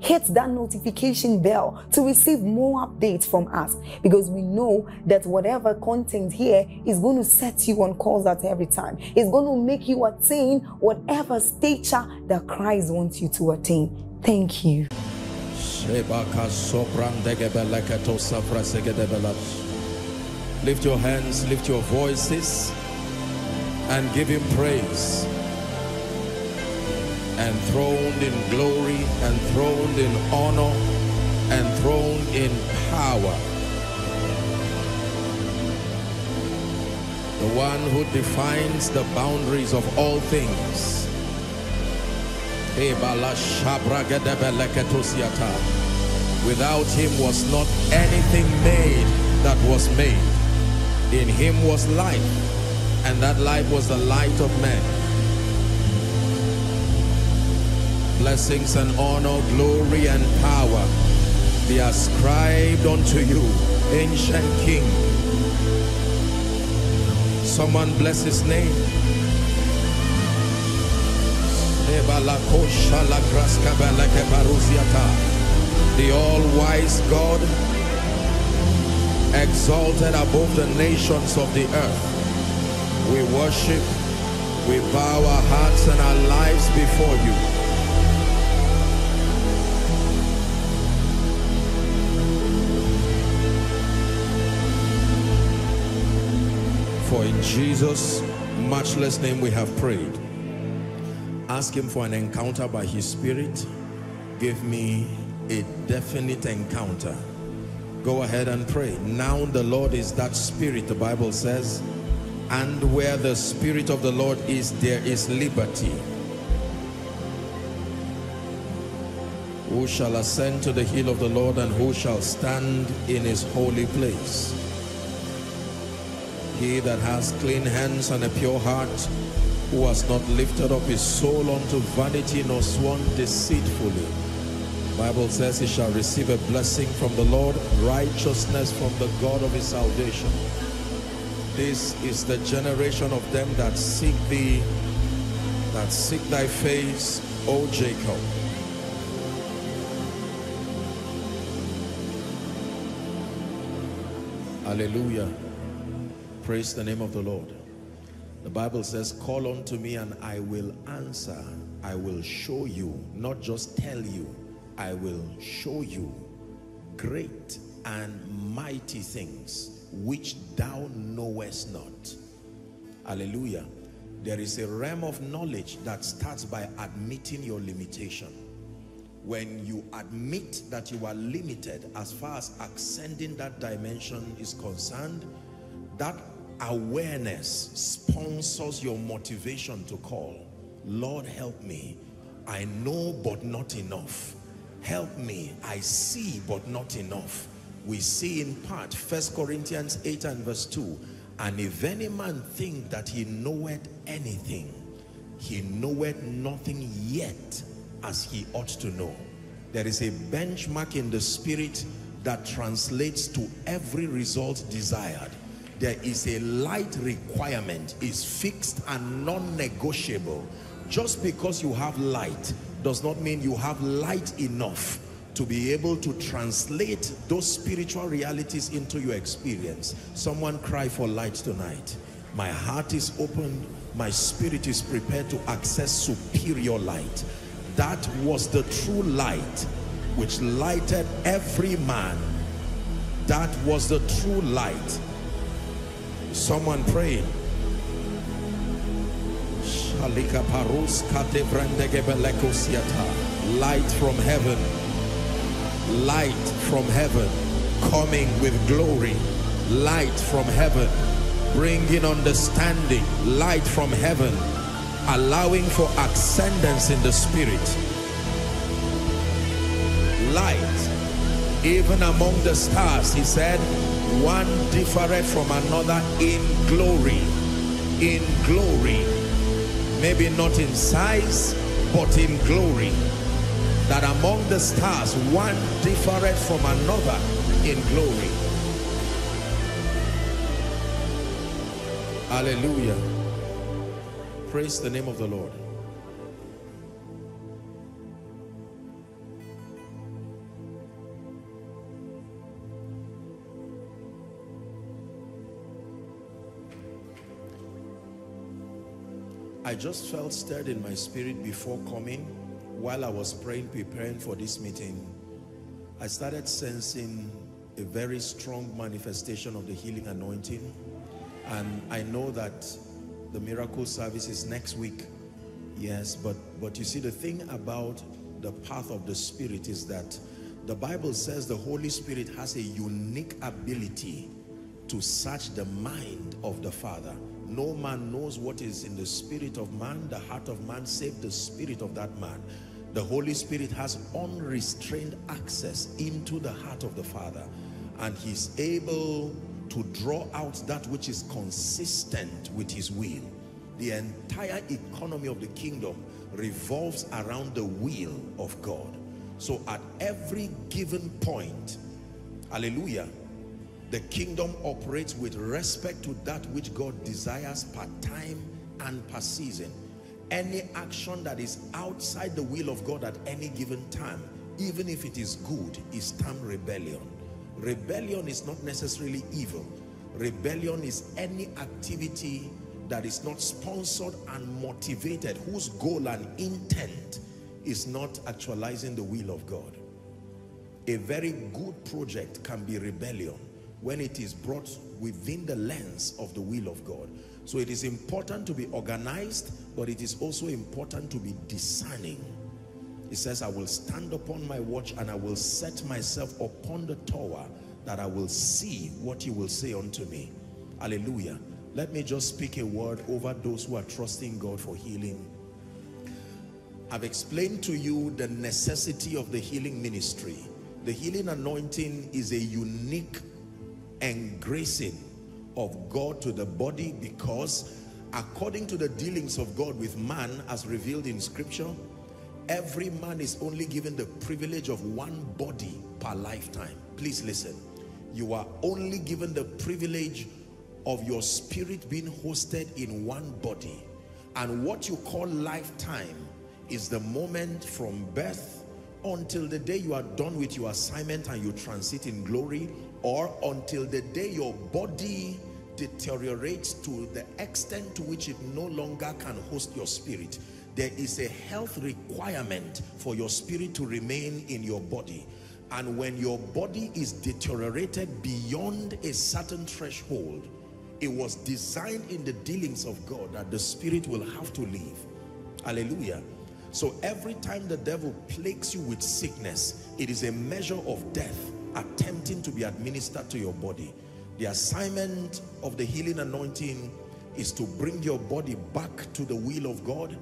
hit that notification bell to receive more updates from us because we know that whatever content here is going to set you on course at every time. It's going to make you attain whatever stature that Christ wants you to attain. Thank you. Lift your hands, lift your voices, and give him praise enthroned in glory, enthroned in honor, enthroned in power. The one who defines the boundaries of all things. Without him was not anything made that was made. In him was life, and that life was the light of men. Blessings and honor, glory and power be ascribed unto you, ancient King. Someone bless his name. The all-wise God, exalted above the nations of the earth. We worship, we bow our hearts and our lives before you. For in Jesus' matchless name we have prayed. Ask him for an encounter by his spirit. Give me a definite encounter. Go ahead and pray. Now the Lord is that spirit, the Bible says. And where the spirit of the Lord is, there is liberty. Who shall ascend to the hill of the Lord and who shall stand in his holy place? He that has clean hands and a pure heart, who has not lifted up his soul unto vanity nor sworn deceitfully. Bible says he shall receive a blessing from the Lord, righteousness from the God of his salvation. This is the generation of them that seek thee, that seek thy face, O Jacob. Hallelujah. Praise the name of the Lord. The Bible says, call unto me and I will answer. I will show you, not just tell you. I will show you great and mighty things which thou knowest not. Hallelujah. There is a realm of knowledge that starts by admitting your limitation. When you admit that you are limited as far as ascending that dimension is concerned, that awareness sponsors your motivation to call. Lord, help me. I know, but not enough. Help me. I see, but not enough. We see in part, First Corinthians 8 and verse 2, and if any man think that he knoweth anything, he knoweth nothing yet as he ought to know. There is a benchmark in the spirit that translates to every result desired there is a light requirement is fixed and non-negotiable just because you have light does not mean you have light enough to be able to translate those spiritual realities into your experience someone cry for light tonight my heart is open my spirit is prepared to access superior light that was the true light which lighted every man. That was the true light. Someone praying. Light from heaven. Light from heaven. Coming with glory. Light from heaven. Bringing understanding. Light from heaven. Allowing for ascendance in the spirit. Light. Even among the stars, he said, one different from another in glory. In glory maybe not in size, but in glory. That among the stars, one different from another in glory. Hallelujah. Praise the name of the Lord. I just felt stirred in my spirit before coming while I was praying, preparing for this meeting. I started sensing a very strong manifestation of the healing anointing. And I know that the miracle service is next week. Yes, but, but you see, the thing about the path of the Spirit is that the Bible says the Holy Spirit has a unique ability to search the mind of the Father no man knows what is in the spirit of man, the heart of man, save the spirit of that man. The Holy Spirit has unrestrained access into the heart of the Father. And he's able to draw out that which is consistent with his will. The entire economy of the kingdom revolves around the will of God. So at every given point, hallelujah, the kingdom operates with respect to that which God desires per time and per season. Any action that is outside the will of God at any given time, even if it is good, is termed rebellion. Rebellion is not necessarily evil. Rebellion is any activity that is not sponsored and motivated, whose goal and intent is not actualizing the will of God. A very good project can be rebellion when it is brought within the lens of the will of God. So it is important to be organized, but it is also important to be discerning. He says, I will stand upon my watch and I will set myself upon the tower that I will see what he will say unto me. Hallelujah. Let me just speak a word over those who are trusting God for healing. I've explained to you the necessity of the healing ministry. The healing anointing is a unique engracing of God to the body because according to the dealings of God with man as revealed in scripture, every man is only given the privilege of one body per lifetime. Please listen. You are only given the privilege of your spirit being hosted in one body. And what you call lifetime is the moment from birth until the day you are done with your assignment and you transit in glory or until the day your body deteriorates to the extent to which it no longer can host your spirit there is a health requirement for your spirit to remain in your body. And when your body is deteriorated beyond a certain threshold it was designed in the dealings of God that the spirit will have to leave. Hallelujah. So every time the devil plagues you with sickness it is a measure of death attempting to be administered to your body. The assignment of the healing anointing is to bring your body back to the will of God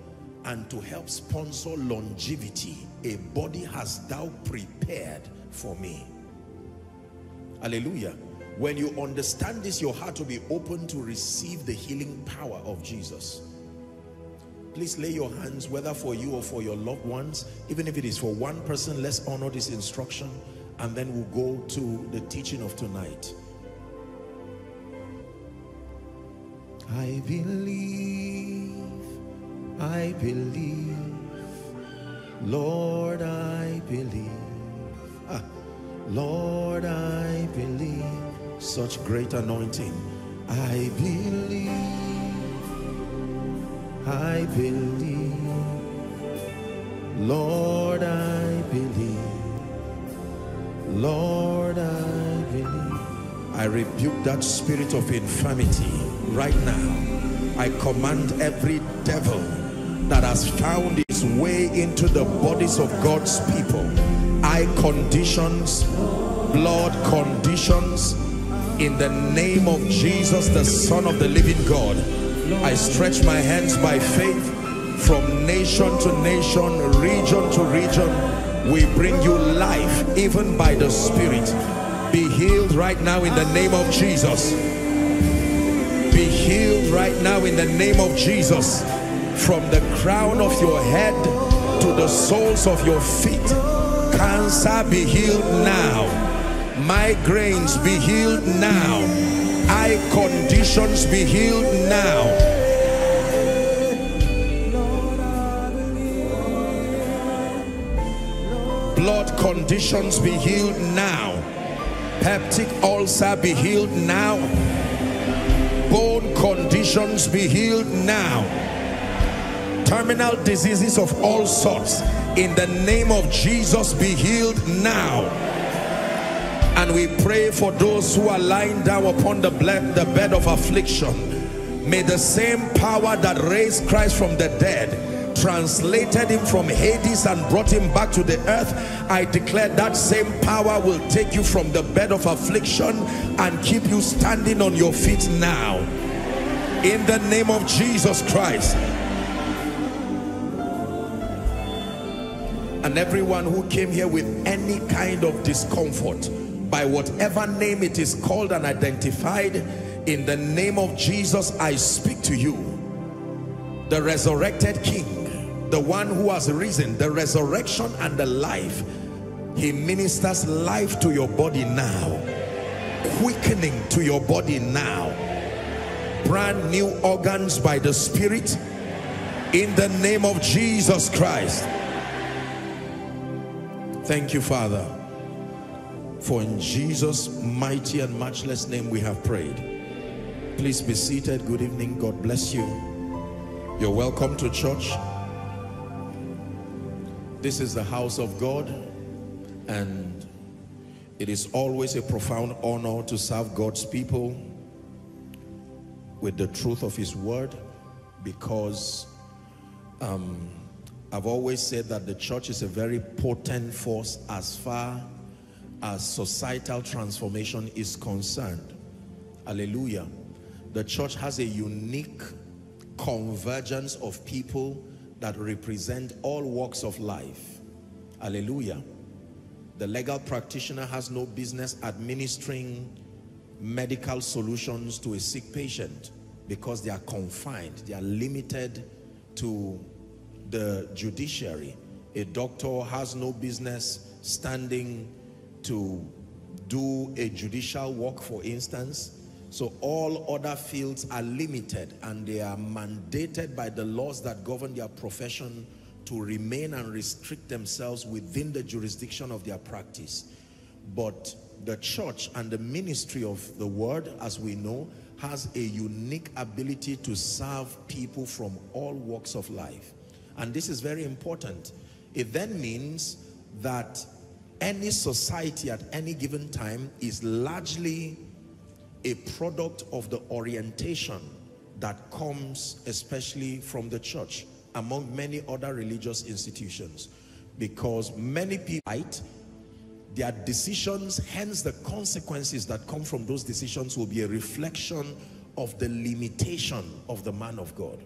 and to help sponsor longevity. A body has thou prepared for me. Hallelujah. When you understand this, your heart will be open to receive the healing power of Jesus. Please lay your hands, whether for you or for your loved ones, even if it is for one person, let's honor this instruction and then we'll go to the teaching of tonight. I believe, I believe, Lord, I believe, ah, Lord, I believe, such great anointing. I believe, I believe, Lord, I believe Lord, I believe. I rebuke that spirit of infirmity right now. I command every devil that has found its way into the bodies of God's people, eye conditions, blood conditions, in the name of Jesus, the Son of the living God. I stretch my hands by faith from nation to nation, region to region. We bring you life, even by the Spirit. Be healed right now in the name of Jesus. Be healed right now in the name of Jesus. From the crown of your head to the soles of your feet. Cancer be healed now migraines be healed now eye conditions be healed now blood conditions be healed now. Peptic ulcer be healed now. Bone conditions be healed now. Terminal diseases of all sorts in the name of Jesus be healed now. And we pray for those who are lying down upon the bed, the bed of affliction. May the same power that raised Christ from the dead translated him from Hades and brought him back to the earth. I declare that same power will take you from the bed of affliction and keep you standing on your feet now. In the name of Jesus Christ. And everyone who came here with any kind of discomfort, by whatever name it is called and identified in the name of Jesus I speak to you the resurrected king the one who has risen the resurrection and the life he ministers life to your body now quickening to your body now brand new organs by the spirit in the name of Jesus Christ thank you father for in Jesus' mighty and matchless name we have prayed. Please be seated. Good evening. God bless you. You're welcome to church. This is the house of God and it is always a profound honor to serve God's people with the truth of his word because um, I've always said that the church is a very potent force as far as societal transformation is concerned. Hallelujah. The church has a unique convergence of people that represent all walks of life. Hallelujah. The legal practitioner has no business administering medical solutions to a sick patient because they are confined, they are limited to the judiciary. A doctor has no business standing to do a judicial work, for instance. So all other fields are limited and they are mandated by the laws that govern their profession to remain and restrict themselves within the jurisdiction of their practice. But the church and the ministry of the word, as we know, has a unique ability to serve people from all walks of life. And this is very important. It then means that any society at any given time is largely a product of the orientation that comes especially from the church among many other religious institutions. Because many people right their decisions hence the consequences that come from those decisions will be a reflection of the limitation of the man of God.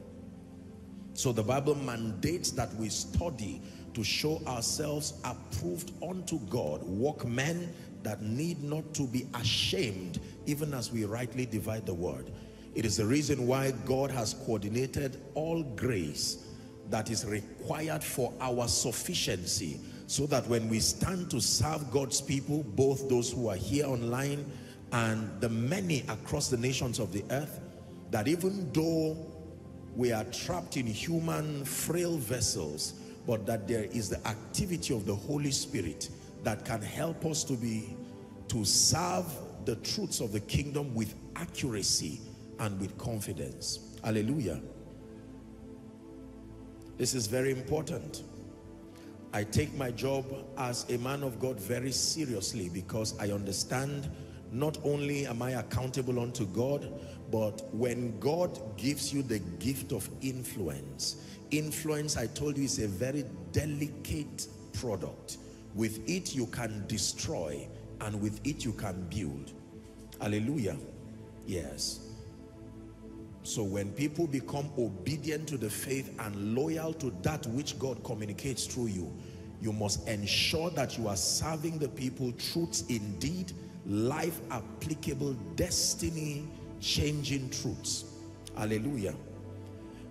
So the Bible mandates that we study to show ourselves approved unto God, workmen that need not to be ashamed, even as we rightly divide the word. It is the reason why God has coordinated all grace that is required for our sufficiency, so that when we stand to serve God's people, both those who are here online and the many across the nations of the earth, that even though we are trapped in human frail vessels, but that there is the activity of the Holy Spirit that can help us to be, to serve the truths of the kingdom with accuracy and with confidence. Hallelujah. This is very important. I take my job as a man of God very seriously because I understand not only am I accountable unto God, but when God gives you the gift of influence, influence, I told you, is a very delicate product. With it, you can destroy, and with it, you can build. Hallelujah. Yes. So when people become obedient to the faith and loyal to that which God communicates through you, you must ensure that you are serving the people truths indeed, life applicable, destiny changing truths. Hallelujah.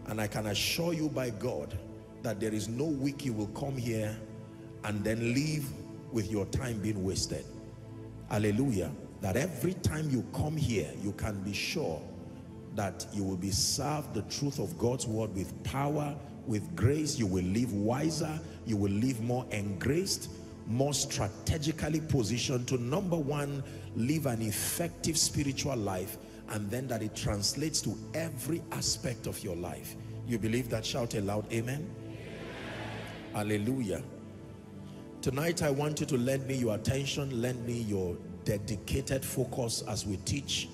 And I can assure you by God that there is no week you will come here and then leave with your time being wasted. Hallelujah. That every time you come here, you can be sure that you will be served the truth of God's word with power, with grace. You will live wiser. You will live more engraced, more strategically positioned to number one, live an effective spiritual life and then that it translates to every aspect of your life. You believe that? Shout aloud, amen. amen. Hallelujah. Tonight I want you to lend me your attention, lend me your dedicated focus as we teach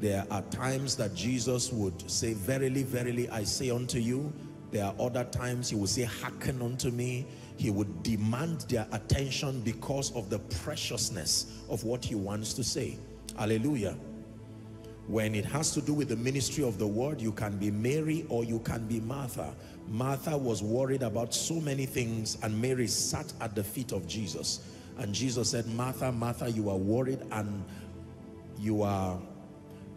there are times that Jesus would say, Verily, verily, I say unto you. There are other times he would say, Hearken unto me. He would demand their attention because of the preciousness of what he wants to say. Hallelujah. When it has to do with the ministry of the word, you can be Mary or you can be Martha. Martha was worried about so many things and Mary sat at the feet of Jesus. And Jesus said, Martha, Martha, you are worried and you are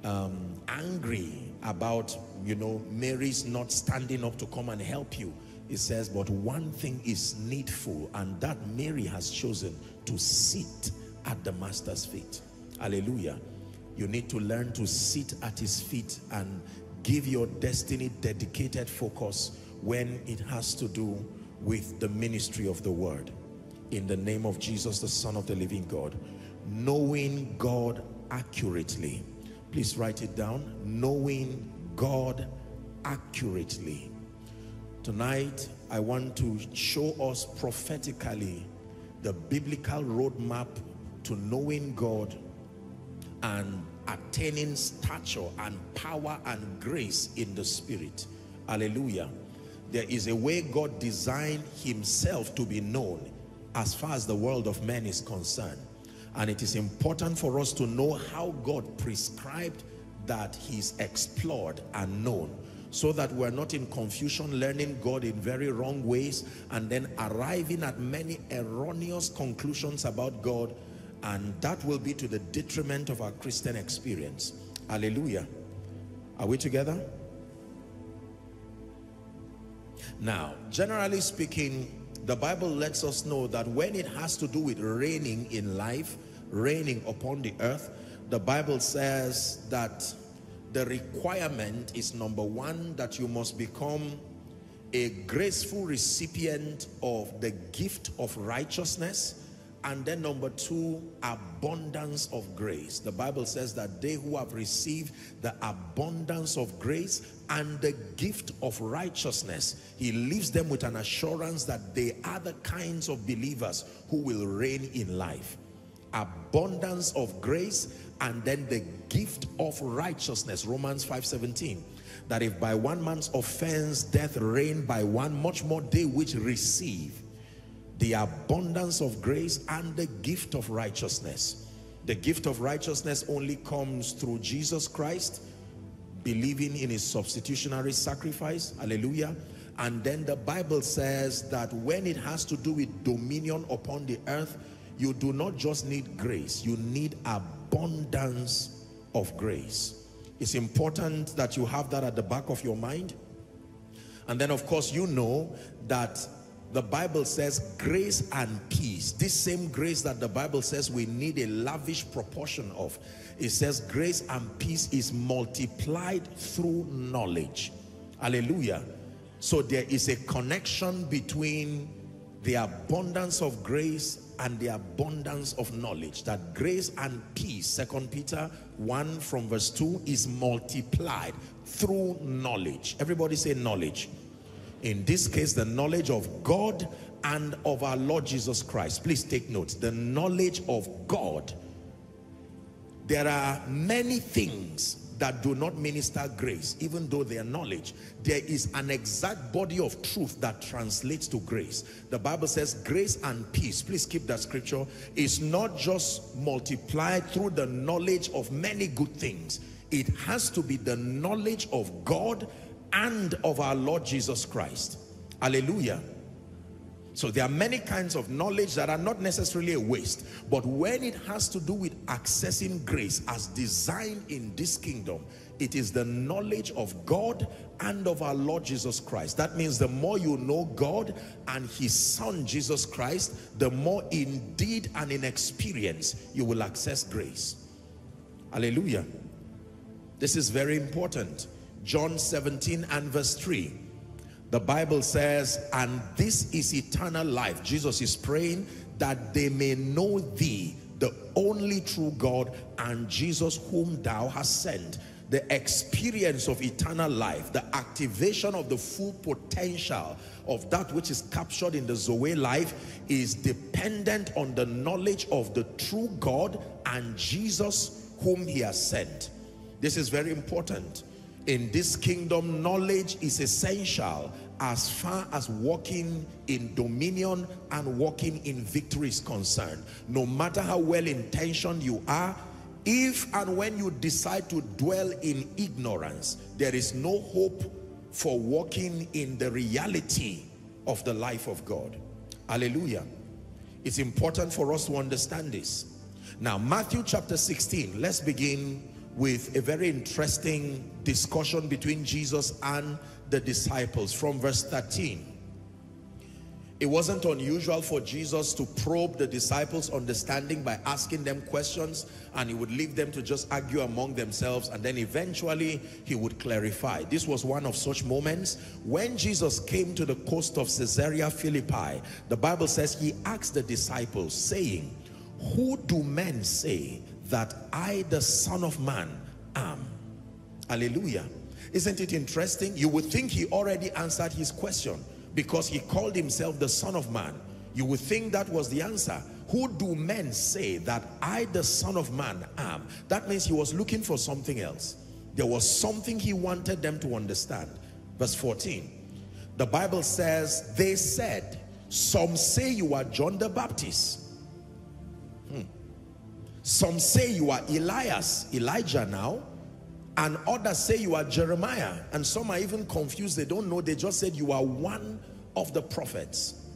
um, angry about, you know, Mary's not standing up to come and help you. It says, but one thing is needful, and that Mary has chosen to sit at the master's feet. Hallelujah. You need to learn to sit at his feet and give your destiny dedicated focus when it has to do with the ministry of the word. In the name of Jesus, the Son of the living God. Knowing God accurately Please write it down. Knowing God accurately. Tonight, I want to show us prophetically the biblical roadmap to knowing God and attaining stature and power and grace in the spirit. Hallelujah. There is a way God designed himself to be known as far as the world of men is concerned. And it is important for us to know how God prescribed that he's explored and known so that we're not in confusion learning God in very wrong ways and then arriving at many erroneous conclusions about God and that will be to the detriment of our Christian experience. Hallelujah. Are we together? Now, generally speaking, the Bible lets us know that when it has to do with reigning in life, reigning upon the earth, the Bible says that the requirement is number one, that you must become a graceful recipient of the gift of righteousness and then number two abundance of grace. The bible says that they who have received the abundance of grace and the gift of righteousness he leaves them with an assurance that they are the kinds of believers who will reign in life. Abundance of grace and then the gift of righteousness romans 5 17 that if by one man's offense death reigned by one much more they which receive the abundance of grace and the gift of righteousness. The gift of righteousness only comes through jesus christ believing in his substitutionary sacrifice hallelujah and then the bible says that when it has to do with dominion upon the earth you do not just need grace, you need abundance of grace. It's important that you have that at the back of your mind. And then of course you know that the Bible says grace and peace. This same grace that the Bible says we need a lavish proportion of. It says grace and peace is multiplied through knowledge. Hallelujah. So there is a connection between the abundance of grace and the abundance of knowledge that grace and peace second peter 1 from verse 2 is multiplied through knowledge everybody say knowledge in this case the knowledge of god and of our Lord Jesus Christ. Please take note. The knowledge of God. There are many things that do not minister grace, even though they are knowledge. There is an exact body of truth that translates to grace. The Bible says grace and peace, please keep that scripture, is not just multiplied through the knowledge of many good things. It has to be the knowledge of God and of our Lord Jesus Christ. Hallelujah. So there are many kinds of knowledge that are not necessarily a waste. But when it has to do with accessing grace as designed in this kingdom, it is the knowledge of God and of our Lord Jesus Christ. That means the more you know God and his son Jesus Christ, the more indeed and in experience you will access grace. Hallelujah. This is very important. John 17 and verse 3 the Bible says, and this is eternal life. Jesus is praying that they may know thee, the only true God, and Jesus whom thou hast sent. The experience of eternal life, the activation of the full potential of that which is captured in the Zoe life is dependent on the knowledge of the true God and Jesus whom he has sent. This is very important in this kingdom, knowledge is essential as far as walking in dominion and walking in victory is concerned. No matter how well intentioned you are, if and when you decide to dwell in ignorance, there is no hope for walking in the reality of the life of God. Hallelujah. It's important for us to understand this. Now, Matthew chapter 16, let's begin with a very interesting discussion between Jesus and the disciples from verse 13. It wasn't unusual for Jesus to probe the disciples' understanding by asking them questions and he would leave them to just argue among themselves and then eventually he would clarify. This was one of such moments. When Jesus came to the coast of Caesarea Philippi, the Bible says he asked the disciples saying, Who do men say that I, the Son of Man, am. Hallelujah. Isn't it interesting? You would think he already answered his question because he called himself the Son of Man. You would think that was the answer. Who do men say that I, the Son of Man, am? That means he was looking for something else. There was something he wanted them to understand. Verse 14. The Bible says, they said, some say you are John the Baptist. Hmm. Some say you are Elias, Elijah now. And others say you are Jeremiah. And some are even confused. They don't know. They just said you are one of the prophets.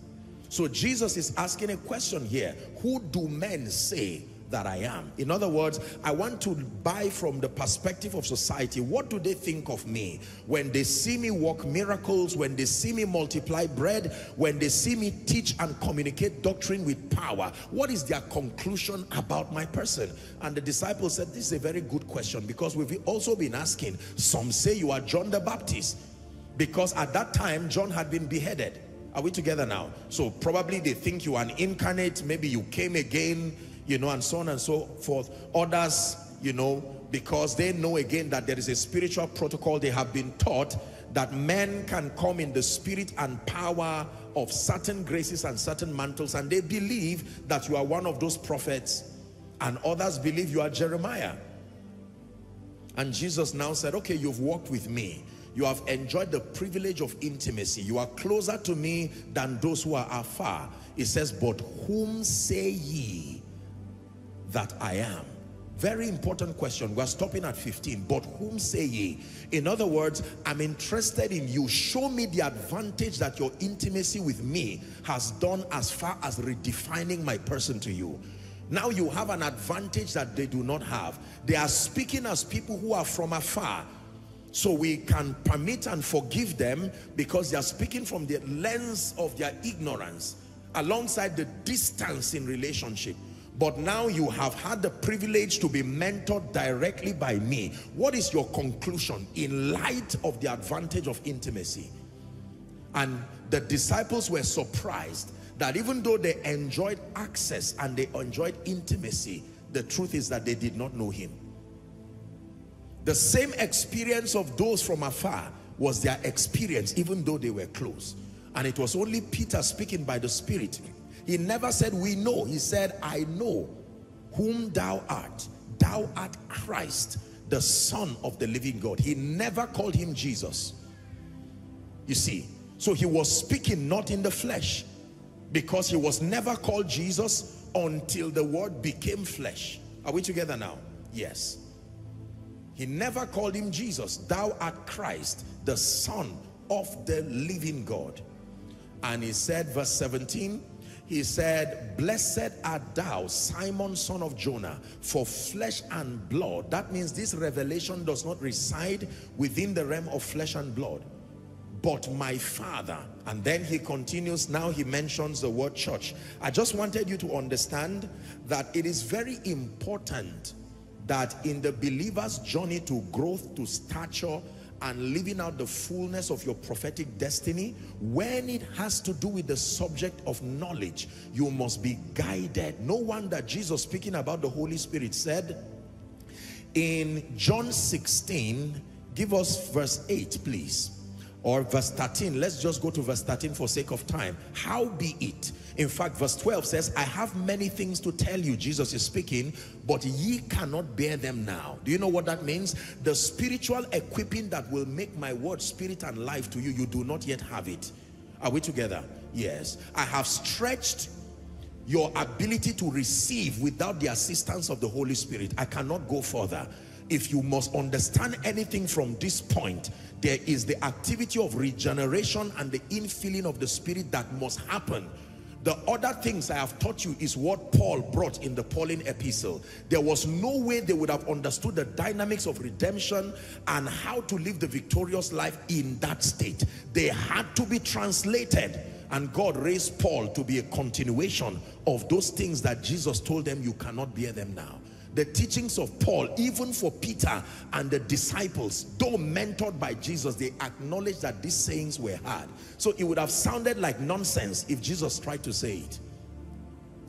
So Jesus is asking a question here. Who do men say that I am. In other words, I want to buy from the perspective of society. What do they think of me? When they see me work miracles, when they see me multiply bread, when they see me teach and communicate doctrine with power, what is their conclusion about my person? And the disciples said, this is a very good question because we've also been asking, some say you are John the Baptist because at that time, John had been beheaded. Are we together now? So probably they think you are an incarnate, maybe you came again, you know, and so on and so forth. Others, you know, because they know again that there is a spiritual protocol they have been taught that men can come in the spirit and power of certain graces and certain mantles and they believe that you are one of those prophets and others believe you are Jeremiah. And Jesus now said, okay, you've walked with me. You have enjoyed the privilege of intimacy. You are closer to me than those who are afar. It says, but whom say ye that I am? Very important question. We're stopping at 15. But whom say ye? In other words, I'm interested in you. Show me the advantage that your intimacy with me has done as far as redefining my person to you. Now you have an advantage that they do not have. They are speaking as people who are from afar. So we can permit and forgive them because they are speaking from the lens of their ignorance alongside the distance in relationship. But now you have had the privilege to be mentored directly by me. What is your conclusion in light of the advantage of intimacy? And the disciples were surprised that even though they enjoyed access and they enjoyed intimacy, the truth is that they did not know him. The same experience of those from afar was their experience even though they were close. And it was only Peter speaking by the Spirit. He never said, we know. He said, I know whom thou art. Thou art Christ, the Son of the living God. He never called him Jesus. You see, so he was speaking not in the flesh because he was never called Jesus until the word became flesh. Are we together now? Yes. He never called him Jesus. Thou art Christ, the Son of the living God. And he said, verse 17, he said, Blessed art thou, Simon, son of Jonah, for flesh and blood. That means this revelation does not reside within the realm of flesh and blood but my father and then he continues now he mentions the word church i just wanted you to understand that it is very important that in the believer's journey to growth to stature and living out the fullness of your prophetic destiny when it has to do with the subject of knowledge you must be guided. No wonder jesus speaking about the holy spirit said in john 16 give us verse 8 please or verse 13 let's just go to verse 13 for sake of time. How be it? In fact verse 12 says i have many things to tell you jesus is speaking but ye cannot bear them now. Do you know what that means? The spiritual equipping that will make my word spirit and life to you you do not yet have it. Are we together? Yes. I have stretched your ability to receive without the assistance of the holy spirit. I cannot go further if you must understand anything from this point there is the activity of regeneration and the infilling of the spirit that must happen the other things I have taught you is what Paul brought in the Pauline epistle. There was no way they would have understood the dynamics of redemption and how to live the victorious life in that state. They had to be translated and God raised Paul to be a continuation of those things that Jesus told them you cannot bear them now the teachings of Paul, even for Peter and the disciples, though mentored by Jesus, they acknowledged that these sayings were hard. So it would have sounded like nonsense if Jesus tried to say it.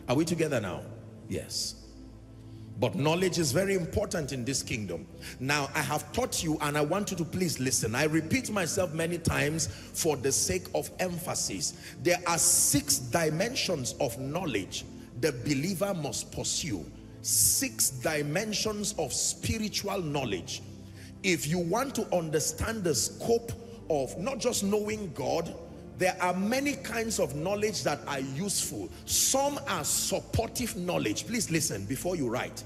Are we together now? Yes. But knowledge is very important in this kingdom. Now, I have taught you and I want you to please listen. I repeat myself many times for the sake of emphasis. There are six dimensions of knowledge the believer must pursue six dimensions of spiritual knowledge. If you want to understand the scope of not just knowing God, there are many kinds of knowledge that are useful. Some are supportive knowledge. Please listen before you write.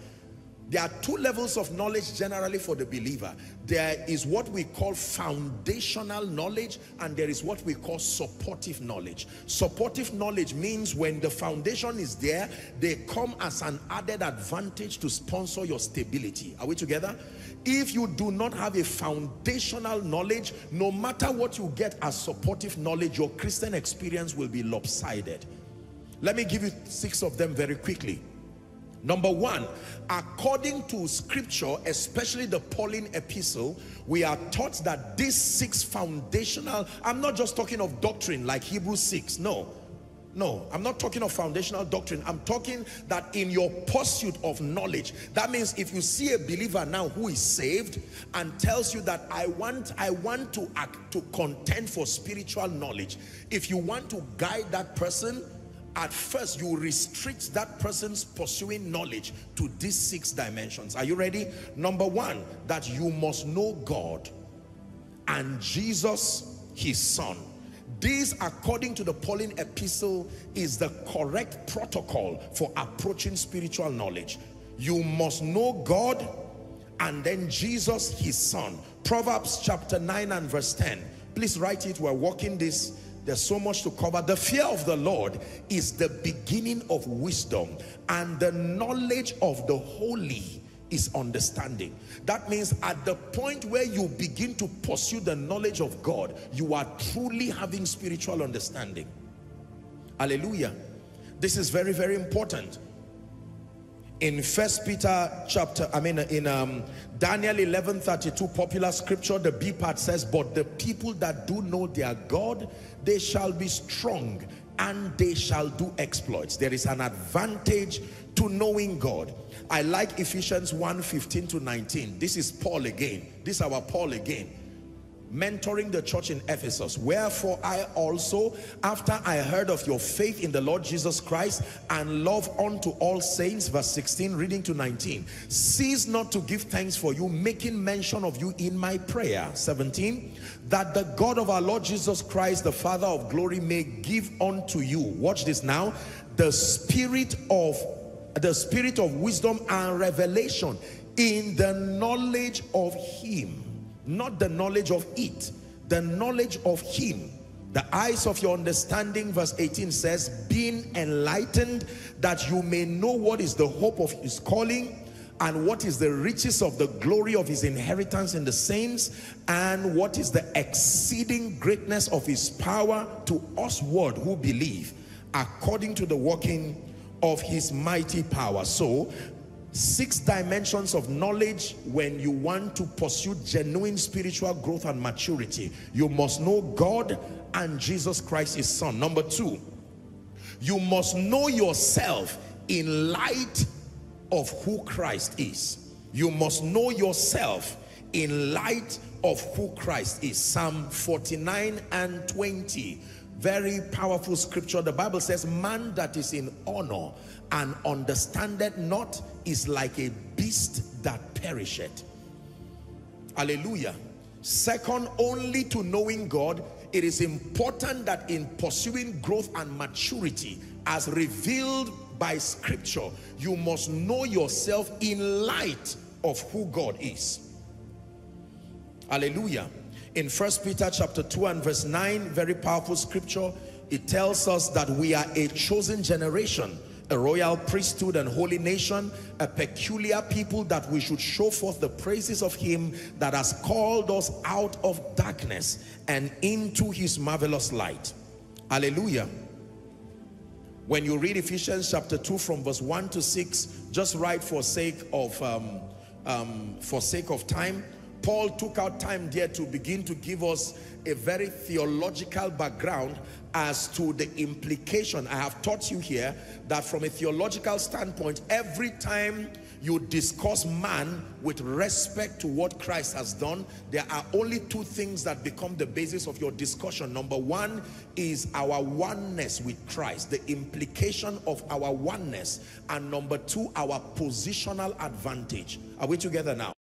There are two levels of knowledge generally for the believer. There is what we call foundational knowledge and there is what we call supportive knowledge. Supportive knowledge means when the foundation is there, they come as an added advantage to sponsor your stability. Are we together? If you do not have a foundational knowledge, no matter what you get as supportive knowledge, your Christian experience will be lopsided. Let me give you six of them very quickly. Number one, according to scripture, especially the Pauline epistle, we are taught that these six foundational, I'm not just talking of doctrine like Hebrews 6, no. No, I'm not talking of foundational doctrine. I'm talking that in your pursuit of knowledge, that means if you see a believer now who is saved and tells you that I want, I want to act, to contend for spiritual knowledge. If you want to guide that person, at first you restrict that person's pursuing knowledge to these six dimensions. Are you ready? Number one, that you must know God and Jesus, his son. This, according to the Pauline epistle, is the correct protocol for approaching spiritual knowledge. You must know God and then Jesus, his son. Proverbs chapter 9 and verse 10. Please write it. We're walking this there's so much to cover. The fear of the Lord is the beginning of wisdom and the knowledge of the holy is understanding. That means at the point where you begin to pursue the knowledge of God, you are truly having spiritual understanding. Hallelujah. This is very, very important in first peter chapter i mean in um, daniel 11 32 popular scripture the b part says but the people that do know their god they shall be strong and they shall do exploits. There is an advantage to knowing god. I like ephesians 1 15 to 19 this is paul again. This is our paul again mentoring the church in Ephesus. Wherefore I also, after I heard of your faith in the Lord Jesus Christ and love unto all saints, verse 16, reading to 19, cease not to give thanks for you, making mention of you in my prayer. 17, that the God of our Lord Jesus Christ, the Father of glory, may give unto you, watch this now, the spirit of the spirit of wisdom and revelation in the knowledge of him not the knowledge of it, the knowledge of him. The eyes of your understanding, verse 18 says, being enlightened that you may know what is the hope of his calling and what is the riches of the glory of his inheritance in the saints and what is the exceeding greatness of his power to us word who believe according to the working of his mighty power. So six dimensions of knowledge when you want to pursue genuine spiritual growth and maturity. You must know God and Jesus Christ his son. Number two, you must know yourself in light of who Christ is. You must know yourself in light of who Christ is. Psalm 49 and 20. Very powerful scripture. The Bible says, man that is in honor and understandeth not is like a beast that perisheth. Hallelujah. Second only to knowing God, it is important that in pursuing growth and maturity as revealed by scripture, you must know yourself in light of who God is. Hallelujah. In First Peter chapter 2 and verse 9, very powerful scripture, it tells us that we are a chosen generation a royal priesthood and holy nation, a peculiar people that we should show forth the praises of him that has called us out of darkness and into his marvelous light. Hallelujah. When you read Ephesians chapter 2 from verse 1 to 6, just write for sake of um, um, for sake of time, Paul took out time there to begin to give us a very theological background as to the implication. I have taught you here that from a theological standpoint, every time you discuss man with respect to what Christ has done, there are only two things that become the basis of your discussion. Number one is our oneness with Christ, the implication of our oneness. And number two, our positional advantage. Are we together now?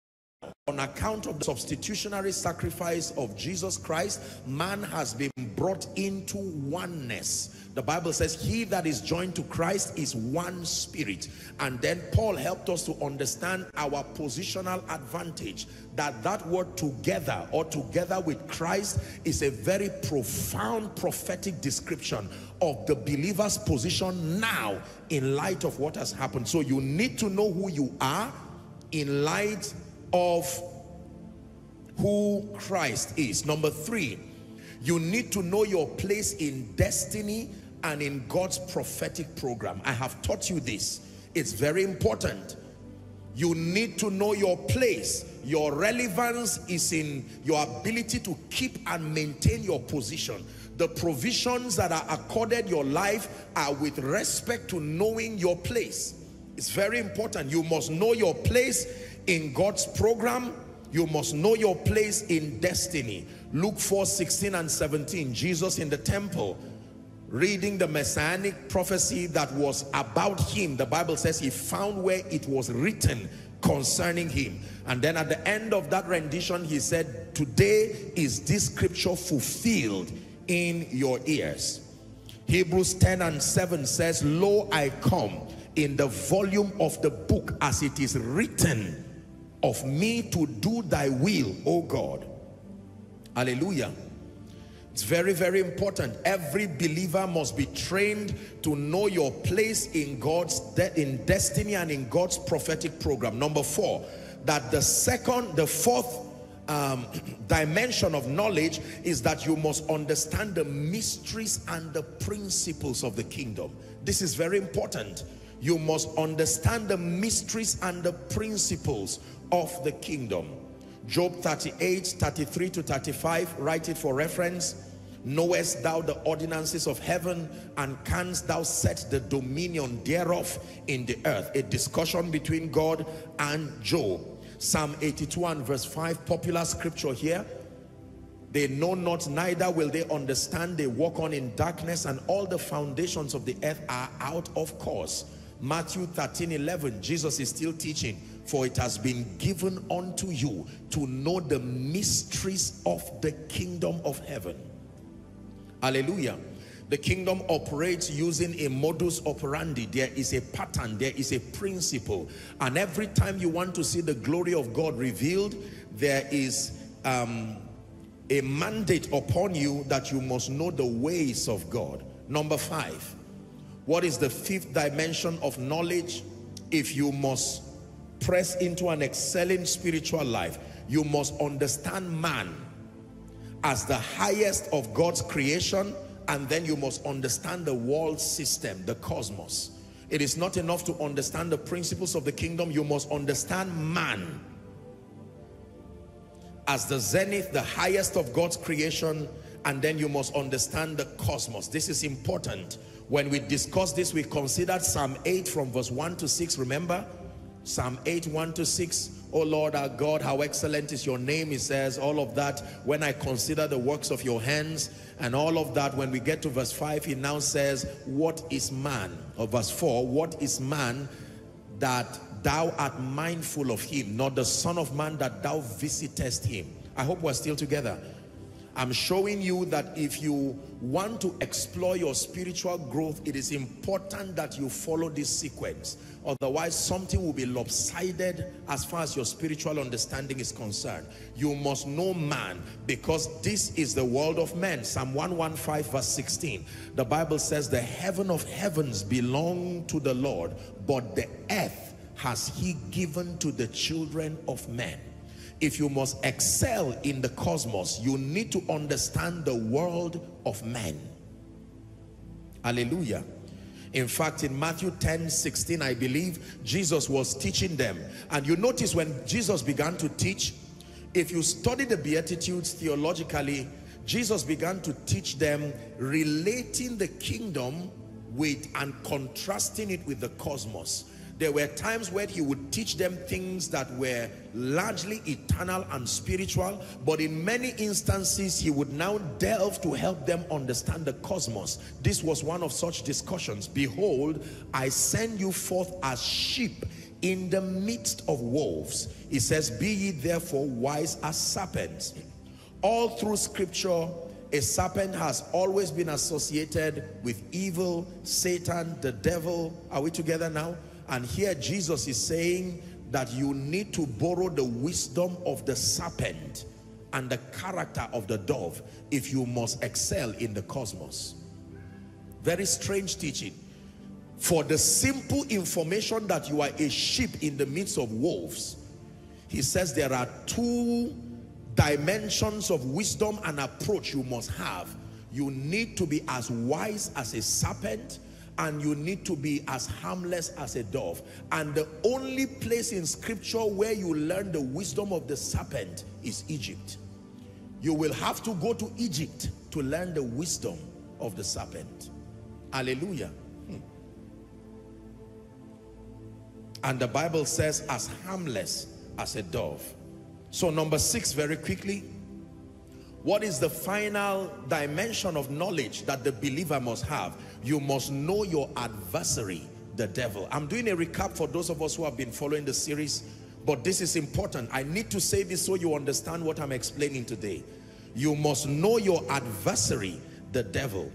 On account of the substitutionary sacrifice of Jesus Christ, man has been brought into oneness. The Bible says, he that is joined to Christ is one spirit. And then Paul helped us to understand our positional advantage. That that word together or together with Christ is a very profound prophetic description of the believer's position now in light of what has happened. So you need to know who you are in light of who Christ is. Number three, you need to know your place in destiny and in God's prophetic program. I have taught you this. It's very important. You need to know your place. Your relevance is in your ability to keep and maintain your position. The provisions that are accorded your life are with respect to knowing your place. It's very important. You must know your place in God's program, you must know your place in destiny. Luke 4, 16 and 17, Jesus in the temple, reading the messianic prophecy that was about him. The Bible says he found where it was written concerning him. And then at the end of that rendition, he said, today is this scripture fulfilled in your ears. Hebrews 10 and 7 says, Lo, I come in the volume of the book as it is written of me to do thy will, O God. Hallelujah. It's very, very important. Every believer must be trained to know your place in God's de in destiny and in God's prophetic program. Number four, that the second, the fourth um, dimension of knowledge is that you must understand the mysteries and the principles of the kingdom. This is very important. You must understand the mysteries and the principles of the kingdom. Job 38, 33 to 35, write it for reference. Knowest thou the ordinances of heaven and canst thou set the dominion thereof in the earth? A discussion between God and Job. Psalm 82 and verse 5, popular scripture here. They know not, neither will they understand. They walk on in darkness, and all the foundations of the earth are out of course. Matthew 13, 11, Jesus is still teaching. For it has been given unto you to know the mysteries of the kingdom of heaven. Hallelujah. The kingdom operates using a modus operandi. There is a pattern, there is a principle. And every time you want to see the glory of God revealed, there is um, a mandate upon you that you must know the ways of God. Number five, what is the fifth dimension of knowledge? If you must press into an excelling spiritual life, you must understand man as the highest of God's creation and then you must understand the world system, the cosmos. It is not enough to understand the principles of the kingdom, you must understand man as the zenith, the highest of God's creation, and then you must understand the cosmos. This is important. When we discussed this, we considered Psalm 8 from verse 1 to 6, remember? Psalm 8, 1 to 6. Oh Lord our God, how excellent is your name. He says all of that when I consider the works of your hands and all of that. When we get to verse 5, he now says, what is man? Or verse 4, what is man that thou art mindful of him, not the son of man that thou visitest him. I hope we're still together. I'm showing you that if you want to explore your spiritual growth, it is important that you follow this sequence. Otherwise, something will be lopsided as far as your spiritual understanding is concerned. You must know man because this is the world of men. Psalm 115 verse 16. The Bible says the heaven of heavens belong to the Lord, but the earth has he given to the children of men. If you must excel in the cosmos, you need to understand the world of men. Hallelujah. In fact, in Matthew 10, 16, I believe, Jesus was teaching them. And you notice when Jesus began to teach, if you study the Beatitudes theologically, Jesus began to teach them relating the kingdom with and contrasting it with the cosmos. There were times where he would teach them things that were largely eternal and spiritual, but in many instances, he would now delve to help them understand the cosmos. This was one of such discussions. Behold, I send you forth as sheep in the midst of wolves. He says, be ye therefore wise as serpents. All through scripture, a serpent has always been associated with evil, Satan, the devil. Are we together now? And here Jesus is saying that you need to borrow the wisdom of the serpent and the character of the dove if you must excel in the cosmos. Very strange teaching. For the simple information that you are a sheep in the midst of wolves, he says there are two dimensions of wisdom and approach you must have. You need to be as wise as a serpent and you need to be as harmless as a dove. And the only place in scripture where you learn the wisdom of the serpent is Egypt. You will have to go to Egypt to learn the wisdom of the serpent. Hallelujah. Hmm. And the Bible says as harmless as a dove. So number six, very quickly, what is the final dimension of knowledge that the believer must have? You must know your adversary, the devil. I'm doing a recap for those of us who have been following the series, but this is important. I need to say this so you understand what I'm explaining today. You must know your adversary, the devil.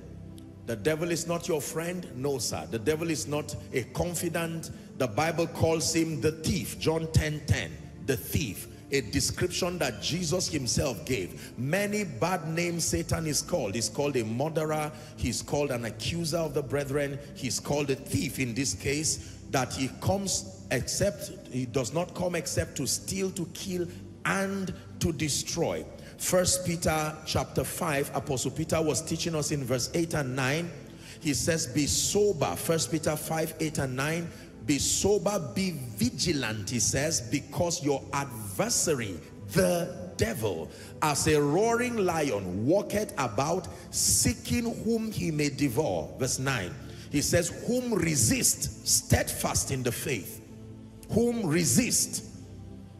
The devil is not your friend. No, sir. The devil is not a confidant. The Bible calls him the thief. John 10, 10. The thief a description that Jesus himself gave. Many bad names Satan is called. He's called a murderer. He's called an accuser of the brethren. He's called a thief in this case that he comes except, he does not come except to steal, to kill, and to destroy. First Peter chapter 5, Apostle Peter was teaching us in verse 8 and 9. He says, be sober. First Peter 5, 8 and 9 be sober, be vigilant, he says, because your adversary, the devil, as a roaring lion, walketh about, seeking whom he may devour. Verse 9, he says, whom resist, steadfast in the faith. Whom resist,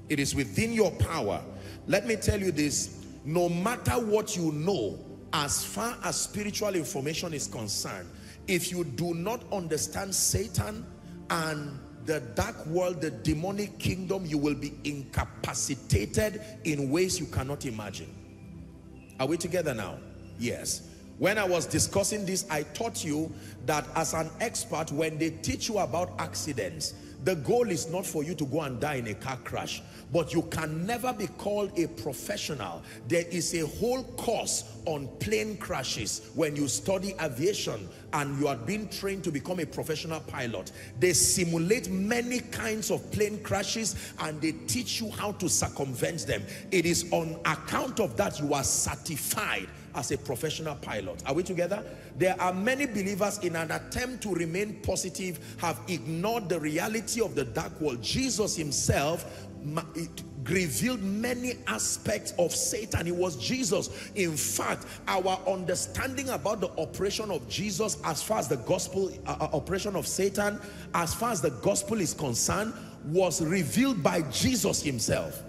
it is within your power. Let me tell you this, no matter what you know, as far as spiritual information is concerned, if you do not understand Satan and the dark world, the demonic kingdom, you will be incapacitated in ways you cannot imagine. Are we together now? Yes. When I was discussing this, I taught you that as an expert, when they teach you about accidents, the goal is not for you to go and die in a car crash, but you can never be called a professional. There is a whole course on plane crashes when you study aviation and you are being trained to become a professional pilot. They simulate many kinds of plane crashes and they teach you how to circumvent them. It is on account of that you are certified as a professional pilot. Are we together? There are many believers in an attempt to remain positive have ignored the reality of the dark world. Jesus himself revealed many aspects of Satan. It was Jesus. In fact, our understanding about the operation of Jesus as far as the gospel, uh, uh operation of Satan, as far as the gospel is concerned, was revealed by Jesus himself.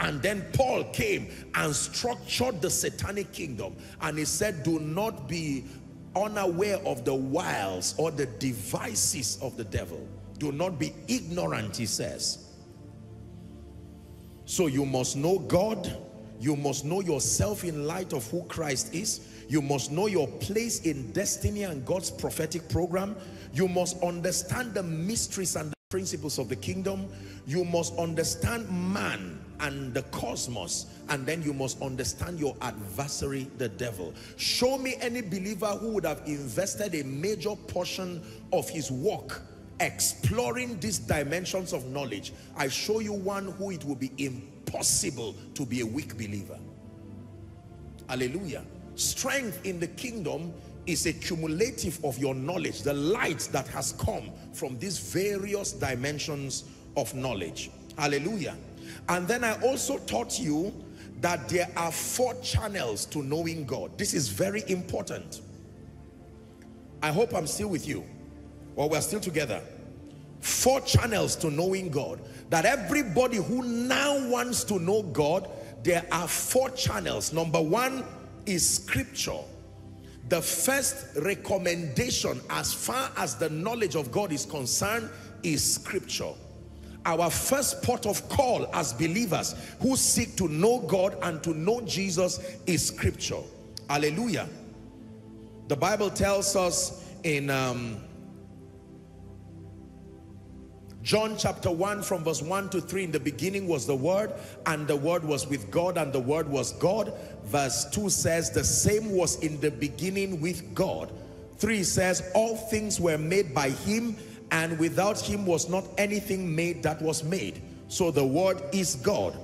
And then Paul came and structured the satanic kingdom. And he said, do not be unaware of the wiles or the devices of the devil. Do not be ignorant, he says. So you must know God. You must know yourself in light of who Christ is. You must know your place in destiny and God's prophetic program. You must understand the mysteries and the principles of the kingdom. You must understand man and the cosmos and then you must understand your adversary the devil. Show me any believer who would have invested a major portion of his work exploring these dimensions of knowledge. I show you one who it will be impossible to be a weak believer. Hallelujah. Strength in the kingdom is a cumulative of your knowledge the light that has come from these various dimensions of knowledge. Hallelujah and then I also taught you that there are four channels to knowing God. This is very important. I hope I'm still with you. Or we're still together. Four channels to knowing God. That everybody who now wants to know God, there are four channels. Number one is scripture. The first recommendation as far as the knowledge of God is concerned is scripture our first port of call as believers who seek to know God and to know Jesus is scripture. Hallelujah. The Bible tells us in um, John chapter 1 from verse 1 to 3 in the beginning was the word and the word was with God and the word was God. Verse 2 says the same was in the beginning with God. 3 says all things were made by him and without him was not anything made that was made. So the word is God.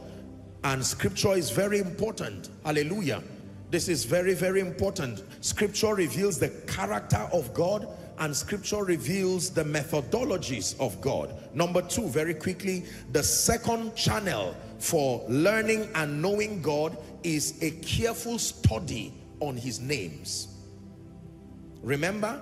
And scripture is very important. Hallelujah. This is very, very important. Scripture reveals the character of God and scripture reveals the methodologies of God. Number two, very quickly, the second channel for learning and knowing God is a careful study on his names. Remember,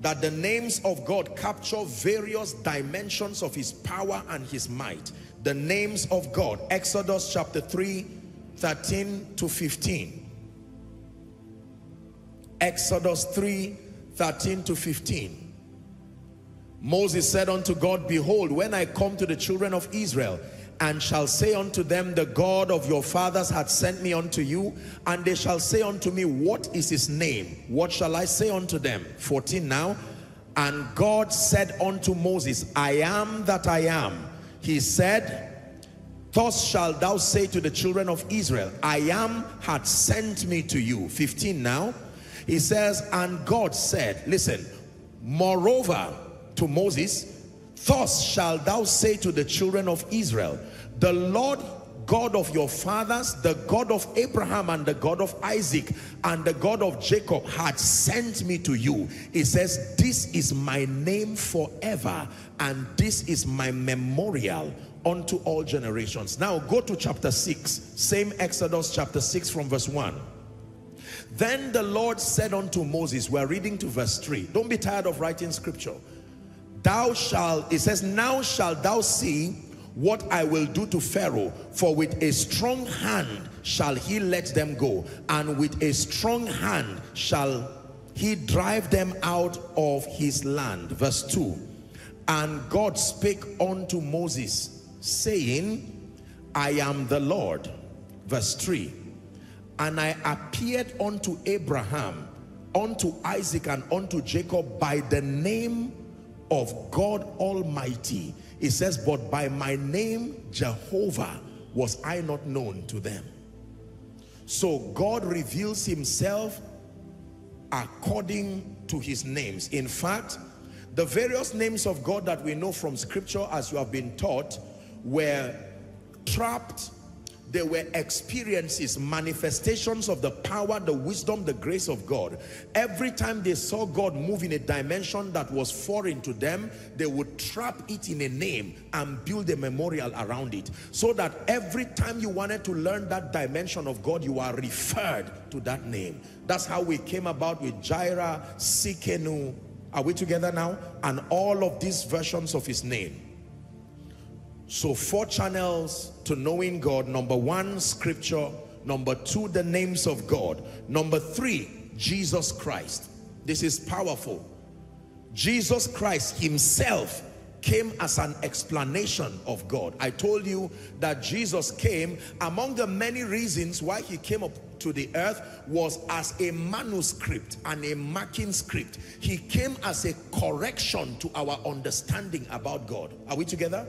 that the names of God capture various dimensions of his power and his might. The names of God, Exodus chapter 3, 13 to 15. Exodus 3, 13 to 15. Moses said unto God, Behold, when I come to the children of Israel, and shall say unto them, The God of your fathers hath sent me unto you. And they shall say unto me, What is his name? What shall I say unto them? 14 now. And God said unto Moses, I am that I am. He said, Thus shalt thou say to the children of Israel, I am hath sent me to you. 15 now. He says, and God said, listen, moreover to Moses, Thus shalt thou say to the children of Israel, the Lord God of your fathers, the God of Abraham and the God of Isaac and the God of Jacob had sent me to you. He says, this is my name forever and this is my memorial unto all generations. Now go to chapter 6, same Exodus chapter 6 from verse 1. Then the Lord said unto Moses, we're reading to verse 3. Don't be tired of writing scripture. Thou shalt, it says, now shalt thou see what I will do to Pharaoh, for with a strong hand shall he let them go, and with a strong hand shall he drive them out of his land. Verse 2. And God spake unto Moses, saying, I am the Lord. Verse 3. And I appeared unto Abraham, unto Isaac, and unto Jacob by the name of God Almighty it says, but by my name, Jehovah, was I not known to them. So God reveals himself according to his names. In fact, the various names of God that we know from scripture as you have been taught were trapped there were experiences, manifestations of the power, the wisdom, the grace of God. Every time they saw God move in a dimension that was foreign to them, they would trap it in a name and build a memorial around it. So that every time you wanted to learn that dimension of God, you are referred to that name. That's how we came about with Jireh, Tsidkenu. Are we together now? And all of these versions of his name. So four channels to knowing God. Number one, scripture. Number two, the names of God. Number three, Jesus Christ. This is powerful. Jesus Christ himself came as an explanation of God. I told you that Jesus came, among the many reasons why he came up to the earth was as a manuscript and a marking script. He came as a correction to our understanding about God. Are we together?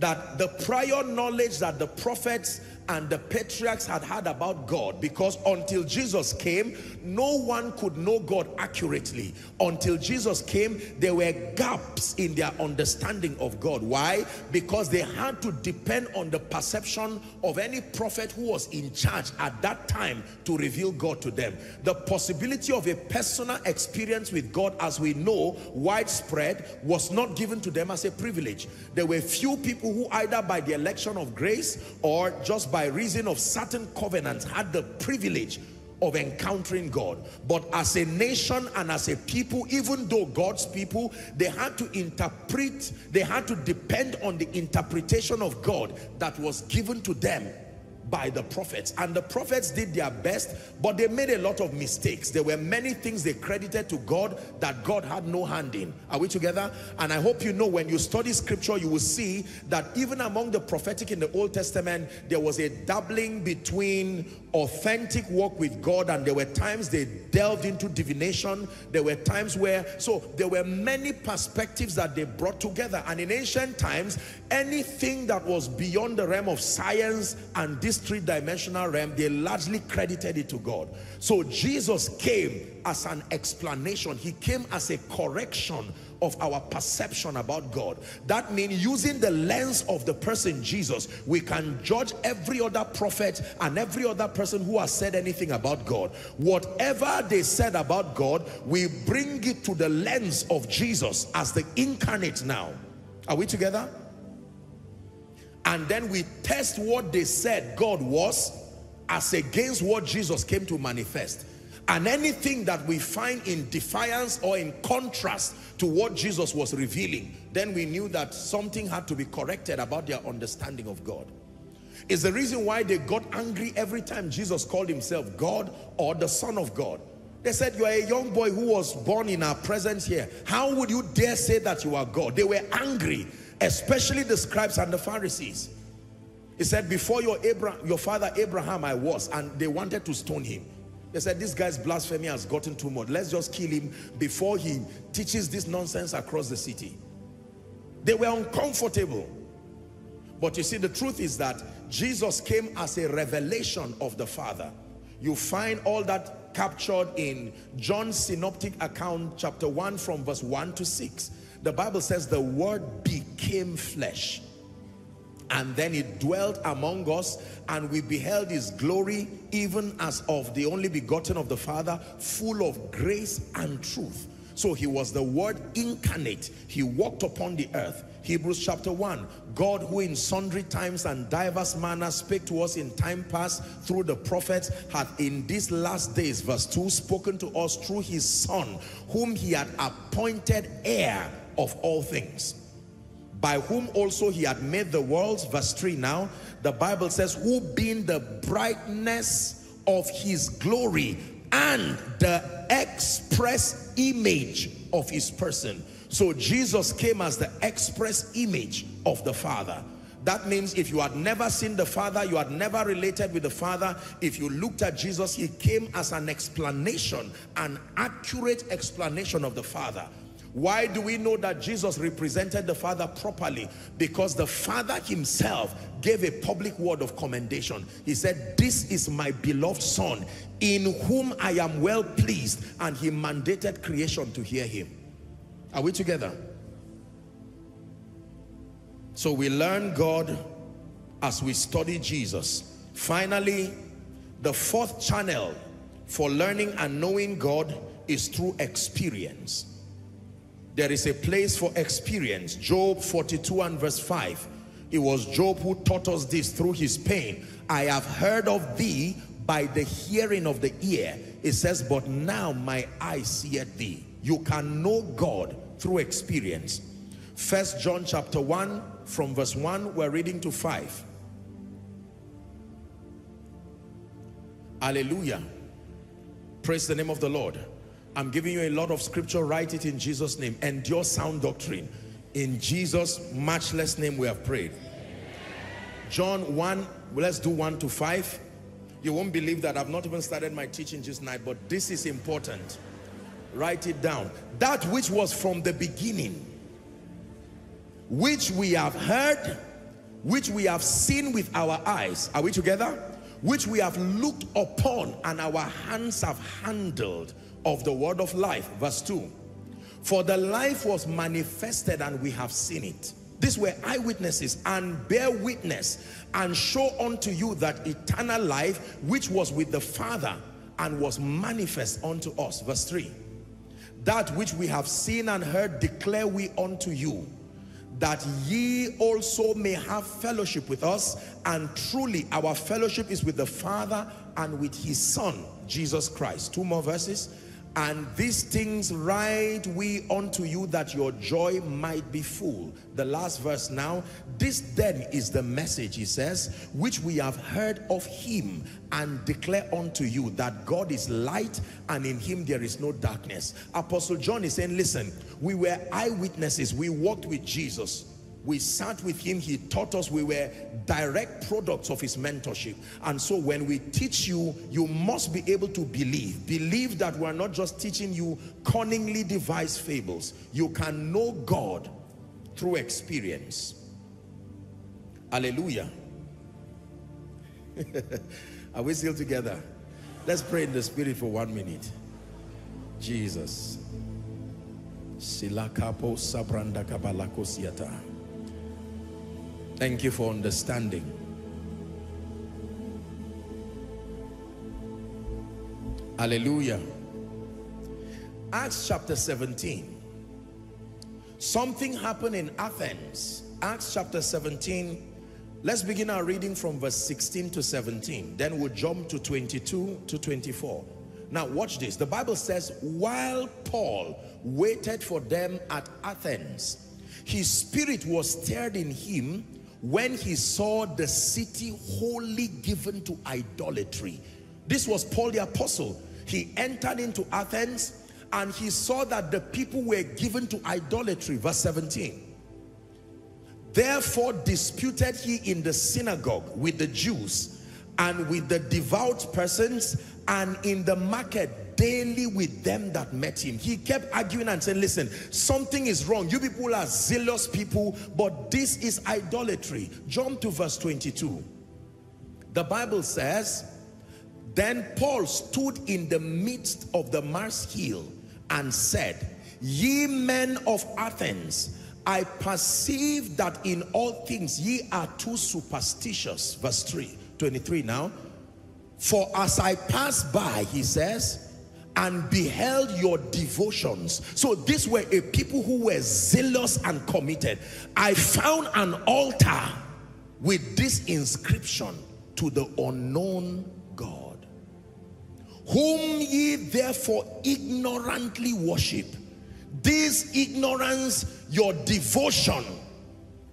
That the prior knowledge that the prophets and the patriarchs had had about God because until Jesus came, no one could know God accurately. Until Jesus came, there were gaps in their understanding of God. Why? Because they had to depend on the perception of any prophet who was in charge at that time to reveal God to them. The possibility of a personal experience with God as we know widespread was not given to them as a privilege. There were few people who either by the election of grace or just by reason of certain covenants had the privilege of encountering God. But as a nation and as a people, even though God's people, they had to interpret, they had to depend on the interpretation of God that was given to them by the prophets. And the prophets did their best but they made a lot of mistakes. There were many things they credited to God that God had no hand in. Are we together? And I hope you know when you study scripture you will see that even among the prophetic in the Old Testament there was a doubling between authentic walk with God and there were times they delved into divination. There were times where so there were many perspectives that they brought together. And in ancient times anything that was beyond the realm of science and this three-dimensional realm they largely credited it to God so Jesus came as an explanation he came as a correction of our perception about God. That means using the lens of the person Jesus, we can judge every other prophet and every other person who has said anything about God. Whatever they said about God, we bring it to the lens of Jesus as the incarnate now. Are we together? And then we test what they said God was as against what Jesus came to manifest. And anything that we find in defiance or in contrast to what Jesus was revealing, then we knew that something had to be corrected about their understanding of God. Is the reason why they got angry every time Jesus called himself God or the Son of God. They said, you are a young boy who was born in our presence here. How would you dare say that you are God? They were angry, especially the scribes and the Pharisees. He said, before your, Abraham, your father Abraham I was, and they wanted to stone him. They said, this guy's blasphemy has gotten too much. Let's just kill him before he teaches this nonsense across the city. They were uncomfortable. But you see, the truth is that Jesus came as a revelation of the Father. You find all that captured in John's synoptic account, chapter 1, from verse 1 to 6. The Bible says the word became flesh and then he dwelt among us and we beheld his glory even as of the only begotten of the father full of grace and truth. So he was the word incarnate. He walked upon the earth. Hebrews chapter 1 god who in sundry times and diverse manners spake to us in time past through the prophets hath in these last days verse 2 spoken to us through his son whom he had appointed heir of all things by whom also he had made the worlds. Verse 3 now, the Bible says, who being the brightness of his glory and the express image of his person. So Jesus came as the express image of the Father. That means if you had never seen the Father, you had never related with the Father, if you looked at Jesus, he came as an explanation, an accurate explanation of the Father. Why do we know that Jesus represented the Father properly? Because the Father himself gave a public word of commendation. He said, this is my beloved Son, in whom I am well pleased. And he mandated creation to hear him. Are we together? So we learn God as we study Jesus. Finally, the fourth channel for learning and knowing God is through experience. There is a place for experience. Job 42 and verse 5. It was Job who taught us this through his pain. I have heard of thee by the hearing of the ear. It says, but now my eye seeth thee. You can know God through experience. First John chapter 1 from verse 1, we're reading to 5. Hallelujah. Praise the name of the Lord. I'm giving you a lot of scripture. Write it in Jesus' name. Endure sound doctrine. In Jesus' matchless name we have prayed. John 1, let's do 1 to 5. You won't believe that I've not even started my teaching just night, but this is important. Write it down. That which was from the beginning, which we have heard, which we have seen with our eyes. Are we together? Which we have looked upon and our hands have handled of the word of life. Verse 2. For the life was manifested and we have seen it. These were eyewitnesses and bear witness and show unto you that eternal life which was with the Father and was manifest unto us. Verse 3. That which we have seen and heard declare we unto you that ye also may have fellowship with us and truly our fellowship is with the Father and with his Son Jesus Christ. Two more verses and these things write we unto you that your joy might be full. The last verse now. This then is the message, he says, which we have heard of him and declare unto you that God is light and in him there is no darkness. Apostle John is saying, listen, we were eyewitnesses. We walked with Jesus we sat with him. He taught us we were direct products of his mentorship. And so when we teach you you must be able to believe. Believe that we're not just teaching you cunningly devised fables. You can know god through experience. Hallelujah. Are we still together? Let's pray in the spirit for one minute. Jesus. Silakapo sabranda kabalako siata Thank you for understanding. Hallelujah. Acts chapter 17. Something happened in Athens. Acts chapter 17. Let's begin our reading from verse 16 to 17. Then we'll jump to 22 to 24. Now watch this. The Bible says, while Paul waited for them at Athens, his spirit was stirred in him when he saw the city wholly given to idolatry. This was Paul the apostle. He entered into Athens and he saw that the people were given to idolatry. Verse 17. Therefore disputed he in the synagogue with the Jews and with the devout persons and in the market daily with them that met him. He kept arguing and saying, listen, something is wrong. You people are zealous people, but this is idolatry. Jump to verse 22. The Bible says, Then Paul stood in the midst of the Mars hill and said, Ye men of Athens, I perceive that in all things ye are too superstitious. Verse 3, 23 now. For as I passed by, he says, and beheld your devotions. So these were a people who were zealous and committed. I found an altar with this inscription to the unknown God, whom ye therefore ignorantly worship. This ignorance, your devotion,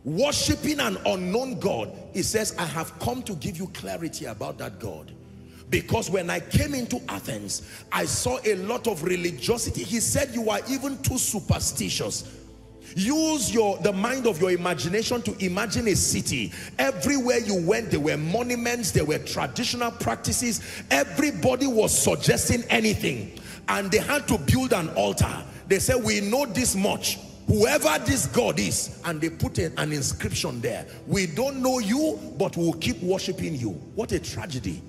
worshiping an unknown God, he says, I have come to give you clarity about that God. Because when I came into Athens, I saw a lot of religiosity. He said, you are even too superstitious. Use your the mind of your imagination to imagine a city. Everywhere you went, there were monuments, there were traditional practices. Everybody was suggesting anything. And they had to build an altar. They said, we know this much whoever this God is, and they put an inscription there. We don't know you, but we'll keep worshiping you. What a tragedy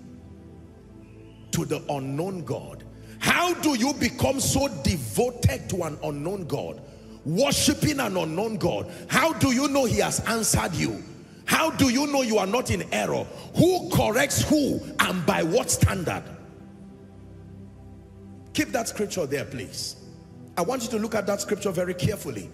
to the unknown God. How do you become so devoted to an unknown God? Worshipping an unknown God. How do you know he has answered you? How do you know you are not in error? Who corrects who and by what standard? Keep that scripture there, please. I want you to look at that scripture very carefully.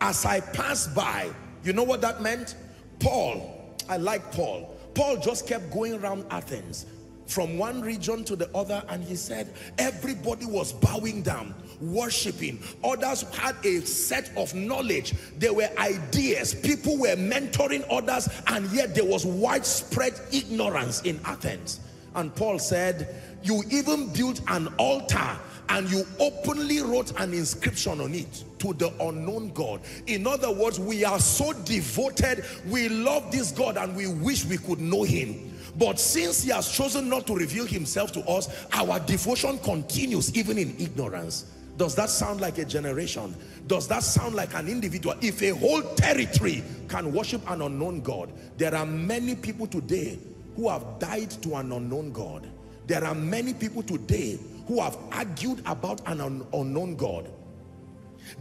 As I passed by, you know what that meant? Paul, I like Paul. Paul just kept going around Athens from one region to the other and he said everybody was bowing down worshiping others had a set of knowledge there were ideas people were mentoring others and yet there was widespread ignorance in Athens and Paul said you even built an altar and you openly wrote an inscription on it to the unknown God. In other words, we are so devoted, we love this God and we wish we could know him. But since he has chosen not to reveal himself to us, our devotion continues even in ignorance. Does that sound like a generation? Does that sound like an individual? If a whole territory can worship an unknown God, there are many people today who have died to an unknown God. There are many people today who have argued about an un unknown God.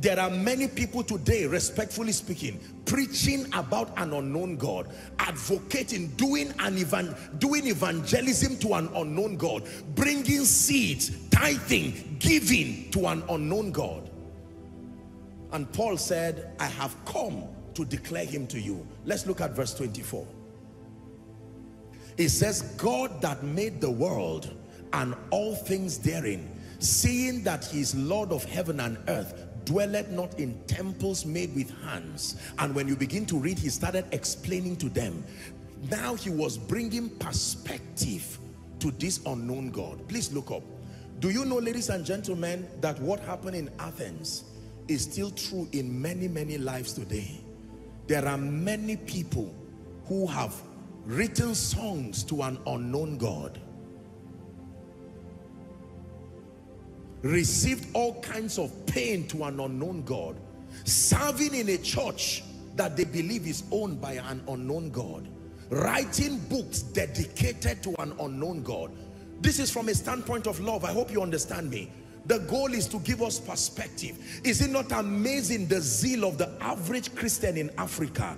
There are many people today, respectfully speaking, preaching about an unknown God, advocating, doing an evan doing evangelism to an unknown God, bringing seeds, tithing, giving to an unknown God. And Paul said, I have come to declare him to you. Let's look at verse 24. It says, God that made the world and all things therein, seeing that he is Lord of heaven and earth, dwelleth not in temples made with hands. And when you begin to read, he started explaining to them. Now he was bringing perspective to this unknown God. Please look up. Do you know, ladies and gentlemen, that what happened in Athens is still true in many, many lives today? There are many people who have written songs to an unknown God received all kinds of pain to an unknown God, serving in a church that they believe is owned by an unknown God, writing books dedicated to an unknown God. This is from a standpoint of love. I hope you understand me. The goal is to give us perspective. Is it not amazing the zeal of the average Christian in Africa?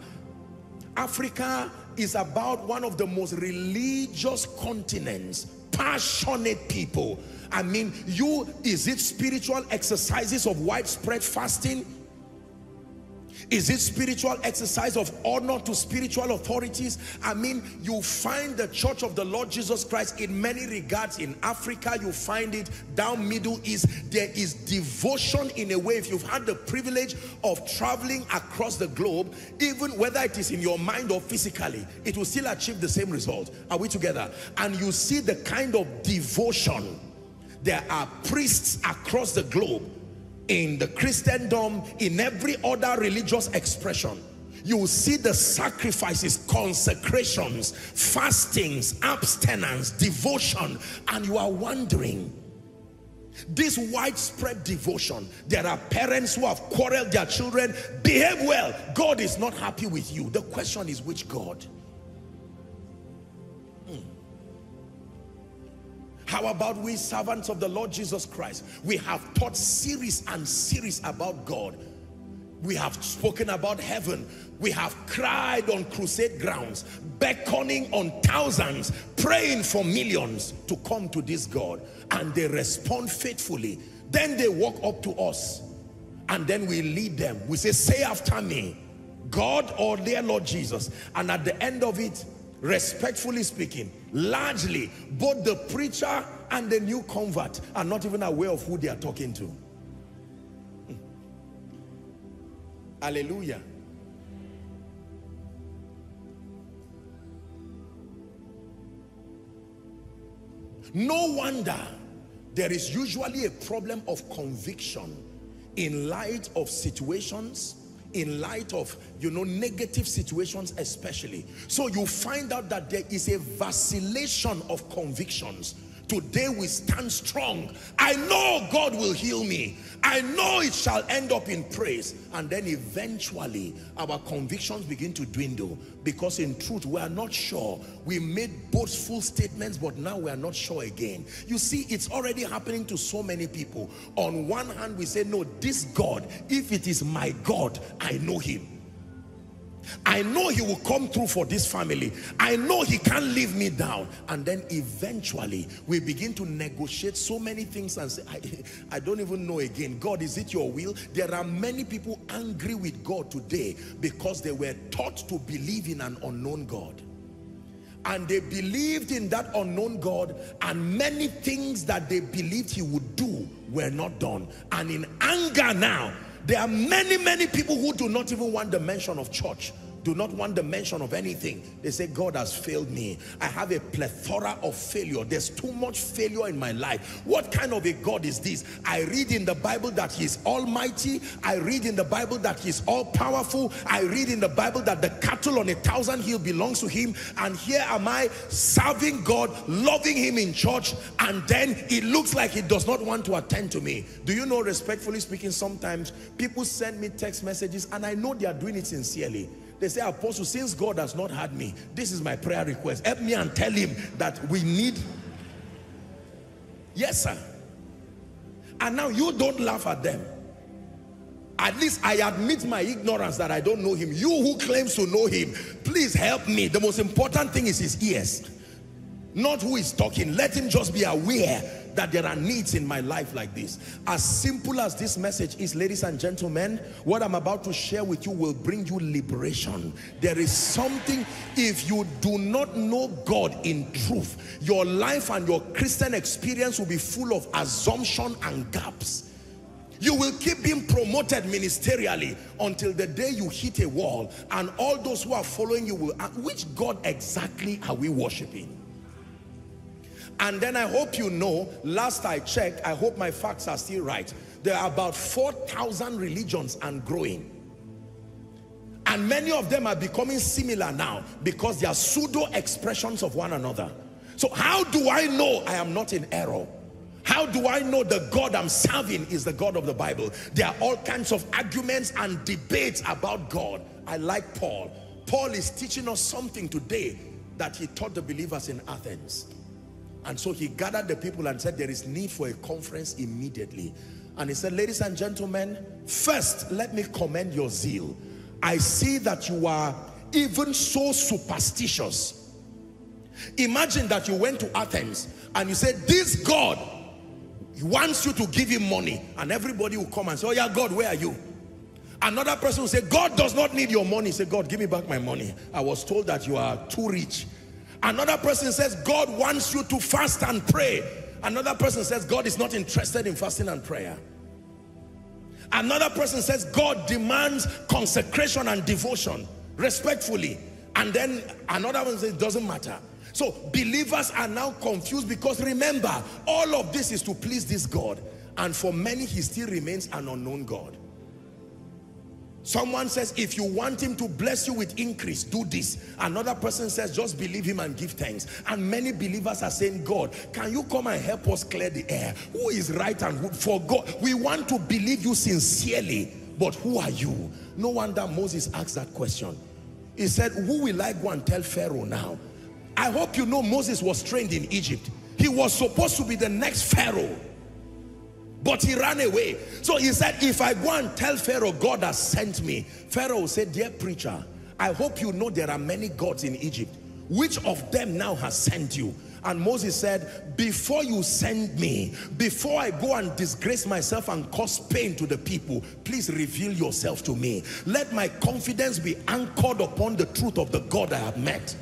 Africa is about one of the most religious continents, passionate people, I mean, you, is it spiritual exercises of widespread fasting? Is it spiritual exercise of honor to spiritual authorities? I mean, you find the church of the Lord Jesus Christ in many regards in Africa, you find it down Middle East. There is devotion in a way. If you've had the privilege of traveling across the globe, even whether it is in your mind or physically, it will still achieve the same result. Are we together? And you see the kind of devotion there are priests across the globe in the Christendom, in every other religious expression. You will see the sacrifices, consecrations, fastings, abstinence, devotion, and you are wondering, this widespread devotion, there are parents who have quarreled their children, behave well, God is not happy with you. The question is which God? How about we servants of the Lord Jesus Christ? We have taught series and series about God. We have spoken about heaven. We have cried on crusade grounds, beckoning on thousands, praying for millions to come to this God. And they respond faithfully. Then they walk up to us and then we lead them. We say, say after me, God or dear Lord Jesus. And at the end of it, respectfully speaking, Largely, both the preacher and the new convert are not even aware of who they are talking to. Alleluia! Hallelujah. No wonder there is usually a problem of conviction in light of situations in light of you know negative situations especially. So you find out that there is a vacillation of convictions Today we stand strong. I know God will heal me. I know it shall end up in praise. And then eventually our convictions begin to dwindle because in truth we are not sure. We made boastful statements but now we are not sure again. You see it's already happening to so many people. On one hand we say no this God if it is my God I know him. I know he will come through for this family. I know he can't leave me down. And then eventually we begin to negotiate so many things and say, I, I don't even know again. God, is it your will? There are many people angry with God today because they were taught to believe in an unknown God and they believed in that unknown God and many things that they believed he would do were not done and in anger now there are many, many people who do not even want the mention of church do not want the mention of anything. They say, God has failed me. I have a plethora of failure. There's too much failure in my life. What kind of a God is this? I read in the Bible that he's almighty. I read in the Bible that he's all powerful. I read in the Bible that the cattle on a thousand hill belongs to him. And here am I serving God, loving him in church. And then it looks like he does not want to attend to me. Do you know, respectfully speaking, sometimes people send me text messages and I know they are doing it sincerely. They say, Apostle, since God has not had me, this is my prayer request. Help me and tell him that we need. Yes, sir. And now you don't laugh at them. At least I admit my ignorance that I don't know him. You who claims to know him, please help me. The most important thing is his ears. Not who is talking. Let him just be aware that there are needs in my life like this. As simple as this message is, ladies and gentlemen, what I'm about to share with you will bring you liberation. There is something, if you do not know God in truth, your life and your Christian experience will be full of assumption and gaps. You will keep being promoted ministerially until the day you hit a wall and all those who are following you will, which God exactly are we worshiping? And then I hope you know, last I checked, I hope my facts are still right. There are about 4,000 religions and growing. And many of them are becoming similar now because they are pseudo expressions of one another. So how do I know I am not in error? How do I know the God I'm serving is the God of the Bible? There are all kinds of arguments and debates about God. I like Paul. Paul is teaching us something today that he taught the believers in Athens. And so he gathered the people and said, there is need for a conference immediately. And he said, ladies and gentlemen, first, let me commend your zeal. I see that you are even so superstitious. Imagine that you went to Athens and you said, this God he wants you to give him money. And everybody will come and say, oh yeah, God, where are you? Another person will say, God does not need your money. Say, God, give me back my money. I was told that you are too rich Another person says, God wants you to fast and pray. Another person says, God is not interested in fasting and prayer. Another person says, God demands consecration and devotion, respectfully. And then another one says, it doesn't matter. So believers are now confused because remember, all of this is to please this God. And for many, he still remains an unknown God. Someone says, if you want him to bless you with increase, do this. Another person says, just believe him and give thanks. And many believers are saying, God, can you come and help us clear the air? Who is right and who? For God, we want to believe you sincerely, but who are you? No wonder Moses asked that question. He said, who will I go and tell Pharaoh now? I hope you know Moses was trained in Egypt. He was supposed to be the next Pharaoh. But he ran away. So he said, if I go and tell Pharaoh, God has sent me. Pharaoh said, dear preacher, I hope you know there are many gods in Egypt. Which of them now has sent you? And Moses said, before you send me, before I go and disgrace myself and cause pain to the people, please reveal yourself to me. Let my confidence be anchored upon the truth of the God I have met.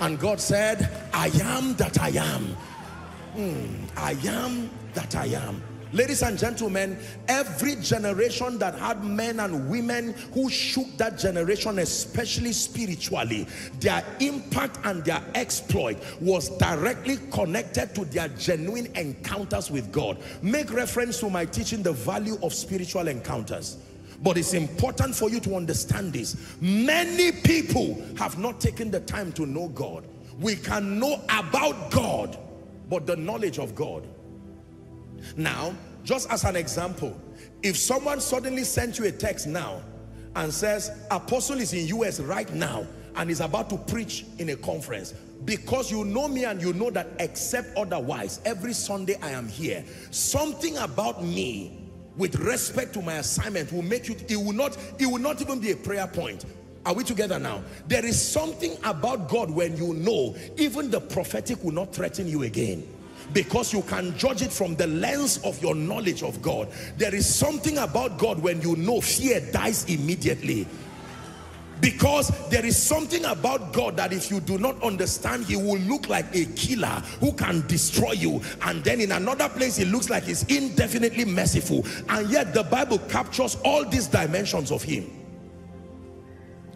And God said, I am that I am. Hmm, I am that I am. Ladies and gentlemen, every generation that had men and women who shook that generation, especially spiritually, their impact and their exploit was directly connected to their genuine encounters with God. Make reference to my teaching, the value of spiritual encounters. But it's important for you to understand this. Many people have not taken the time to know God. We can know about God, but the knowledge of God now, just as an example, if someone suddenly sent you a text now and says, Apostle is in US right now and is about to preach in a conference, because you know me and you know that except otherwise, every Sunday I am here, something about me with respect to my assignment will make you, it will not, it will not even be a prayer point. Are we together now? There is something about God when you know, even the prophetic will not threaten you again because you can judge it from the lens of your knowledge of God. There is something about God when you know fear dies immediately. Because there is something about God that if you do not understand, he will look like a killer who can destroy you. And then in another place, he looks like he's indefinitely merciful. And yet the Bible captures all these dimensions of him.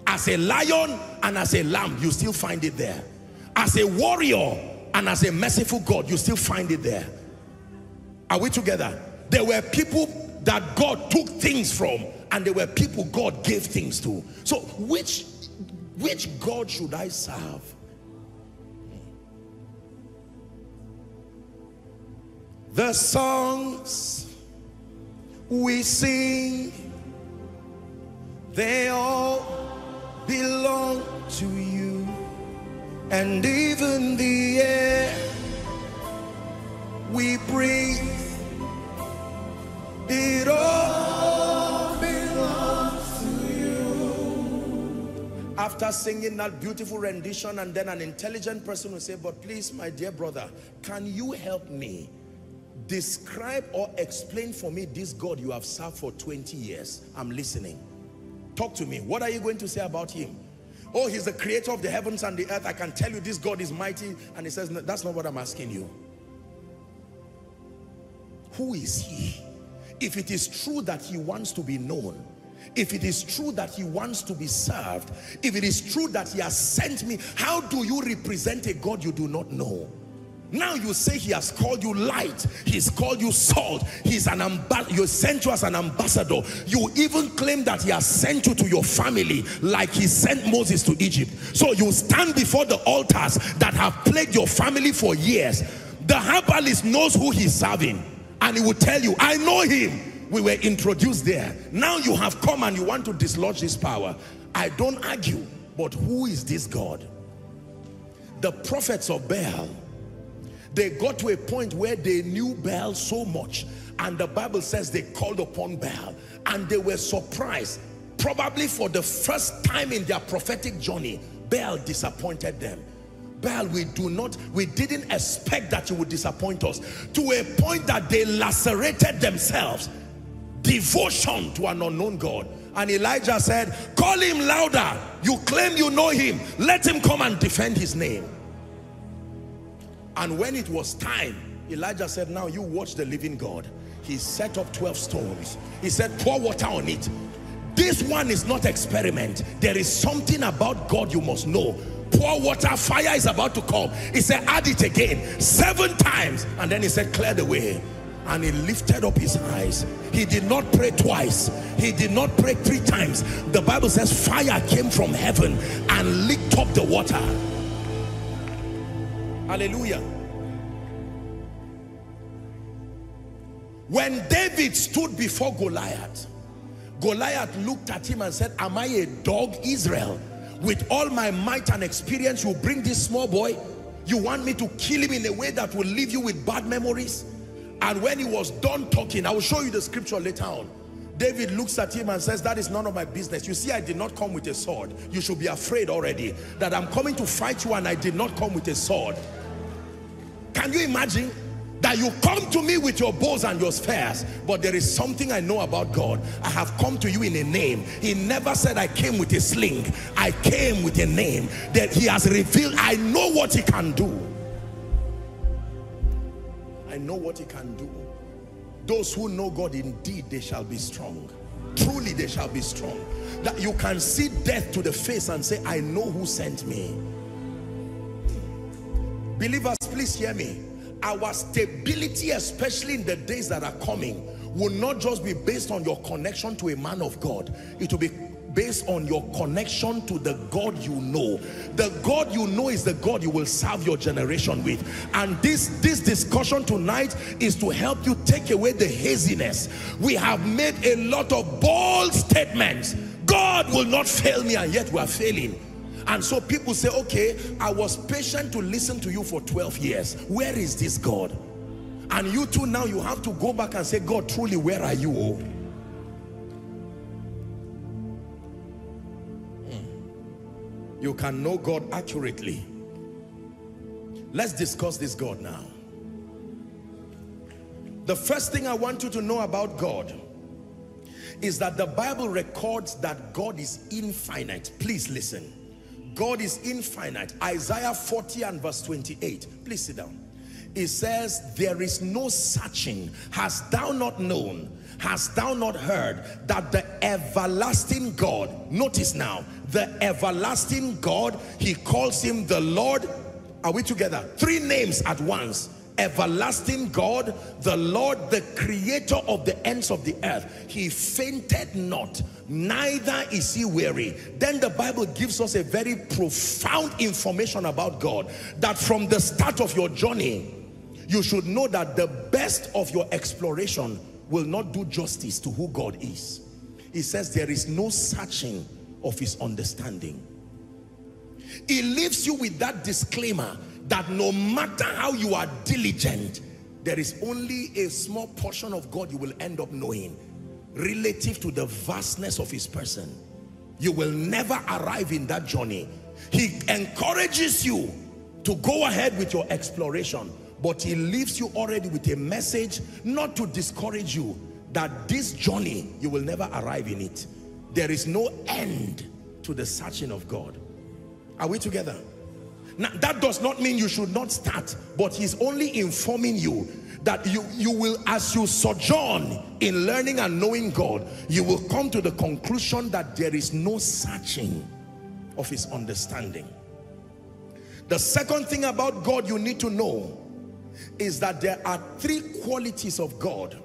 As a lion and as a lamb, you still find it there. As a warrior, and as a merciful God, you still find it there. Are we together? There were people that God took things from and there were people God gave things to. So which, which God should I serve? The songs we sing, they all belong to you and even the air we breathe it all belongs to you. After singing that beautiful rendition and then an intelligent person will say but please my dear brother can you help me describe or explain for me this God you have served for 20 years? I'm listening. Talk to me. What are you going to say about him Oh, he's the creator of the heavens and the earth. I can tell you this God is mighty. And he says, no, that's not what I'm asking you. Who is he? If it is true that he wants to be known, if it is true that he wants to be served, if it is true that he has sent me, how do you represent a God you do not know? Now you say he has called you light. He's called you salt. He's an. You sent you as an ambassador. You even claim that he has sent you to your family like he sent Moses to Egypt. So you stand before the altars that have plagued your family for years. The herbalist knows who he's serving and he will tell you, I know him. We were introduced there. Now you have come and you want to dislodge this power. I don't argue, but who is this God? The prophets of Baal they got to a point where they knew Baal so much and the Bible says they called upon Baal and they were surprised. Probably for the first time in their prophetic journey Baal disappointed them. Baal we do not we didn't expect that you would disappoint us to a point that they lacerated themselves. Devotion to an unknown God. And Elijah said call him louder. You claim you know him. Let him come and defend his name and when it was time, Elijah said, now you watch the living God. He set up 12 stones. He said, pour water on it. This one is not experiment. There is something about God you must know. Pour water, fire is about to come. He said, add it again, seven times. And then he said, clear the way. And he lifted up his eyes. He did not pray twice. He did not pray three times. The Bible says fire came from heaven and licked up the water. Hallelujah. When David stood before Goliath, Goliath looked at him and said, am I a dog, Israel? With all my might and experience, you bring this small boy? You want me to kill him in a way that will leave you with bad memories? And when he was done talking, I will show you the scripture later on. David looks at him and says, that is none of my business. You see, I did not come with a sword. You should be afraid already that I'm coming to fight you and I did not come with a sword. Can you imagine? That you come to me with your bows and your spears, but there is something I know about God. I have come to you in a name. He never said I came with a sling. I came with a name that he has revealed. I know what he can do. I know what he can do. Those who know God indeed they shall be strong. Truly they shall be strong. That you can see death to the face and say I know who sent me. Believers please hear me. Our stability especially in the days that are coming will not just be based on your connection to a man of God. It will be based on your connection to the God you know. The God you know is the God you will serve your generation with. And this, this discussion tonight is to help you take away the haziness. We have made a lot of bold statements. God will not fail me and yet we are failing. And so people say, okay, I was patient to listen to you for 12 years. Where is this God? And you too now you have to go back and say, God, truly, where are you? Oh? You can know God accurately. Let's discuss this God now. The first thing I want you to know about God is that the Bible records that God is infinite. Please listen. God is infinite. Isaiah 40 and verse 28. Please sit down. It says, there is no searching. Hast thou not known? Hast thou not heard that the everlasting God, notice now, the everlasting God, he calls him the Lord. Are we together? Three names at once. Everlasting God, the Lord, the creator of the ends of the earth. He fainted not, neither is he weary. Then the Bible gives us a very profound information about God. That from the start of your journey, you should know that the best of your exploration will not do justice to who God is. He says there is no searching of his understanding. He leaves you with that disclaimer that no matter how you are diligent, there is only a small portion of God you will end up knowing relative to the vastness of his person. You will never arrive in that journey. He encourages you to go ahead with your exploration, but he leaves you already with a message not to discourage you that this journey, you will never arrive in it. There is no end to the searching of God. Are we together? Now, that does not mean you should not start, but he's only informing you that you, you will, as you sojourn in learning and knowing God, you will come to the conclusion that there is no searching of his understanding. The second thing about God you need to know is that there are three qualities of God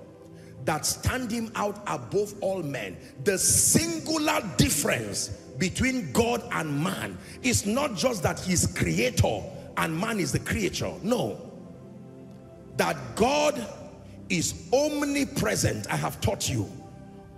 that stand him out above all men. The singular difference between God and man is not just that he's creator and man is the creature. No. That God is omnipresent, I have taught you,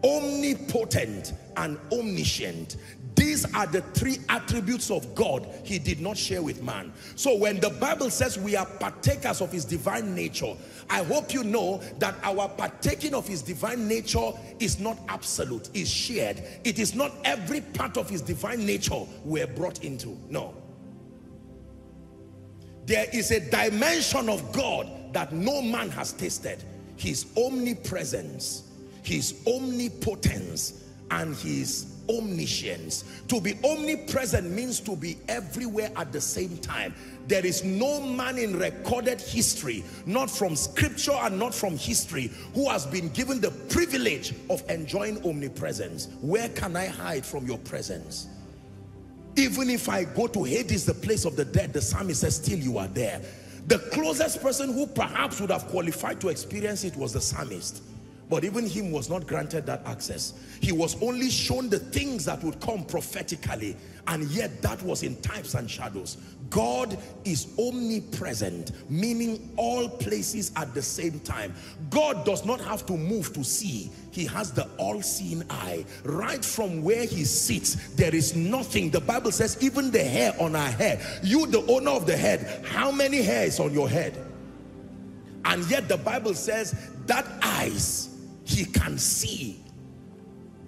omnipotent and omniscient. These are the three attributes of God he did not share with man. So when the Bible says we are partakers of his divine nature, I hope you know that our partaking of his divine nature is not absolute, is shared. It is not every part of his divine nature we're brought into. No. There is a dimension of God that no man has tasted. His omnipresence, his omnipotence, and his omniscience. To be omnipresent means to be everywhere at the same time. There is no man in recorded history, not from scripture and not from history, who has been given the privilege of enjoying omnipresence. Where can I hide from your presence? Even if I go to Hades, the place of the dead, the psalmist says, still you are there. The closest person who perhaps would have qualified to experience it was the psalmist. But even him was not granted that access. He was only shown the things that would come prophetically. And yet that was in types and shadows. God is omnipresent, meaning all places at the same time. God does not have to move to see. He has the all-seeing eye. Right from where he sits, there is nothing. The Bible says even the hair on our head. You, the owner of the head, how many hairs on your head? And yet the Bible says that eyes he can see.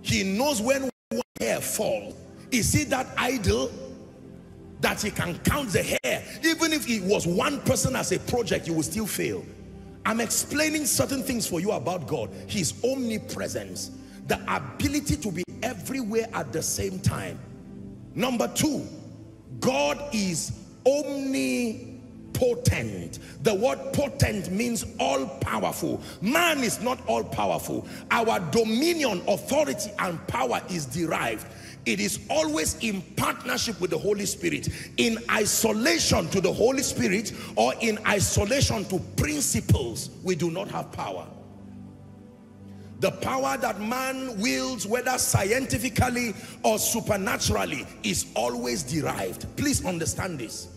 He knows when one hair falls. Is he that idle that he can count the hair? Even if it was one person as a project, you will still fail. I'm explaining certain things for you about God. His omnipresence, the ability to be everywhere at the same time. Number two, God is omnipotent. Potent. The word potent means all powerful. Man is not all powerful. Our dominion, authority, and power is derived. It is always in partnership with the Holy Spirit, in isolation to the Holy Spirit, or in isolation to principles, we do not have power. The power that man wields, whether scientifically or supernaturally, is always derived. Please understand this.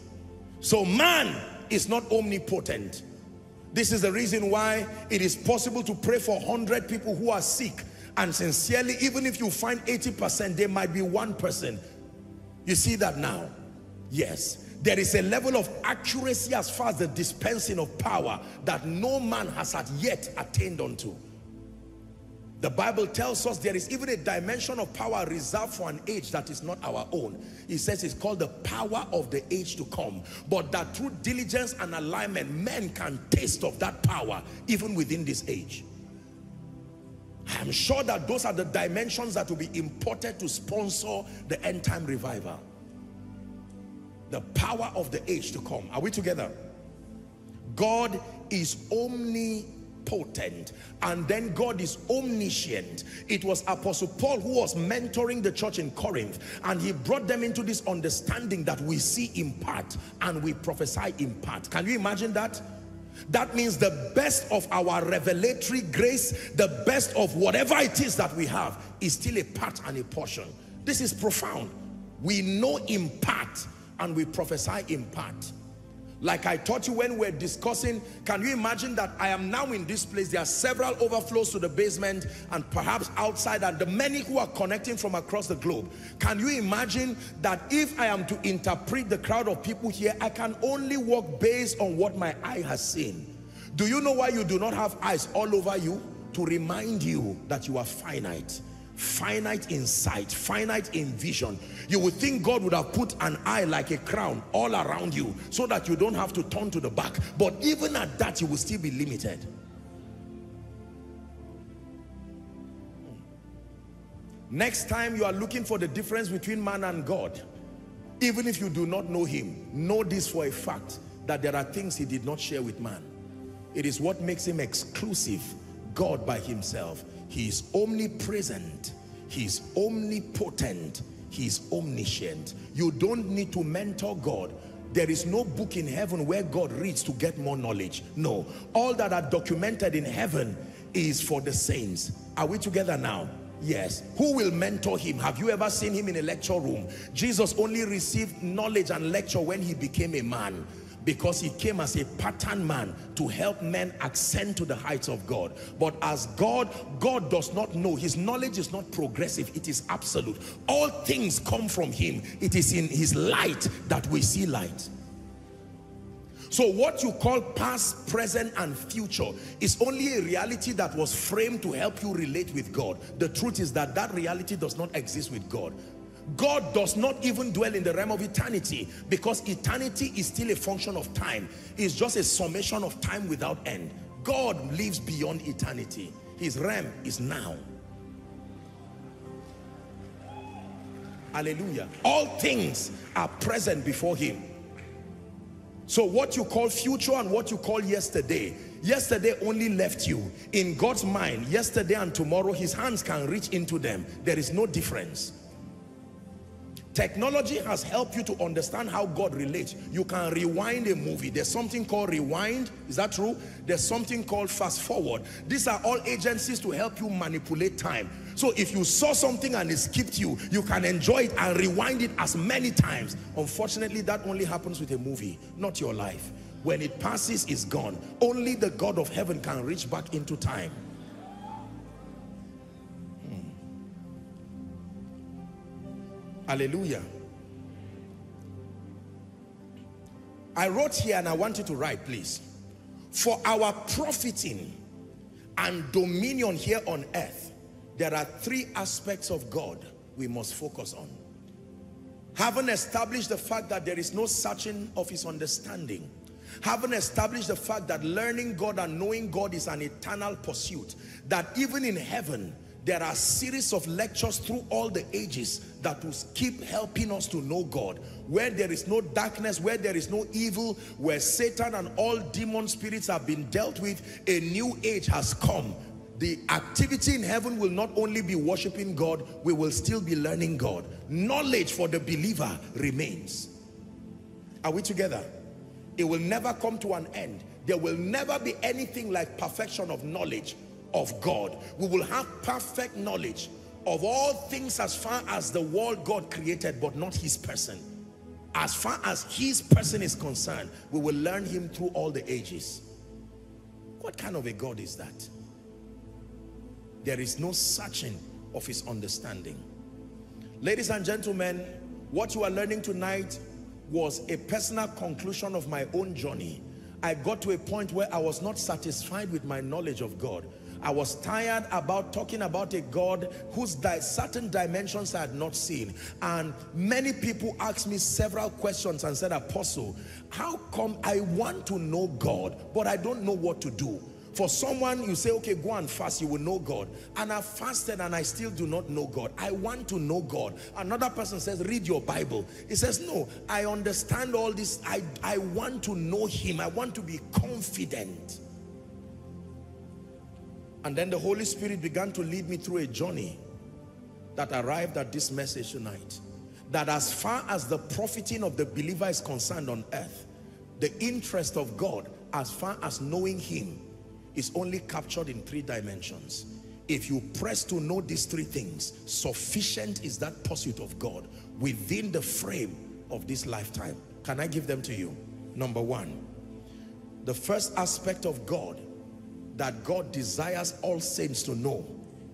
So man is not omnipotent. This is the reason why it is possible to pray for 100 people who are sick and sincerely, even if you find 80%, there might be one person. You see that now? Yes. There is a level of accuracy as far as the dispensing of power that no man has yet attained unto. The Bible tells us there is even a dimension of power reserved for an age that is not our own. It says it's called the power of the age to come. But that through diligence and alignment, men can taste of that power even within this age. I am sure that those are the dimensions that will be imported to sponsor the end time revival. The power of the age to come. Are we together? God is omnipotent potent and then God is omniscient. It was apostle Paul who was mentoring the church in Corinth and he brought them into this understanding that we see in part and we prophesy in part. Can you imagine that? That means the best of our revelatory grace the best of whatever it is that we have is still a part and a portion. This is profound. We know in part and we prophesy in part like I taught you when we're discussing, can you imagine that I am now in this place, there are several overflows to the basement and perhaps outside and the many who are connecting from across the globe. Can you imagine that if I am to interpret the crowd of people here, I can only walk based on what my eye has seen. Do you know why you do not have eyes all over you? To remind you that you are finite finite in sight, finite in vision. You would think God would have put an eye like a crown all around you so that you don't have to turn to the back. But even at that, you will still be limited. Next time you are looking for the difference between man and God, even if you do not know him, know this for a fact, that there are things he did not share with man. It is what makes him exclusive, God by himself. He is omnipresent. He is omnipotent. He is omniscient. You don't need to mentor God. There is no book in heaven where God reads to get more knowledge. No. All that are documented in heaven is for the saints. Are we together now? Yes. Who will mentor him? Have you ever seen him in a lecture room? Jesus only received knowledge and lecture when he became a man because he came as a pattern man to help men ascend to the heights of God. But as God, God does not know. His knowledge is not progressive. It is absolute. All things come from him. It is in his light that we see light. So what you call past, present, and future is only a reality that was framed to help you relate with God. The truth is that that reality does not exist with God. God does not even dwell in the realm of eternity because eternity is still a function of time. It's just a summation of time without end. God lives beyond eternity. His realm is now. Hallelujah. All things are present before him. So what you call future and what you call yesterday, yesterday only left you. In God's mind, yesterday and tomorrow, his hands can reach into them. There is no difference. Technology has helped you to understand how God relates. You can rewind a movie. There's something called rewind. Is that true? There's something called fast forward. These are all agencies to help you manipulate time. So if you saw something and it skipped you, you can enjoy it and rewind it as many times. Unfortunately, that only happens with a movie, not your life. When it passes, it's gone. Only the God of heaven can reach back into time. Hallelujah. I wrote here and I want you to write, please. For our profiting and dominion here on earth, there are three aspects of God we must focus on. Having established the fact that there is no searching of his understanding, having established the fact that learning God and knowing God is an eternal pursuit, that even in heaven, there are series of lectures through all the ages that will keep helping us to know God. Where there is no darkness, where there is no evil, where Satan and all demon spirits have been dealt with, a new age has come. The activity in heaven will not only be worshiping God, we will still be learning God. Knowledge for the believer remains. Are we together? It will never come to an end. There will never be anything like perfection of knowledge of God. We will have perfect knowledge of all things as far as the world God created, but not his person. As far as his person is concerned, we will learn him through all the ages. What kind of a God is that? There is no searching of his understanding. Ladies and gentlemen, what you are learning tonight was a personal conclusion of my own journey. I got to a point where I was not satisfied with my knowledge of God. I was tired about talking about a God whose di certain dimensions I had not seen. And many people asked me several questions and said, Apostle, how come I want to know God, but I don't know what to do? For someone, you say, okay, go and fast, you will know God. And I fasted and I still do not know God. I want to know God. Another person says, read your Bible. He says, no, I understand all this. I, I want to know him. I want to be confident. And then the Holy Spirit began to lead me through a journey that arrived at this message tonight. That as far as the profiting of the believer is concerned on earth, the interest of God as far as knowing him is only captured in three dimensions. If you press to know these three things, sufficient is that pursuit of God within the frame of this lifetime. Can I give them to you? Number one, the first aspect of God that God desires all saints to know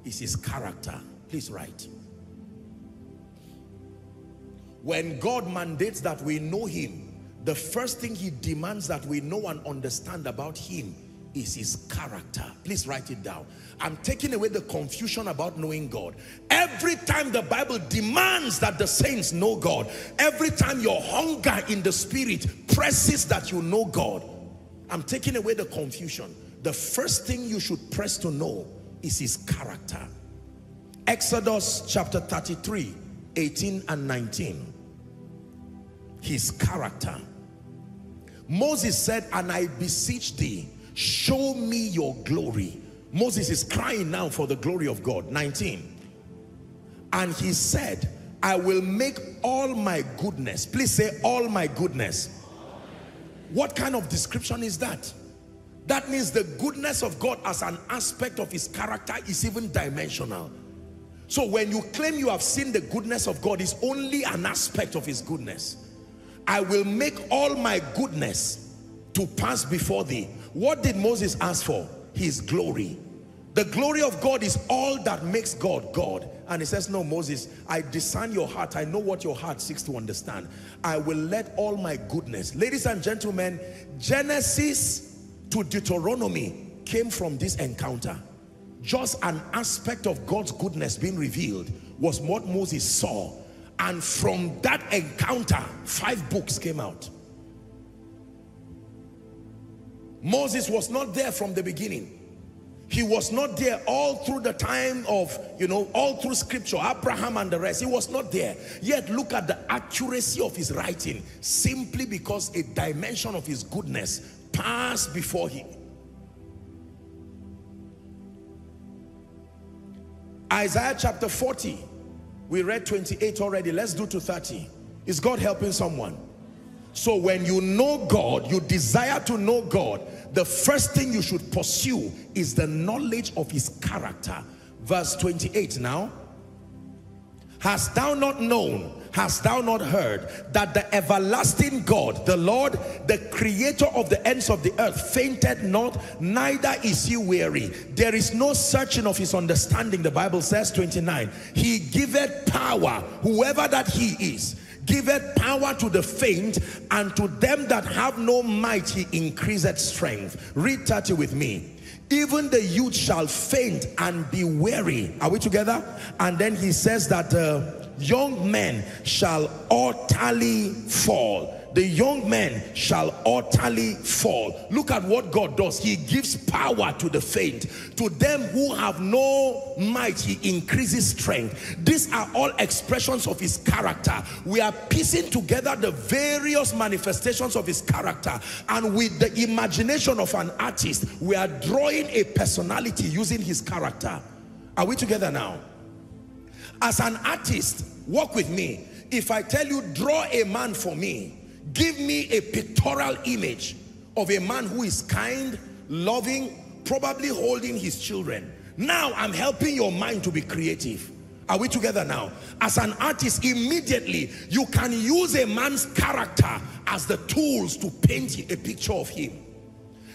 is his character. Please write. When God mandates that we know him, the first thing he demands that we know and understand about him is his character. Please write it down. I'm taking away the confusion about knowing God. Every time the Bible demands that the saints know God, every time your hunger in the spirit presses that you know God, I'm taking away the confusion the first thing you should press to know is his character. Exodus chapter 33, 18 and 19. His character. Moses said, and I beseech thee, show me your glory. Moses is crying now for the glory of God. 19. And he said, I will make all my goodness. Please say all my goodness. What kind of description is that? That means the goodness of God as an aspect of his character is even dimensional. So when you claim you have seen the goodness of God, is only an aspect of his goodness. I will make all my goodness to pass before thee. What did Moses ask for? His glory. The glory of God is all that makes God God. And he says, no, Moses, I discern your heart. I know what your heart seeks to understand. I will let all my goodness. Ladies and gentlemen, Genesis to Deuteronomy came from this encounter. Just an aspect of God's goodness being revealed was what Moses saw. And from that encounter, five books came out. Moses was not there from the beginning. He was not there all through the time of, you know, all through scripture, Abraham and the rest. He was not there. Yet look at the accuracy of his writing simply because a dimension of his goodness pass before him. Isaiah chapter 40. We read 28 already. Let's do to 30. Is God helping someone? So when you know God, you desire to know God, the first thing you should pursue is the knowledge of his character. Verse 28 now. Hast thou not known Hast thou not heard that the everlasting God, the Lord, the creator of the ends of the earth, fainted not, neither is he weary. There is no searching of his understanding, the Bible says, 29. He giveth power, whoever that he is, giveth power to the faint, and to them that have no might he increaseth strength. Read 30 with me even the youth shall faint and be weary are we together and then he says that uh, young men shall utterly fall the young men shall utterly fall. Look at what God does. He gives power to the faint. To them who have no might, he increases strength. These are all expressions of his character. We are piecing together the various manifestations of his character. And with the imagination of an artist, we are drawing a personality using his character. Are we together now? As an artist, walk with me. If I tell you, draw a man for me, give me a pictorial image of a man who is kind, loving, probably holding his children. Now I'm helping your mind to be creative. Are we together now? As an artist, immediately you can use a man's character as the tools to paint a picture of him.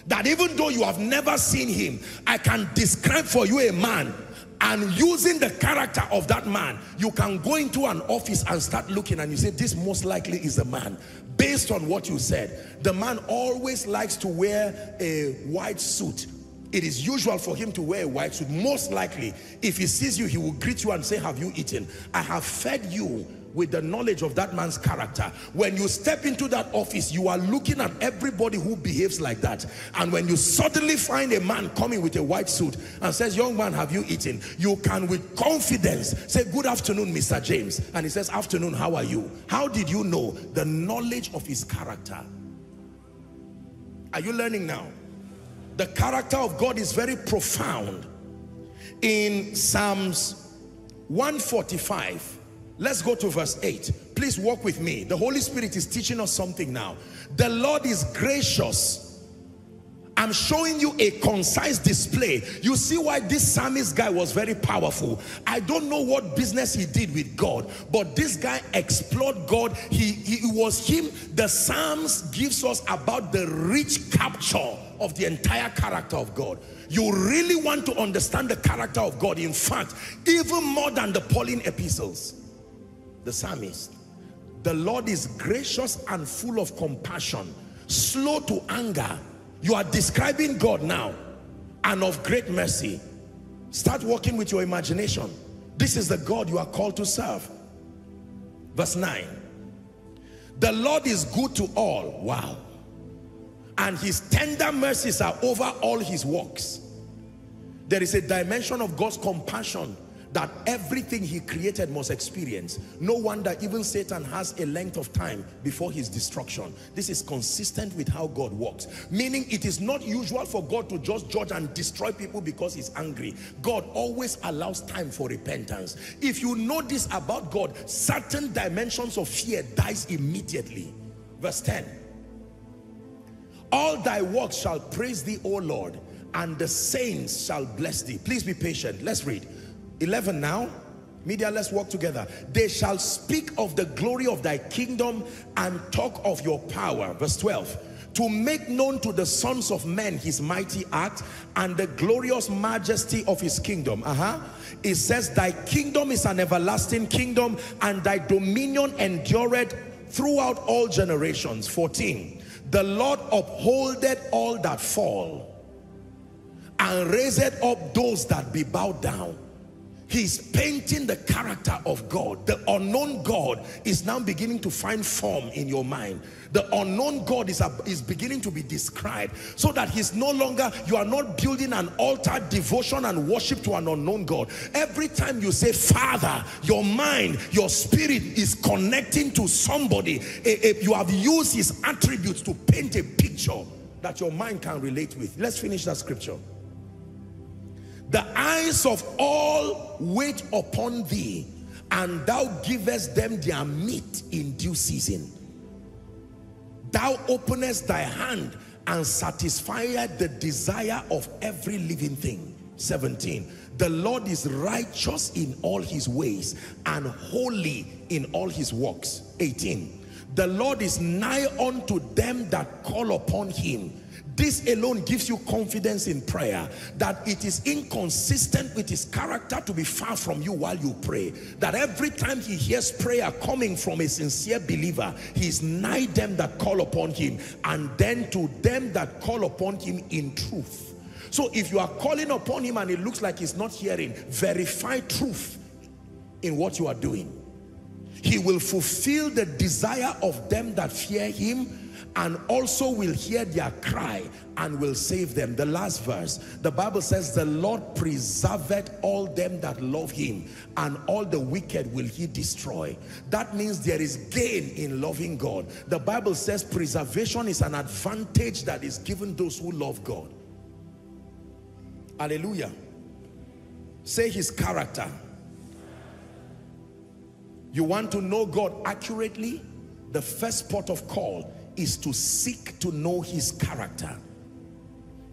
That even though you have never seen him, I can describe for you a man and using the character of that man, you can go into an office and start looking and you say, this most likely is a man. Based on what you said, the man always likes to wear a white suit. It is usual for him to wear a white suit. Most likely, if he sees you, he will greet you and say, have you eaten? I have fed you with the knowledge of that man's character. When you step into that office, you are looking at everybody who behaves like that. And when you suddenly find a man coming with a white suit and says, young man, have you eaten? You can with confidence say, good afternoon, Mr. James. And he says, afternoon, how are you? How did you know? The knowledge of his character. Are you learning now? The character of God is very profound. In Psalms 145, Let's go to verse 8. Please walk with me. The Holy Spirit is teaching us something now. The Lord is gracious. I'm showing you a concise display. You see why this psalmist guy was very powerful. I don't know what business he did with God, but this guy explored God. He, he was him. The Psalms gives us about the rich capture of the entire character of God. You really want to understand the character of God. In fact, even more than the Pauline epistles the psalmist. The Lord is gracious and full of compassion, slow to anger. You are describing God now and of great mercy. Start working with your imagination. This is the God you are called to serve. Verse 9. The Lord is good to all. Wow. And his tender mercies are over all his works. There is a dimension of God's compassion that everything he created must experience. No wonder even Satan has a length of time before his destruction. This is consistent with how God works. Meaning it is not usual for God to just judge and destroy people because he's angry. God always allows time for repentance. If you know this about God, certain dimensions of fear dies immediately. Verse 10. All thy works shall praise thee, O Lord, and the saints shall bless thee. Please be patient. Let's read. 11 now. Media, let's work together. They shall speak of the glory of thy kingdom and talk of your power. Verse 12. To make known to the sons of men his mighty act and the glorious majesty of his kingdom. Uh -huh. It says, Thy kingdom is an everlasting kingdom and thy dominion endureth throughout all generations. 14. The Lord upholdeth all that fall and raiseth up those that be bowed down He's painting the character of God. The unknown God is now beginning to find form in your mind. The unknown God is, is beginning to be described so that he's no longer, you are not building an altar, devotion and worship to an unknown God. Every time you say Father, your mind, your spirit is connecting to somebody. You have used his attributes to paint a picture that your mind can relate with. Let's finish that scripture. The eyes of all wait upon thee, and thou givest them their meat in due season. Thou openest thy hand and satisfiest the desire of every living thing. 17. The Lord is righteous in all his ways and holy in all his works. 18. The Lord is nigh unto them that call upon him this alone gives you confidence in prayer that it is inconsistent with his character to be far from you while you pray. That every time he hears prayer coming from a sincere believer, he is nigh them that call upon him and then to them that call upon him in truth. So if you are calling upon him and it looks like he's not hearing, verify truth in what you are doing. He will fulfill the desire of them that fear him and also will hear their cry and will save them. The last verse, the Bible says, the Lord preserveth all them that love him and all the wicked will he destroy. That means there is gain in loving God. The Bible says preservation is an advantage that is given those who love God. Hallelujah. Say his character. You want to know God accurately? The first port of call is to seek to know his character.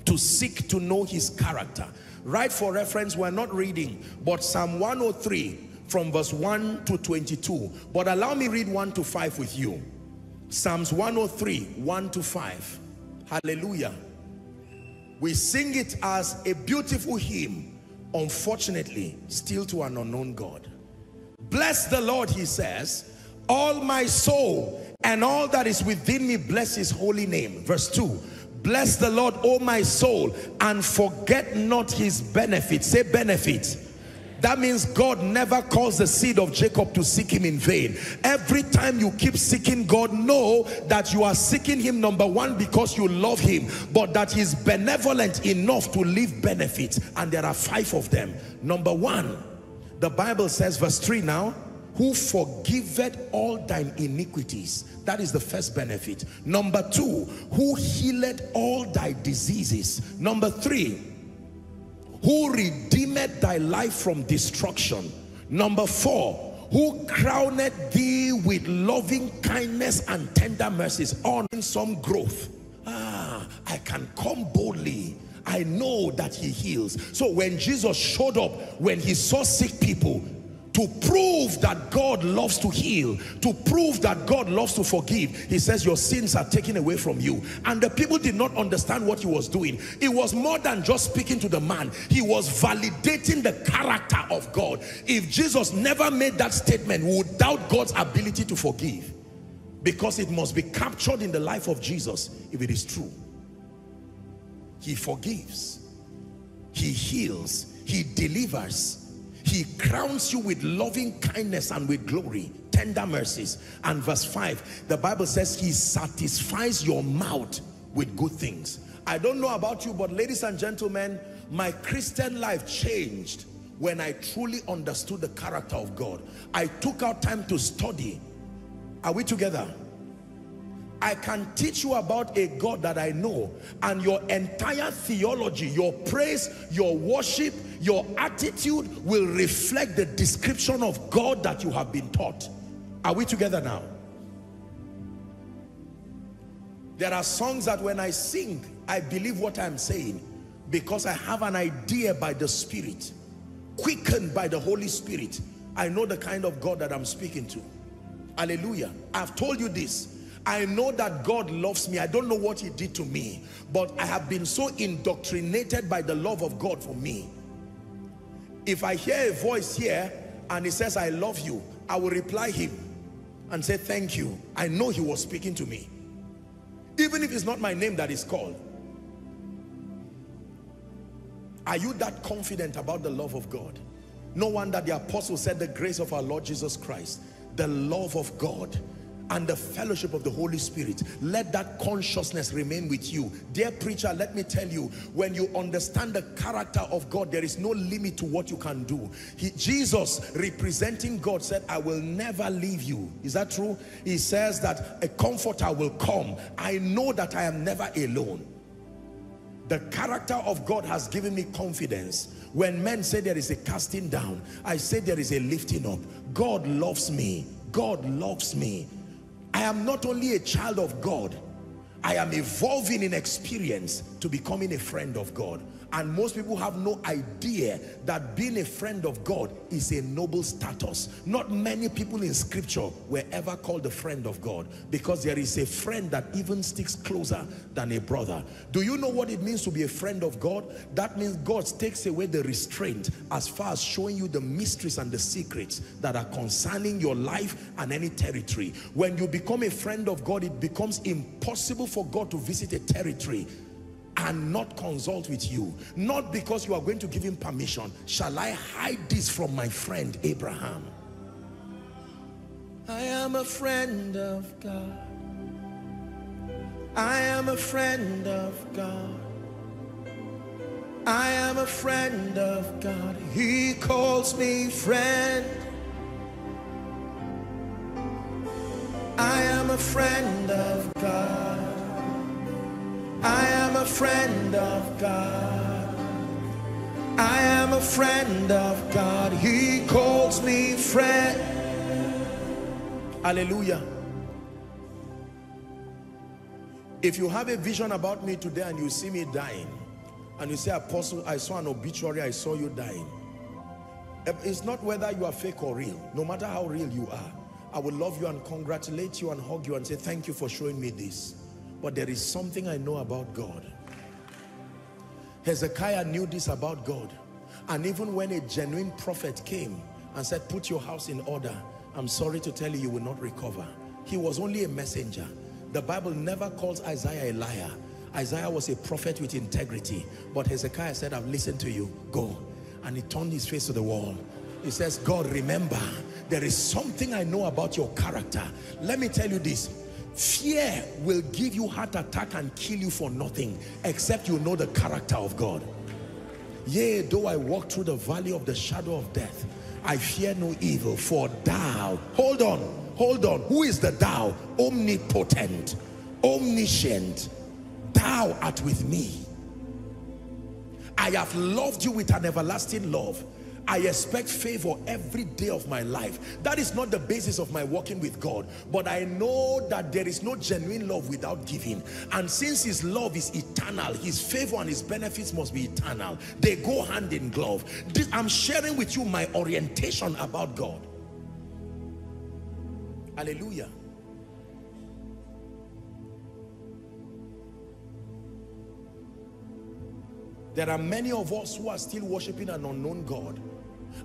To seek to know his character. Write for reference, we're not reading, but Psalm 103 from verse 1 to 22. But allow me read 1 to 5 with you. Psalms 103, 1 to 5. Hallelujah. We sing it as a beautiful hymn, unfortunately, still to an unknown God. Bless the Lord, he says, all my soul and all that is within me bless his holy name. Verse 2. Bless the Lord, O my soul, and forget not his benefits. Say benefits. That means God never calls the seed of Jacob to seek him in vain. Every time you keep seeking God, know that you are seeking him, number one, because you love him, but that he's benevolent enough to leave benefits. And there are five of them. Number one, the Bible says, verse 3 now, who forgiveth all thine iniquities. That is the first benefit. Number two, who healeth all thy diseases. Number three, who redeemed thy life from destruction. Number four, who crowned thee with loving kindness and tender mercies on some growth. Ah, I can come boldly. I know that he heals. So when Jesus showed up, when he saw sick people, to prove that God loves to heal, to prove that God loves to forgive, he says your sins are taken away from you. And the people did not understand what he was doing. It was more than just speaking to the man. He was validating the character of God. If Jesus never made that statement, we would doubt God's ability to forgive. Because it must be captured in the life of Jesus if it is true. He forgives. He heals. He delivers he crowns you with loving kindness and with glory, tender mercies. And verse 5, the Bible says he satisfies your mouth with good things. I don't know about you, but ladies and gentlemen, my Christian life changed when I truly understood the character of God. I took out time to study. Are we together? I can teach you about a God that I know and your entire theology, your praise, your worship, your attitude will reflect the description of God that you have been taught. Are we together now? There are songs that when I sing, I believe what I'm saying because I have an idea by the Spirit, quickened by the Holy Spirit. I know the kind of God that I'm speaking to. Hallelujah. I've told you this I know that God loves me. I don't know what he did to me, but I have been so indoctrinated by the love of God for me. If I hear a voice here and he says, I love you, I will reply him and say, thank you. I know he was speaking to me. Even if it's not my name that is called. Are you that confident about the love of God? No wonder the apostle said the grace of our Lord Jesus Christ, the love of God and the fellowship of the Holy Spirit. Let that consciousness remain with you. Dear preacher, let me tell you, when you understand the character of God, there is no limit to what you can do. He, Jesus, representing God, said, I will never leave you. Is that true? He says that a comforter will come. I know that I am never alone. The character of God has given me confidence. When men say there is a casting down, I say there is a lifting up. God loves me. God loves me. I am not only a child of God, I am evolving in experience to becoming a friend of God. And most people have no idea that being a friend of God is a noble status. Not many people in scripture were ever called a friend of God because there is a friend that even sticks closer than a brother. Do you know what it means to be a friend of God? That means God takes away the restraint as far as showing you the mysteries and the secrets that are concerning your life and any territory. When you become a friend of God, it becomes impossible for God to visit a territory and not consult with you not because you are going to give him permission shall I hide this from my friend Abraham I am a friend of God. I am a friend of God. I am a friend of God. He calls me friend. I am a friend of God. I am a friend of God. I am a friend of God. He calls me friend. Hallelujah. If you have a vision about me today and you see me dying, and you say, Apostle, I saw an obituary, I saw you dying. Eh, it's not whether you are fake or real, no matter how real you are. I will love you and congratulate you and hug you and say, thank you for showing me this. But there is something I know about God. Hezekiah knew this about God. And even when a genuine prophet came and said, put your house in order, I'm sorry to tell you, you will not recover. He was only a messenger. The Bible never calls Isaiah a liar. Isaiah was a prophet with integrity. But Hezekiah said, I've listened to you. Go. And he turned his face to the wall. He says, God, remember, there is something I know about your character. Let me tell you this. Fear will give you heart attack and kill you for nothing except you know the character of God. Yea, though I walk through the valley of the shadow of death, I fear no evil, for thou, hold on, hold on, who is the thou? Omnipotent, omniscient, thou art with me. I have loved you with an everlasting love. I expect favor every day of my life. That is not the basis of my walking with God. But I know that there is no genuine love without giving. And since his love is eternal, his favor and his benefits must be eternal. They go hand in glove. This, I'm sharing with you my orientation about God. Hallelujah. There are many of us who are still worshiping an unknown God.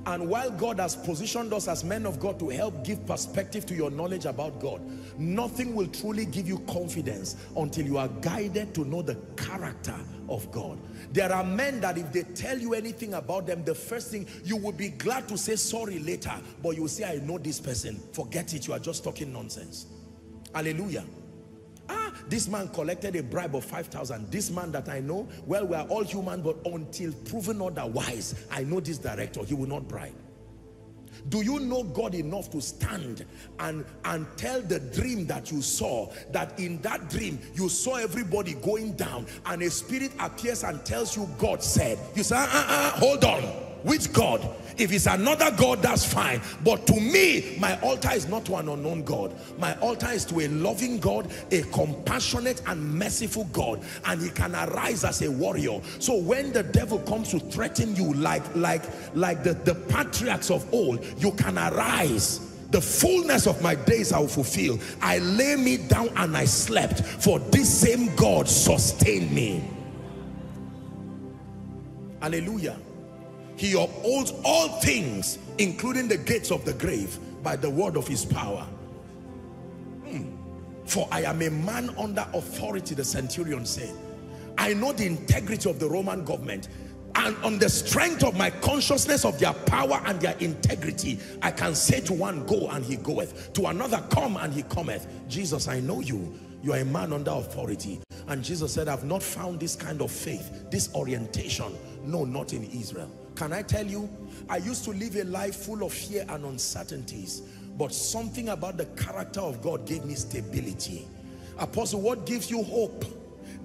And while God has positioned us as men of God to help give perspective to your knowledge about God, nothing will truly give you confidence until you are guided to know the character of God. There are men that if they tell you anything about them, the first thing, you will be glad to say sorry later, but you will say, I know this person. Forget it, you are just talking nonsense. Hallelujah. Ah, this man collected a bribe of 5,000. This man that I know, well, we are all human, but until proven otherwise, I know this director, he will not bribe. Do you know God enough to stand and, and tell the dream that you saw, that in that dream, you saw everybody going down and a spirit appears and tells you God said. You say, uh, uh, uh, hold on, which God? If it's another God, that's fine. But to me, my altar is not to an unknown God. My altar is to a loving God, a compassionate and merciful God. And he can arise as a warrior. So when the devil comes to threaten you like, like, like the, the patriarchs of old, you can arise the fullness of my days I will fulfill. I lay me down and I slept, for this same God sustained me. Hallelujah. He upholds all things, including the gates of the grave, by the word of his power. Hmm. For I am a man under authority, the centurion said. I know the integrity of the Roman government. And on the strength of my consciousness of their power and their integrity, I can say to one, go and he goeth. To another, come and he cometh. Jesus, I know you. You are a man under authority. And Jesus said, I've not found this kind of faith, this orientation. No, not in Israel. Can I tell you, I used to live a life full of fear and uncertainties, but something about the character of God gave me stability. Apostle, what gives you hope?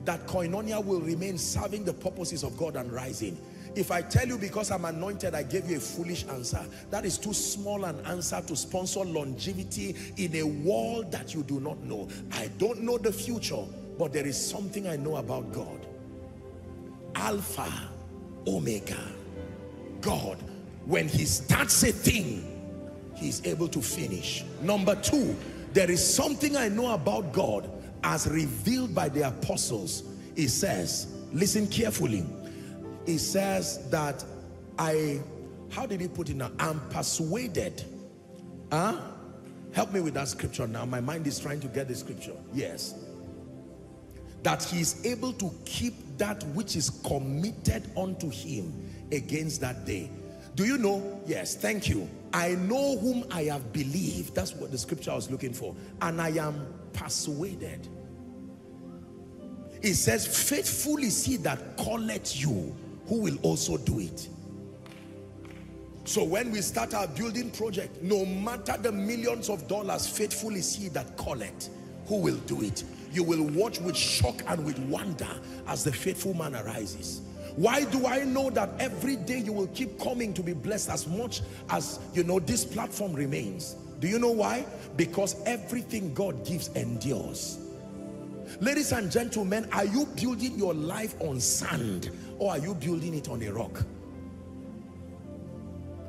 That koinonia will remain serving the purposes of God and rising. If I tell you because I'm anointed, I gave you a foolish answer. That is too small an answer to sponsor longevity in a world that you do not know. I don't know the future, but there is something I know about God. Alpha, Omega. God, when he starts a thing, he's able to finish. Number two, there is something I know about God as revealed by the apostles. He says, listen carefully. He says that I, how did he put it now? I'm persuaded. Huh? Help me with that scripture now. My mind is trying to get the scripture. Yes. That he is able to keep that which is committed unto him against that day. Do you know? Yes, thank you. I know whom I have believed. That's what the scripture I was looking for. And I am persuaded. It says, faithful is he that calleth you, who will also do it. So when we start our building project, no matter the millions of dollars, faithful is he that calleth, who will do it. You will watch with shock and with wonder as the faithful man arises. Why do I know that every day you will keep coming to be blessed as much as, you know, this platform remains? Do you know why? Because everything God gives endures. Ladies and gentlemen, are you building your life on sand or are you building it on a rock?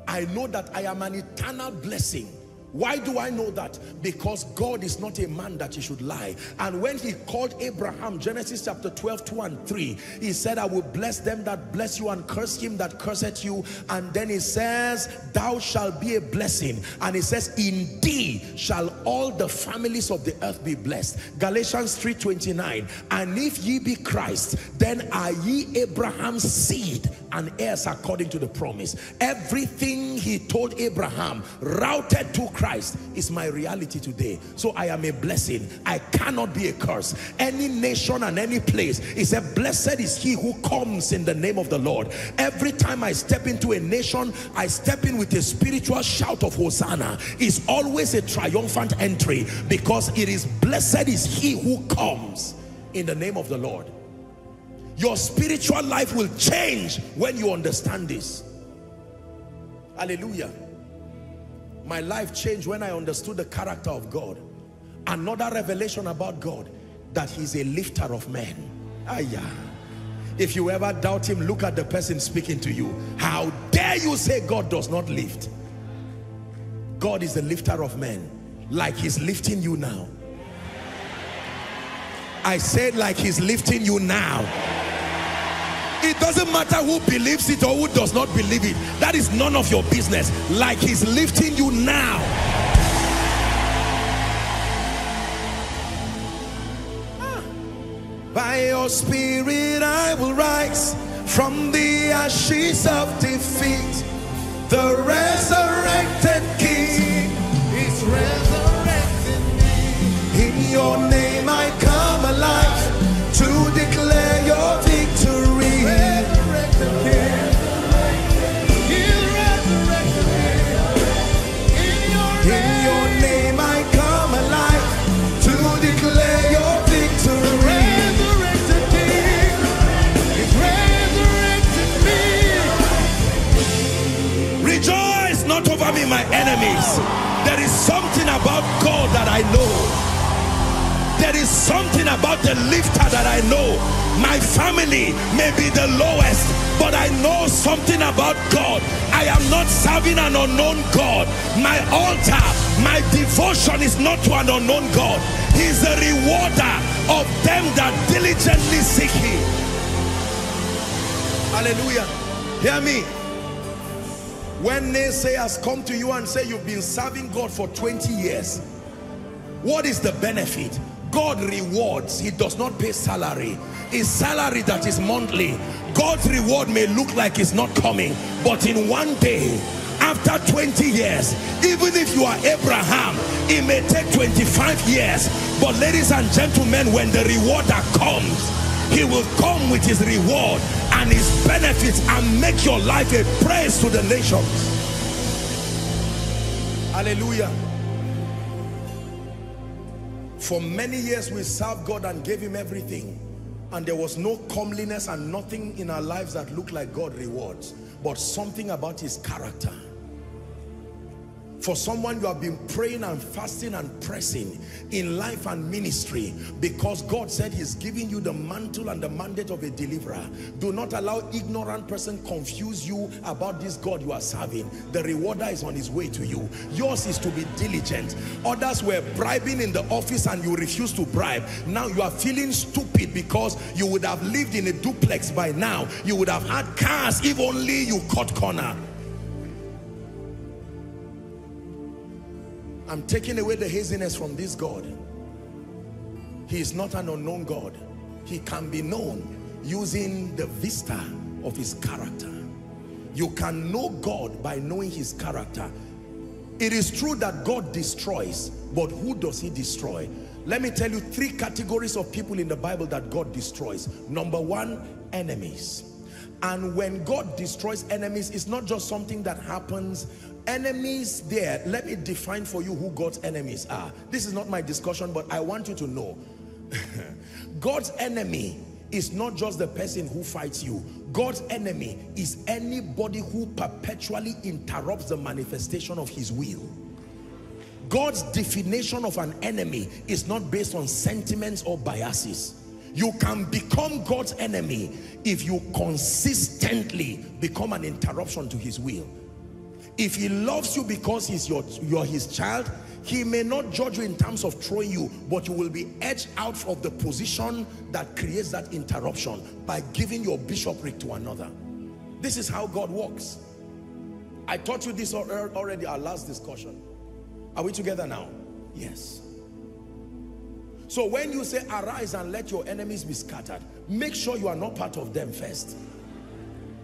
I know that I am an eternal blessing. Why do I know that? Because God is not a man that he should lie. And when he called Abraham, Genesis chapter 12, 2 and 3, he said, I will bless them that bless you and curse him that curseth you. And then he says, thou shalt be a blessing. And he says, in thee shall all the families of the earth be blessed. Galatians 3, 29. And if ye be Christ, then are ye Abraham's seed and heirs according to the promise. Everything he told Abraham routed to Christ is my reality today. So I am a blessing. I cannot be a curse. Any nation and any place, he said, blessed is he who comes in the name of the Lord. Every time I step into a nation, I step in with a spiritual shout of Hosanna. It's always a triumphant entry because it is blessed is he who comes in the name of the Lord. Your spiritual life will change when you understand this. Hallelujah. My life changed when I understood the character of God. Another revelation about God, that he's a lifter of men. Ah, yeah. If you ever doubt him, look at the person speaking to you. How dare you say God does not lift? God is the lifter of men, like he's lifting you now. I said like he's lifting you now. It doesn't matter who believes it or who does not believe it. That is none of your business. Like he's lifting you now. Ah. By your spirit I will rise from the ashes of defeat. The resurrected King is resurrecting me. In your name I come alive to declare your There is something about God that I know. There is something about the lifter that I know. My family may be the lowest, but I know something about God. I am not serving an unknown God. My altar, my devotion is not to an unknown God. He is the rewarder of them that diligently seek him. Hallelujah. Hear me. When naysayers come to you and say you've been serving God for 20 years, what is the benefit? God rewards, he does not pay salary. His salary that is monthly, God's reward may look like it's not coming, but in one day, after 20 years, even if you are Abraham, it may take 25 years. But ladies and gentlemen, when the rewarder comes, he will come with his reward and his benefits and make your life a praise to the nations. Hallelujah. For many years we served God and gave him everything. And there was no comeliness and nothing in our lives that looked like God rewards. But something about his character for someone you have been praying and fasting and pressing in life and ministry because God said he's giving you the mantle and the mandate of a deliverer. Do not allow ignorant person confuse you about this God you are serving. The rewarder is on his way to you. Yours is to be diligent. Others were bribing in the office and you refused to bribe. Now you are feeling stupid because you would have lived in a duplex by now. You would have had cars if only you cut corner. I'm taking away the haziness from this God. He is not an unknown God. He can be known using the vista of his character. You can know God by knowing his character. It is true that God destroys, but who does he destroy? Let me tell you three categories of people in the Bible that God destroys. Number one, enemies. And when God destroys enemies, it's not just something that happens. Enemies there, let me define for you who God's enemies are. This is not my discussion, but I want you to know. God's enemy is not just the person who fights you. God's enemy is anybody who perpetually interrupts the manifestation of his will. God's definition of an enemy is not based on sentiments or biases. You can become God's enemy if you consistently become an interruption to his will. If he loves you because he's your, you're his child, he may not judge you in terms of throwing you, but you will be edged out of the position that creates that interruption by giving your bishopric to another. This is how God works. I taught you this already, our last discussion. Are we together now? Yes. So when you say arise and let your enemies be scattered, make sure you are not part of them first.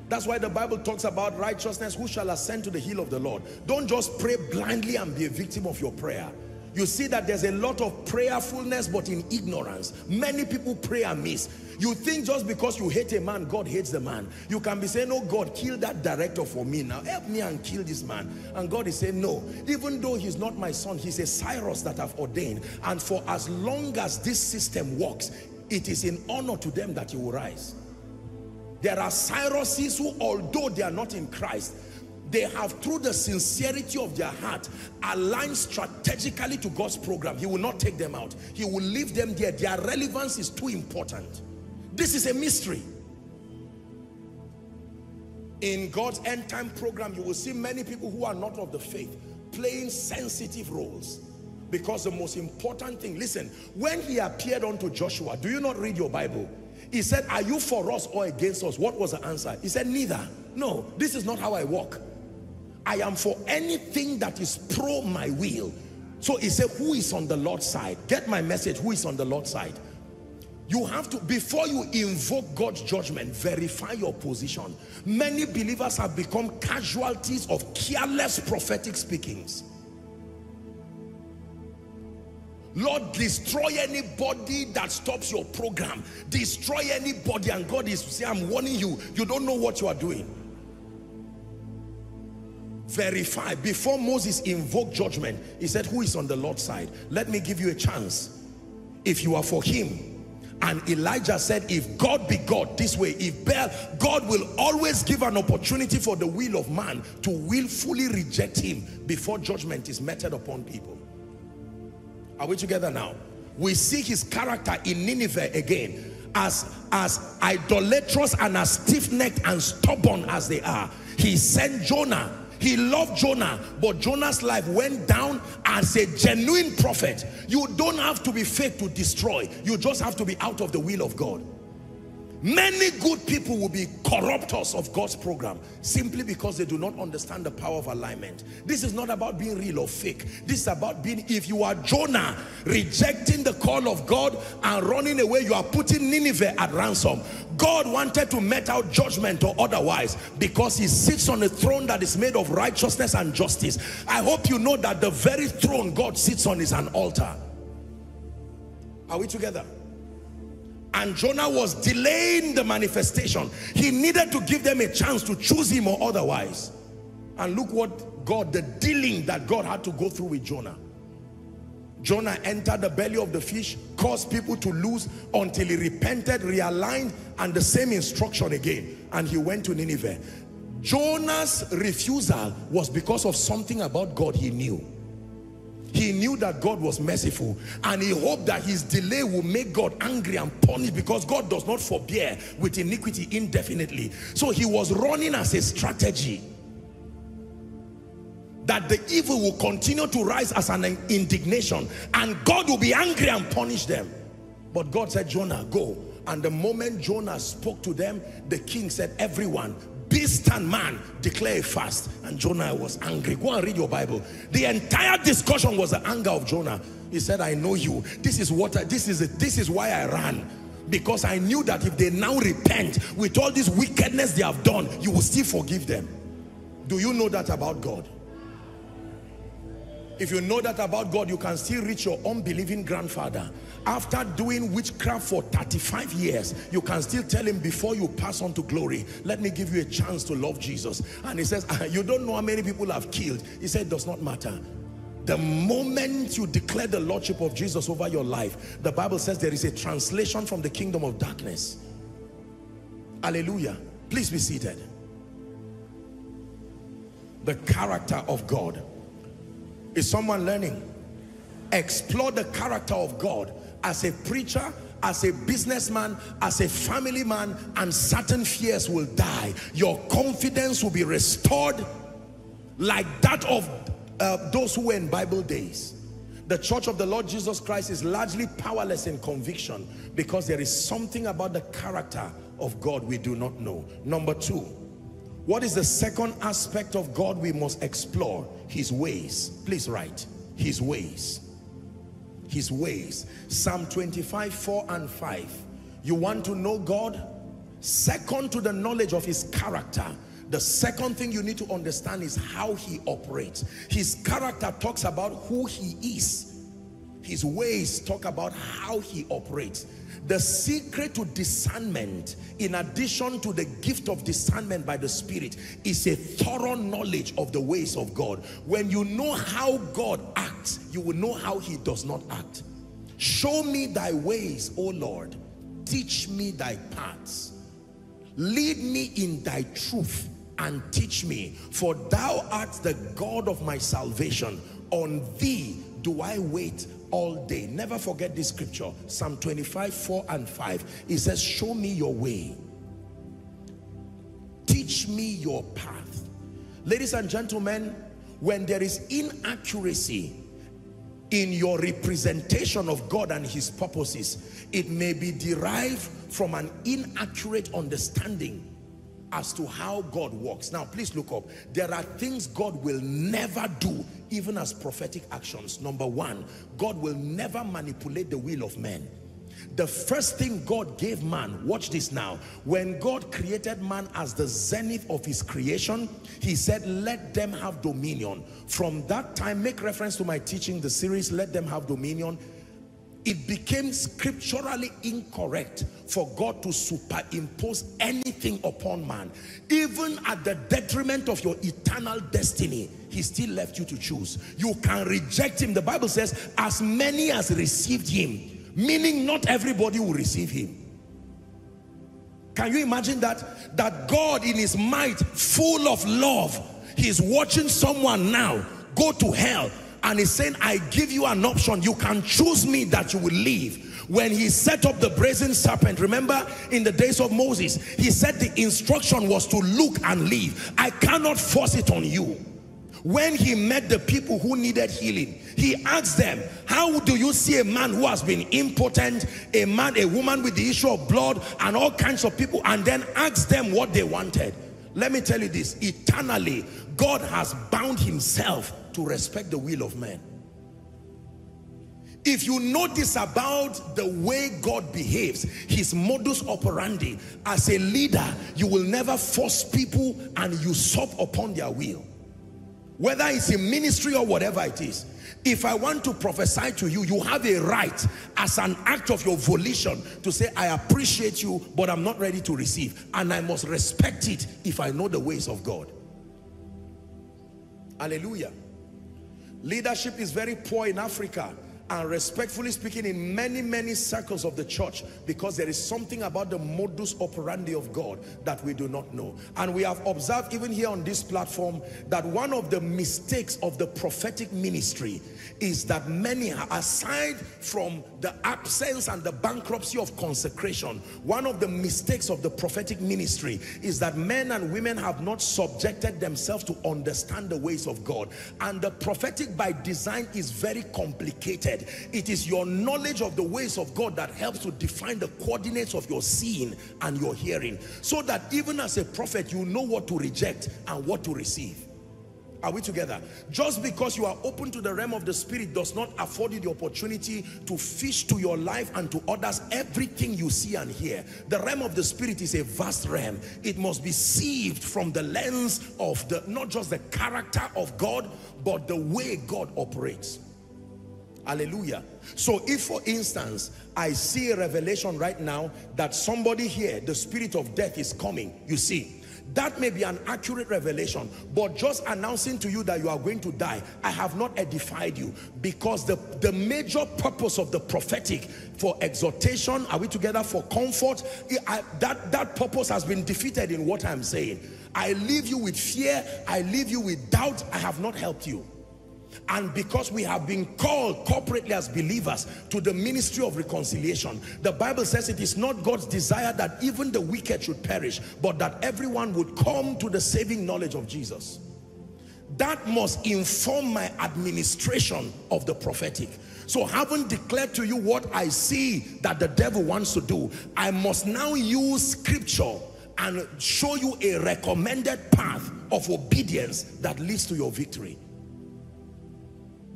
That's why the Bible talks about righteousness. Who shall ascend to the hill of the Lord? Don't just pray blindly and be a victim of your prayer. You see that there's a lot of prayerfulness but in ignorance. Many people pray amiss. You think just because you hate a man, God hates the man. You can be saying, oh God, kill that director for me now. Help me and kill this man. And God is saying, no. Even though he's not my son, he's a Cyrus that I've ordained. And for as long as this system works, it is in honor to them that you will rise. There are Cyruses who, although they are not in Christ, they have through the sincerity of their heart aligned strategically to God's program. He will not take them out. He will leave them there. Their relevance is too important. This is a mystery. In God's end time program, you will see many people who are not of the faith playing sensitive roles. Because the most important thing, listen, when he appeared unto Joshua, do you not read your Bible? He said, are you for us or against us? What was the answer? He said, neither. No, this is not how I walk. I am for anything that is pro my will. So he said, who is on the Lord's side? Get my message, who is on the Lord's side? You have to, before you invoke God's judgment, verify your position. Many believers have become casualties of careless prophetic speakings. Lord, destroy anybody that stops your program. Destroy anybody. And God is saying, I'm warning you, you don't know what you are doing. Verify. Before Moses invoked judgment, he said, who is on the Lord's side? Let me give you a chance. If you are for him, and Elijah said, if God be God this way, if Baal, God will always give an opportunity for the will of man to willfully reject him before judgment is meted upon people. Are we together now? We see his character in Nineveh again as, as idolatrous and as stiff-necked and stubborn as they are. He sent Jonah. He loved Jonah, but Jonah's life went down as a genuine prophet. You don't have to be fake to destroy. You just have to be out of the will of God. Many good people will be corruptors of God's program simply because they do not understand the power of alignment. This is not about being real or fake. This is about being, if you are Jonah, rejecting the call of God and running away, you are putting Nineveh at ransom. God wanted to met out judgment or otherwise because he sits on a throne that is made of righteousness and justice. I hope you know that the very throne God sits on is an altar. Are we together? And Jonah was delaying the manifestation. He needed to give them a chance to choose him or otherwise. And look what God, the dealing that God had to go through with Jonah. Jonah entered the belly of the fish, caused people to lose until he repented, realigned, and the same instruction again. And he went to Nineveh. Jonah's refusal was because of something about God he knew. He knew that God was merciful and he hoped that his delay will make God angry and punish because God does not forbear with iniquity indefinitely. So he was running as a strategy that the evil will continue to rise as an indignation and God will be angry and punish them. But God said, Jonah, go. And the moment Jonah spoke to them, the king said, everyone, beast and man declare a fast. And Jonah was angry. Go and read your Bible. The entire discussion was the anger of Jonah. He said I know you. This is what I, this is this is why I ran. Because I knew that if they now repent with all this wickedness they have done you will still forgive them. Do you know that about God? If you know that about God, you can still reach your unbelieving grandfather. After doing witchcraft for 35 years, you can still tell him before you pass on to glory, let me give you a chance to love Jesus. And he says, you don't know how many people I've killed. He said, does not matter. The moment you declare the Lordship of Jesus over your life, the Bible says there is a translation from the kingdom of darkness. Hallelujah. Please be seated. The character of God. Is someone learning? Explore the character of God as a preacher, as a businessman, as a family man, and certain fears will die. Your confidence will be restored like that of uh, those who were in Bible days. The church of the Lord Jesus Christ is largely powerless in conviction because there is something about the character of God we do not know. Number two, what is the second aspect of God we must explore? His ways. Please write. His ways. His ways. Psalm 25, 4 and 5. You want to know God? Second to the knowledge of his character. The second thing you need to understand is how he operates. His character talks about who he is. His ways talk about how he operates. The secret to discernment, in addition to the gift of discernment by the Spirit, is a thorough knowledge of the ways of God. When you know how God acts, you will know how he does not act. Show me thy ways, O Lord. Teach me thy paths. Lead me in thy truth and teach me. For thou art the God of my salvation. On thee do I wait all day. Never forget this scripture. Psalm 25, 4 and 5. It says, show me your way. Teach me your path. Ladies and gentlemen, when there is inaccuracy in your representation of God and his purposes, it may be derived from an inaccurate understanding as to how God works. Now, please look up. There are things God will never do, even as prophetic actions. Number one, God will never manipulate the will of men. The first thing God gave man, watch this now, when God created man as the zenith of his creation, he said, let them have dominion. From that time, make reference to my teaching, the series, Let Them Have Dominion, it became scripturally incorrect for God to superimpose anything upon man. Even at the detriment of your eternal destiny, he still left you to choose. You can reject him. The Bible says, as many as received him, meaning not everybody will receive him. Can you imagine that? That God in his might, full of love, he's watching someone now go to hell and he's saying, I give you an option. You can choose me that you will leave. When he set up the brazen serpent, remember in the days of Moses, he said the instruction was to look and leave. I cannot force it on you. When he met the people who needed healing, he asked them, how do you see a man who has been impotent, a man, a woman with the issue of blood and all kinds of people and then asked them what they wanted. Let me tell you this, eternally, God has bound himself to respect the will of man. If you notice about the way God behaves, his modus operandi, as a leader, you will never force people and usurp upon their will. Whether it's in ministry or whatever it is. If I want to prophesy to you, you have a right as an act of your volition to say, I appreciate you, but I'm not ready to receive. And I must respect it if I know the ways of God. Hallelujah. Leadership is very poor in Africa and respectfully speaking in many many circles of the church because there is something about the modus operandi of God that we do not know. And we have observed even here on this platform that one of the mistakes of the prophetic ministry is that many aside from the absence and the bankruptcy of consecration one of the mistakes of the prophetic ministry is that men and women have not subjected themselves to understand the ways of God and the prophetic by design is very complicated it is your knowledge of the ways of God that helps to define the coordinates of your seeing and your hearing. So that even as a prophet, you know what to reject and what to receive. Are we together? Just because you are open to the realm of the spirit does not afford you the opportunity to fish to your life and to others everything you see and hear. The realm of the spirit is a vast realm. It must be sieved from the lens of the not just the character of God, but the way God operates. Hallelujah. So if for instance, I see a revelation right now that somebody here, the spirit of death is coming, you see, that may be an accurate revelation, but just announcing to you that you are going to die, I have not edified you because the, the major purpose of the prophetic for exhortation, are we together for comfort? I, that, that purpose has been defeated in what I'm saying. I leave you with fear, I leave you with doubt, I have not helped you. And because we have been called corporately as believers to the ministry of reconciliation, the Bible says it is not God's desire that even the wicked should perish, but that everyone would come to the saving knowledge of Jesus. That must inform my administration of the prophetic. So having declared to you what I see that the devil wants to do, I must now use scripture and show you a recommended path of obedience that leads to your victory.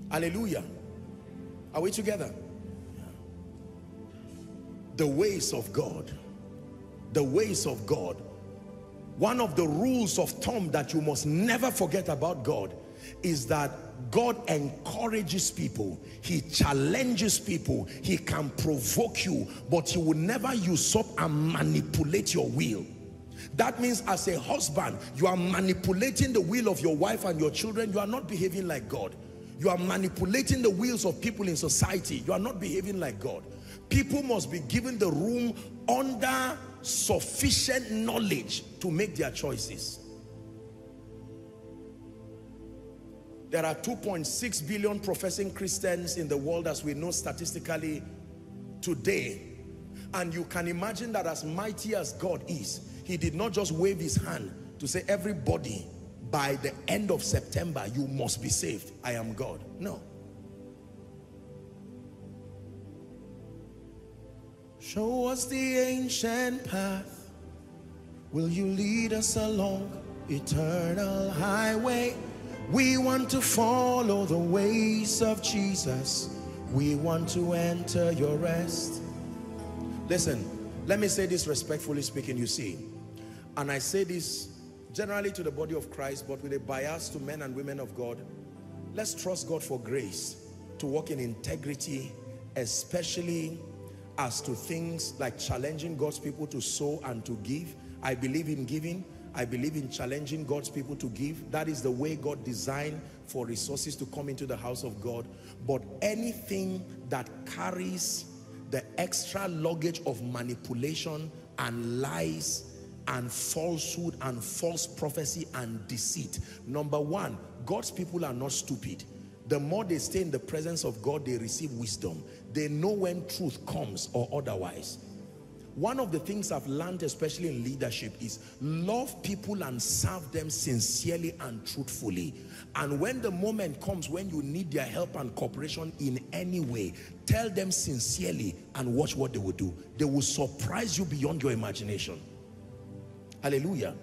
Hallelujah. Are we together? The ways of God. The ways of God. One of the rules of thumb that you must never forget about God is that God encourages people. He challenges people. He can provoke you, but he will never usurp and manipulate your will. That means as a husband, you are manipulating the will of your wife and your children. You are not behaving like God. You are manipulating the wheels of people in society. You are not behaving like God. People must be given the room under sufficient knowledge to make their choices. There are 2.6 billion professing Christians in the world as we know statistically today. And you can imagine that as mighty as God is, he did not just wave his hand to say everybody by the end of September, you must be saved. I am God. No. Show us the ancient path. Will you lead us along eternal highway? We want to follow the ways of Jesus. We want to enter your rest. Listen, let me say this respectfully speaking, you see. And I say this generally to the body of Christ, but with a bias to men and women of God, let's trust God for grace to walk in integrity, especially as to things like challenging God's people to sow and to give. I believe in giving. I believe in challenging God's people to give. That is the way God designed for resources to come into the house of God. But anything that carries the extra luggage of manipulation and lies and falsehood and false prophecy and deceit. Number one, God's people are not stupid. The more they stay in the presence of God, they receive wisdom. They know when truth comes or otherwise. One of the things I've learned, especially in leadership, is love people and serve them sincerely and truthfully. And when the moment comes when you need their help and cooperation in any way, tell them sincerely and watch what they will do. They will surprise you beyond your imagination. Hallelujah.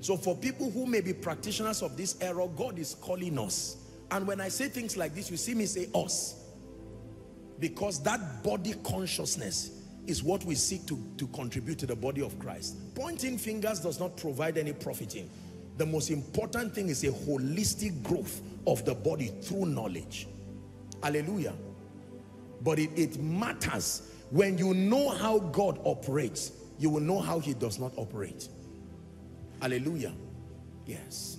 So for people who may be practitioners of this error, God is calling us. And when I say things like this, you see me say us. Because that body consciousness is what we seek to, to contribute to the body of Christ. Pointing fingers does not provide any profiting. The most important thing is a holistic growth of the body through knowledge. Hallelujah. But it, it matters when you know how God operates, you will know how he does not operate. Hallelujah. Yes.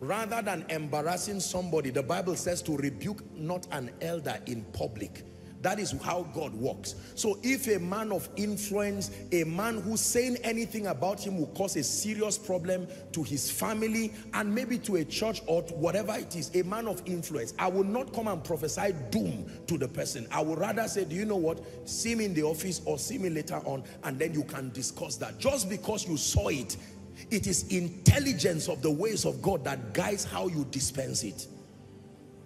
Rather than embarrassing somebody, the Bible says to rebuke not an elder in public. That is how God works. So if a man of influence, a man who's saying anything about him will cause a serious problem to his family and maybe to a church or whatever it is, a man of influence, I will not come and prophesy doom to the person. I would rather say, do you know what? See me in the office or see me later on and then you can discuss that. Just because you saw it, it is intelligence of the ways of God that guides how you dispense it.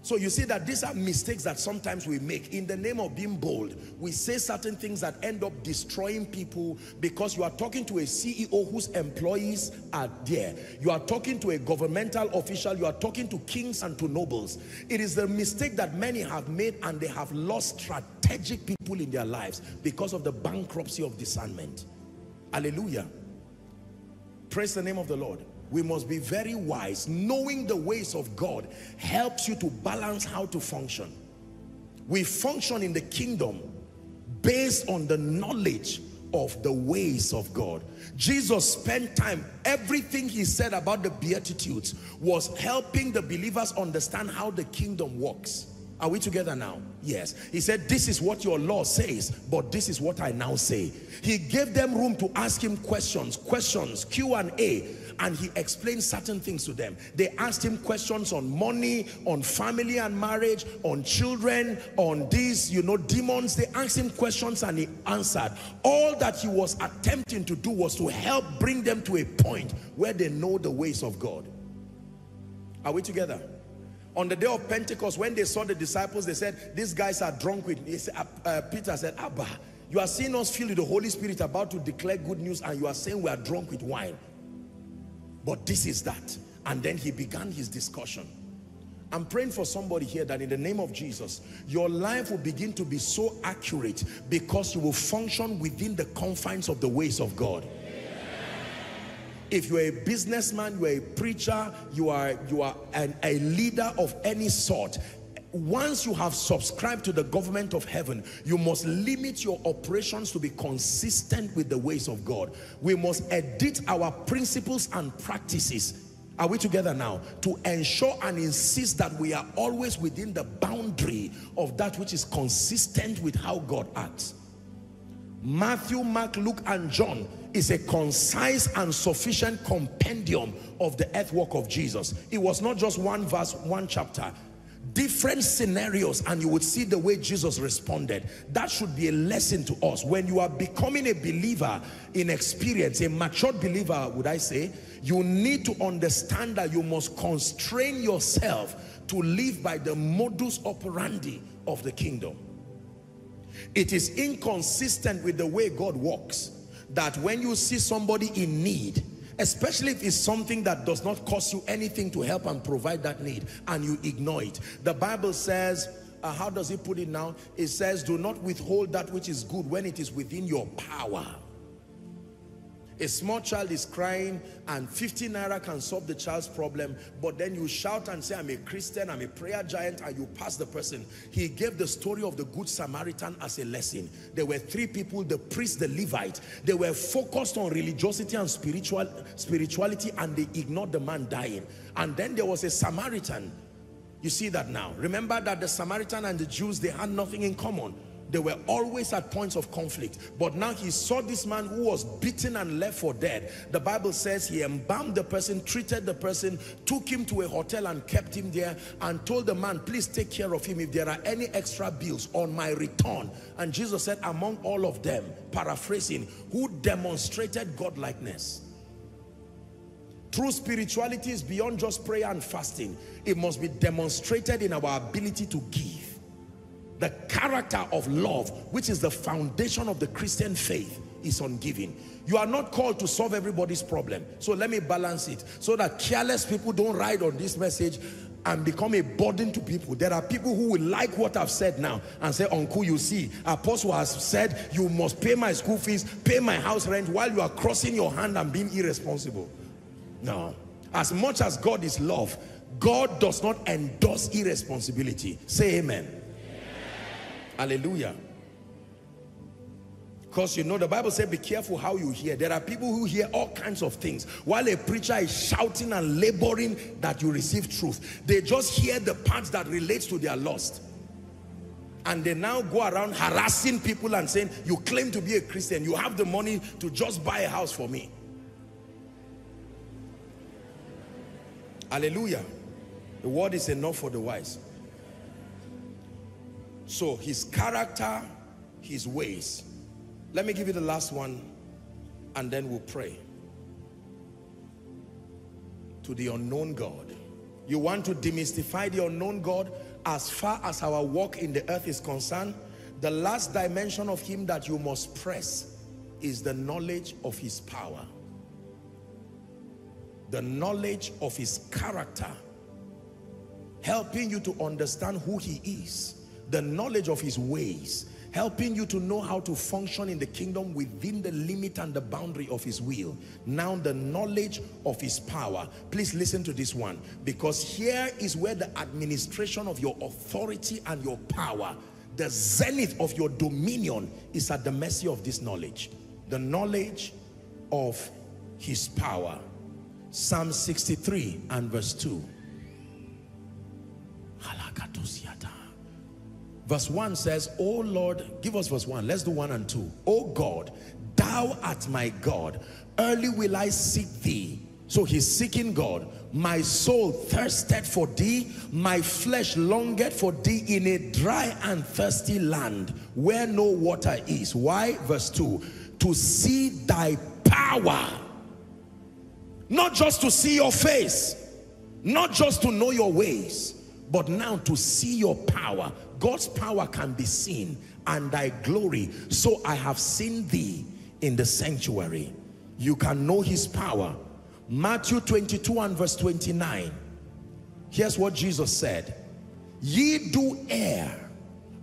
So you see that these are mistakes that sometimes we make. In the name of being bold, we say certain things that end up destroying people because you are talking to a CEO whose employees are there. You are talking to a governmental official. You are talking to kings and to nobles. It is the mistake that many have made and they have lost strategic people in their lives because of the bankruptcy of discernment. Hallelujah. Praise the name of the Lord we must be very wise. Knowing the ways of God helps you to balance how to function. We function in the kingdom based on the knowledge of the ways of God. Jesus spent time, everything he said about the Beatitudes was helping the believers understand how the kingdom works. Are we together now? Yes. He said, this is what your law says, but this is what I now say. He gave them room to ask him questions, questions, Q&A, and he explained certain things to them. They asked him questions on money, on family and marriage, on children, on these, you know, demons. They asked him questions and he answered. All that he was attempting to do was to help bring them to a point where they know the ways of God. Are we together? On the day of Pentecost, when they saw the disciples, they said, these guys are drunk with. Uh, uh, Peter said, Abba, you are seeing us filled with the Holy Spirit about to declare good news and you are saying we are drunk with wine. But this is that. And then he began his discussion. I'm praying for somebody here that in the name of Jesus, your life will begin to be so accurate because you will function within the confines of the ways of God. If you're a businessman, you're a preacher, you are, you are an, a leader of any sort, once you have subscribed to the government of heaven, you must limit your operations to be consistent with the ways of God. We must edit our principles and practices. Are we together now? To ensure and insist that we are always within the boundary of that which is consistent with how God acts. Matthew, Mark, Luke, and John is a concise and sufficient compendium of the earthwork of Jesus. It was not just one verse, one chapter different scenarios and you would see the way Jesus responded. That should be a lesson to us. When you are becoming a believer in experience, a matured believer, would I say, you need to understand that you must constrain yourself to live by the modus operandi of the kingdom. It is inconsistent with the way God works that when you see somebody in need, especially if it's something that does not cost you anything to help and provide that need and you ignore it. The bible says uh, how does it put it now? It says do not withhold that which is good when it is within your power a small child is crying and 50 naira can solve the child's problem, but then you shout and say, I'm a Christian, I'm a prayer giant, and you pass the person. He gave the story of the Good Samaritan as a lesson. There were three people, the priest, the Levite. They were focused on religiosity and spiritual spirituality, and they ignored the man dying. And then there was a Samaritan. You see that now. Remember that the Samaritan and the Jews, they had nothing in common they were always at points of conflict. But now he saw this man who was beaten and left for dead. The Bible says he embalmed the person, treated the person, took him to a hotel and kept him there and told the man, please take care of him if there are any extra bills on my return. And Jesus said, among all of them, paraphrasing, who demonstrated godlikeness. True spirituality is beyond just prayer and fasting. It must be demonstrated in our ability to give the character of love, which is the foundation of the Christian faith, is on giving. You are not called to solve everybody's problem. So let me balance it so that careless people don't ride on this message and become a burden to people. There are people who will like what I've said now and say, Uncle, you see, Apostle has said you must pay my school fees, pay my house rent while you are crossing your hand and being irresponsible. No. As much as God is love, God does not endorse irresponsibility. Say amen. Hallelujah. Because you know the Bible said be careful how you hear. There are people who hear all kinds of things. While a preacher is shouting and laboring that you receive truth. They just hear the parts that relates to their lust. And they now go around harassing people and saying, you claim to be a Christian. You have the money to just buy a house for me. Hallelujah. The word is enough for the wise. So his character, his ways. Let me give you the last one and then we'll pray. To the unknown God. You want to demystify the unknown God? as far as our walk in the earth is concerned, the last dimension of him that you must press is the knowledge of his power. The knowledge of his character. Helping you to understand who he is. The knowledge of his ways helping you to know how to function in the kingdom within the limit and the boundary of his will. Now the knowledge of his power. Please listen to this one because here is where the administration of your authority and your power, the zenith of your dominion is at the mercy of this knowledge. The knowledge of his power. Psalm 63 and verse 2. Verse 1 says, Oh Lord, give us verse 1. Let's do 1 and 2. Oh God, thou art my God. Early will I seek thee. So he's seeking God. My soul thirsted for thee. My flesh longed for thee in a dry and thirsty land where no water is. Why? Verse 2. To see thy power. Not just to see your face. Not just to know your ways. But now to see your power God's power can be seen and thy glory. So I have seen thee in the sanctuary. You can know his power. Matthew 22 and verse 29. Here's what Jesus said. Ye do err,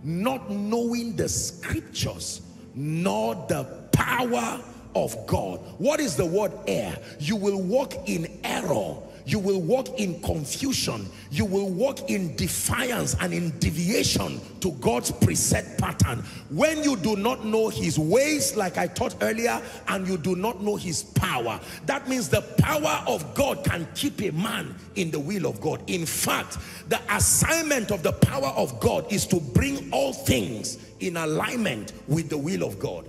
not knowing the scriptures, nor the power of God. What is the word err? You will walk in error you will walk in confusion. You will walk in defiance and in deviation to God's preset pattern. When you do not know his ways, like I taught earlier, and you do not know his power, that means the power of God can keep a man in the will of God. In fact, the assignment of the power of God is to bring all things in alignment with the will of God.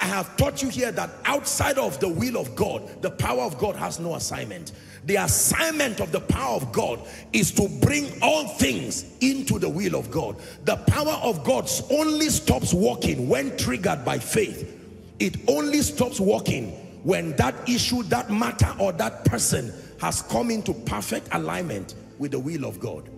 I have taught you here that outside of the will of God, the power of God has no assignment. The assignment of the power of God is to bring all things into the will of God. The power of God only stops working when triggered by faith. It only stops working when that issue, that matter, or that person has come into perfect alignment with the will of God.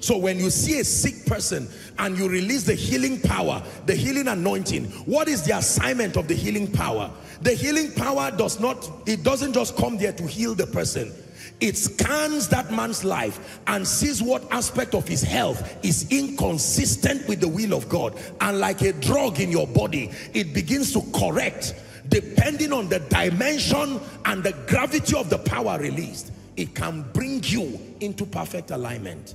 So when you see a sick person and you release the healing power, the healing anointing, what is the assignment of the healing power? The healing power does not, it doesn't just come there to heal the person. It scans that man's life and sees what aspect of his health is inconsistent with the will of God. And like a drug in your body, it begins to correct depending on the dimension and the gravity of the power released. It can bring you into perfect alignment.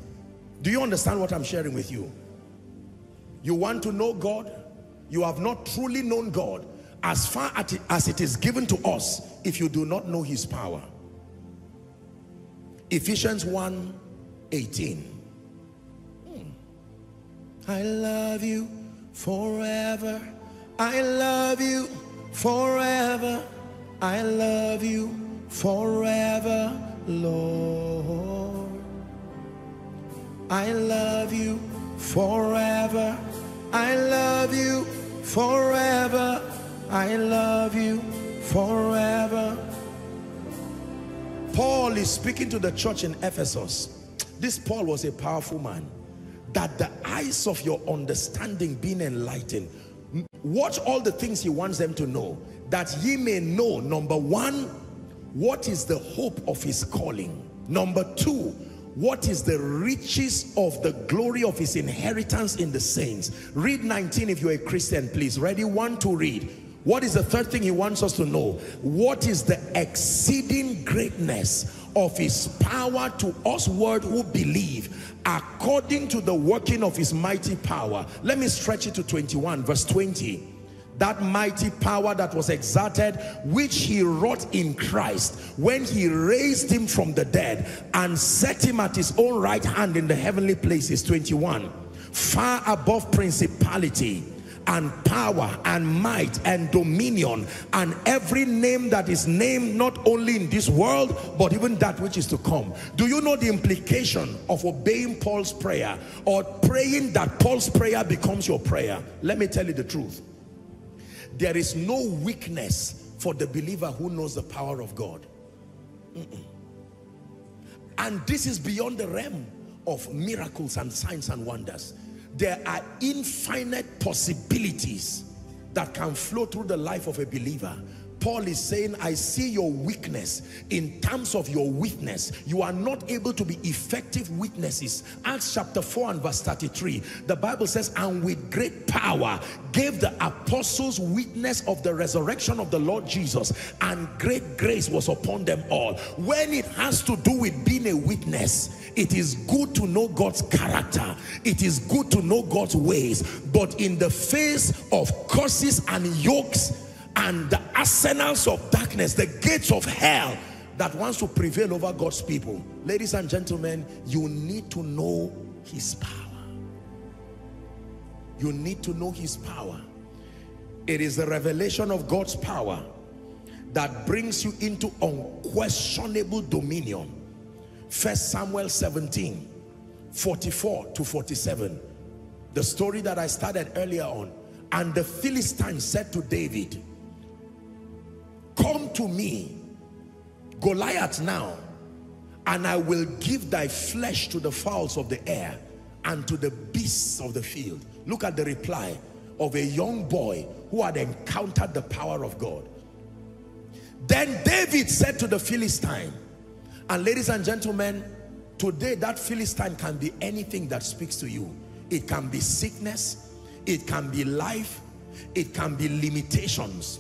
Do you understand what I'm sharing with you? You want to know God? You have not truly known God as far as it is given to us if you do not know his power. Ephesians 1 18. Hmm. I love you forever. I love you forever. I love you forever, Lord. I love you forever. I love you forever. I love you forever. Paul is speaking to the church in Ephesus. This Paul was a powerful man. That the eyes of your understanding being enlightened. Watch all the things he wants them to know. That ye may know, number one, what is the hope of his calling. Number two, what is the riches of the glory of his inheritance in the saints. Read 19 if you're a Christian, please. Ready? One to read. What is the third thing he wants us to know? What is the exceeding greatness of his power to us word who believe according to the working of his mighty power. Let me stretch it to 21 verse 20. That mighty power that was exerted which he wrought in Christ when he raised him from the dead and set him at his own right hand in the heavenly places 21 far above principality and power and might and dominion and every name that is named not only in this world but even that which is to come. Do you know the implication of obeying Paul's prayer or praying that Paul's prayer becomes your prayer? Let me tell you the truth. There is no weakness for the believer who knows the power of God. Mm -mm. And this is beyond the realm of miracles and signs and wonders. There are infinite possibilities that can flow through the life of a believer Paul is saying, I see your weakness. In terms of your witness, you are not able to be effective witnesses. Acts chapter 4 and verse 33, the Bible says, and with great power gave the apostles witness of the resurrection of the Lord Jesus, and great grace was upon them all. When it has to do with being a witness, it is good to know God's character. It is good to know God's ways. But in the face of curses and yokes, and the arsenals of darkness, the gates of hell that wants to prevail over God's people. Ladies and gentlemen, you need to know his power. You need to know his power. It is the revelation of God's power that brings you into unquestionable dominion. First Samuel 17, 44 to 47. The story that I started earlier on. And the Philistines said to David, Come to me, Goliath now, and I will give thy flesh to the fowls of the air and to the beasts of the field. Look at the reply of a young boy who had encountered the power of God. Then David said to the Philistine, and ladies and gentlemen, today that Philistine can be anything that speaks to you. It can be sickness, it can be life, it can be limitations.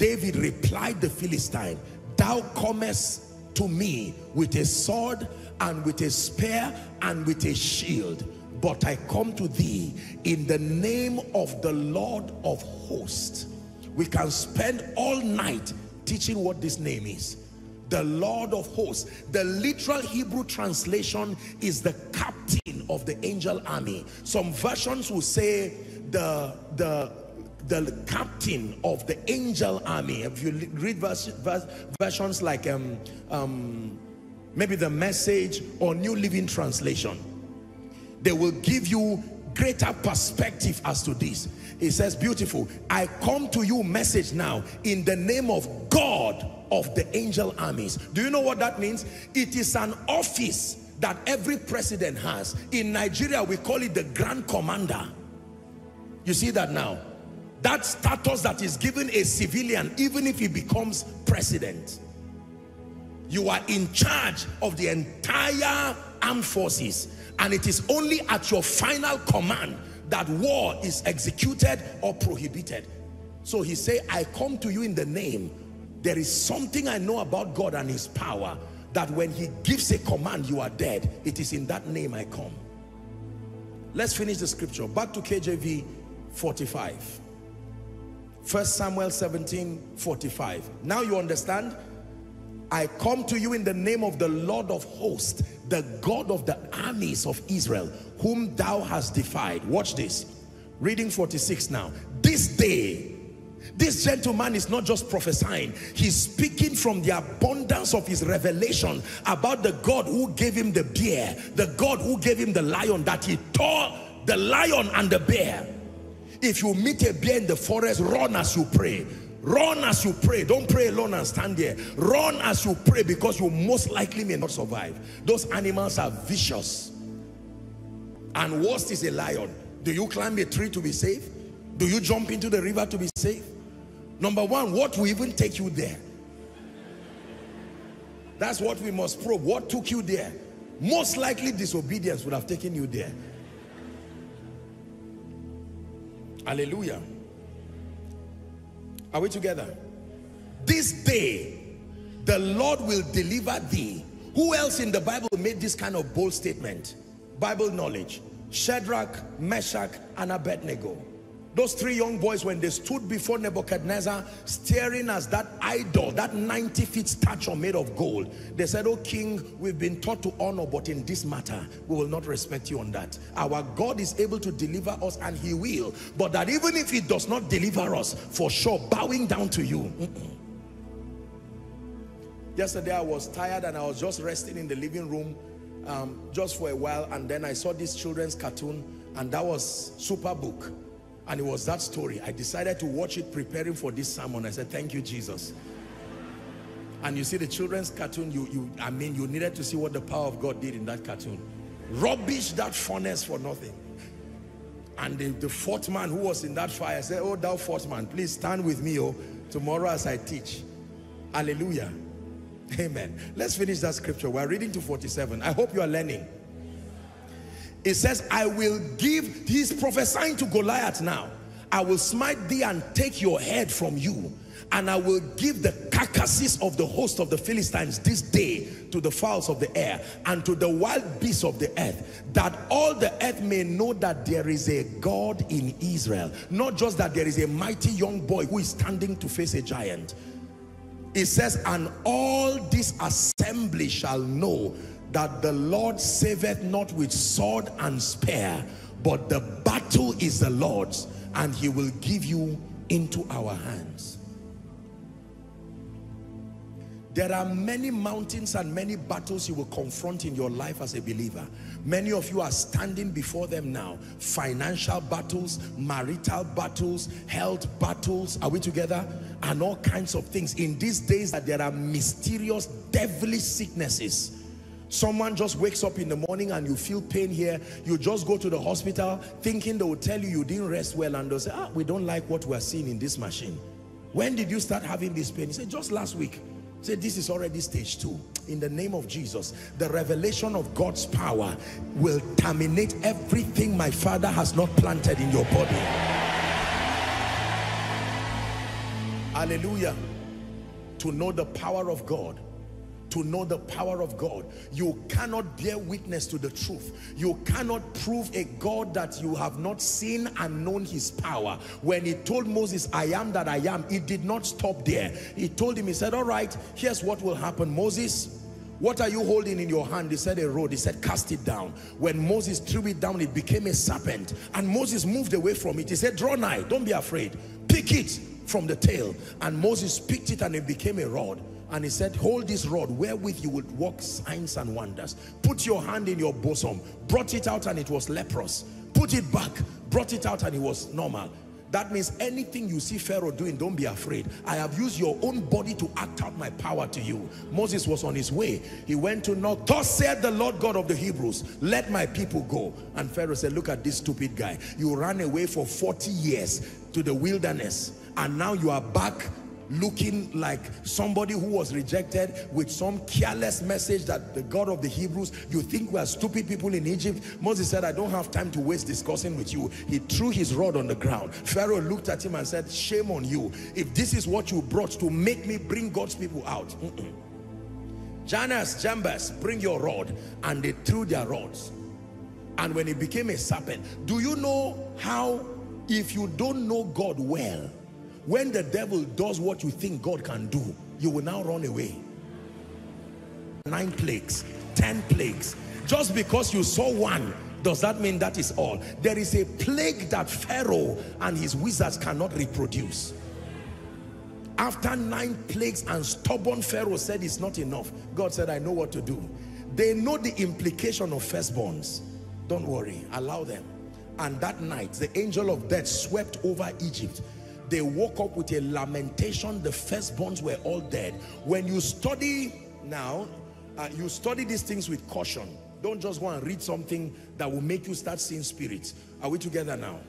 David replied the Philistine, thou comest to me with a sword and with a spear and with a shield. But I come to thee in the name of the Lord of hosts. We can spend all night teaching what this name is. The Lord of hosts. The literal Hebrew translation is the captain of the angel army. Some versions will say the, the the captain of the angel army. If you read verse, versions like um, um, maybe the message or New Living Translation, they will give you greater perspective as to this. It says, beautiful, I come to you message now in the name of God of the angel armies. Do you know what that means? It is an office that every president has. In Nigeria, we call it the Grand Commander. You see that now? That status that is given a civilian even if he becomes president you are in charge of the entire armed forces and it is only at your final command that war is executed or prohibited. So he say i come to you in the name. There is something i know about god and his power that when he gives a command you are dead. It is in that name i come. Let's finish the scripture. Back to kjv 45 First Samuel 17, 45. Now you understand? I come to you in the name of the Lord of hosts, the God of the armies of Israel, whom thou hast defied. Watch this. Reading 46 now. This day, this gentleman is not just prophesying. He's speaking from the abundance of his revelation about the God who gave him the bear, the God who gave him the lion, that he tore the lion and the bear if you meet a bear in the forest, run as you pray. Run as you pray. Don't pray alone and stand there. Run as you pray because you most likely may not survive. Those animals are vicious. And worst is a lion. Do you climb a tree to be safe? Do you jump into the river to be safe? Number one, what will even take you there? That's what we must probe. What took you there? Most likely disobedience would have taken you there. Hallelujah. Are we together? This day, the Lord will deliver thee. Who else in the Bible made this kind of bold statement? Bible knowledge. Shadrach, Meshach, and Abednego. Those three young boys, when they stood before Nebuchadnezzar, staring as that idol, that 90 feet statue made of gold, they said, Oh king, we've been taught to honor, but in this matter, we will not respect you on that. Our God is able to deliver us and he will. But that even if he does not deliver us, for sure, bowing down to you. Mm -mm. Yesterday I was tired and I was just resting in the living room um, just for a while. And then I saw this children's cartoon and that was Superbook and it was that story. I decided to watch it preparing for this sermon. I said, thank you, Jesus. And you see the children's cartoon, you, you, I mean, you needed to see what the power of God did in that cartoon. Rubbish that furnace for nothing. And the, the fourth man who was in that fire said, oh, thou fourth man, please stand with me oh, tomorrow as I teach. Hallelujah. Amen. Let's finish that scripture. We're reading to 47. I hope you are learning. It says, I will give, he's prophesying to Goliath now. I will smite thee and take your head from you and I will give the carcasses of the host of the Philistines this day to the fowls of the air and to the wild beasts of the earth, that all the earth may know that there is a God in Israel. Not just that there is a mighty young boy who is standing to face a giant. It says, and all this assembly shall know that the Lord saveth not with sword and spear, but the battle is the Lord's, and he will give you into our hands. There are many mountains and many battles you will confront in your life as a believer. Many of you are standing before them now. Financial battles, marital battles, health battles. Are we together? And all kinds of things. In these days that there are mysterious, devilish sicknesses. Someone just wakes up in the morning and you feel pain here. You just go to the hospital thinking they will tell you you didn't rest well and they'll say, ah, we don't like what we're seeing in this machine. When did you start having this pain? He said, just last week. Say, this is already stage two. In the name of Jesus, the revelation of God's power will terminate everything my father has not planted in your body. Hallelujah. To know the power of God to know the power of God. You cannot bear witness to the truth. You cannot prove a God that you have not seen and known his power. When he told Moses, I am that I am, he did not stop there. He told him, he said, all right, here's what will happen. Moses, what are you holding in your hand? He said a rod. He said, cast it down. When Moses threw it down, it became a serpent. And Moses moved away from it. He said, draw nigh, don't be afraid. Pick it from the tail. And Moses picked it and it became a rod. And he said, hold this rod wherewith you would work signs and wonders. Put your hand in your bosom. Brought it out and it was leprous. Put it back. Brought it out and it was normal. That means anything you see Pharaoh doing, don't be afraid. I have used your own body to act out my power to you. Moses was on his way. He went to knock. Thus said the Lord God of the Hebrews, let my people go. And Pharaoh said, look at this stupid guy. You ran away for 40 years to the wilderness. And now you are back looking like somebody who was rejected with some careless message that the God of the Hebrews, you think we are stupid people in Egypt. Moses said, I don't have time to waste discussing with you. He threw his rod on the ground. Pharaoh looked at him and said, shame on you. If this is what you brought to make me bring God's people out. Mm -mm. Jannes, Jambres, bring your rod. And they threw their rods. And when it became a serpent, do you know how if you don't know God well, when the devil does what you think God can do, you will now run away. Nine plagues, ten plagues. Just because you saw one, does that mean that is all? There is a plague that Pharaoh and his wizards cannot reproduce. After nine plagues and stubborn Pharaoh said it's not enough, God said, I know what to do. They know the implication of firstborns. Don't worry, allow them. And that night, the angel of death swept over Egypt they woke up with a lamentation. The firstborns were all dead. When you study now uh, you study these things with caution. Don't just go and read something that will make you start seeing spirits. Are we together now?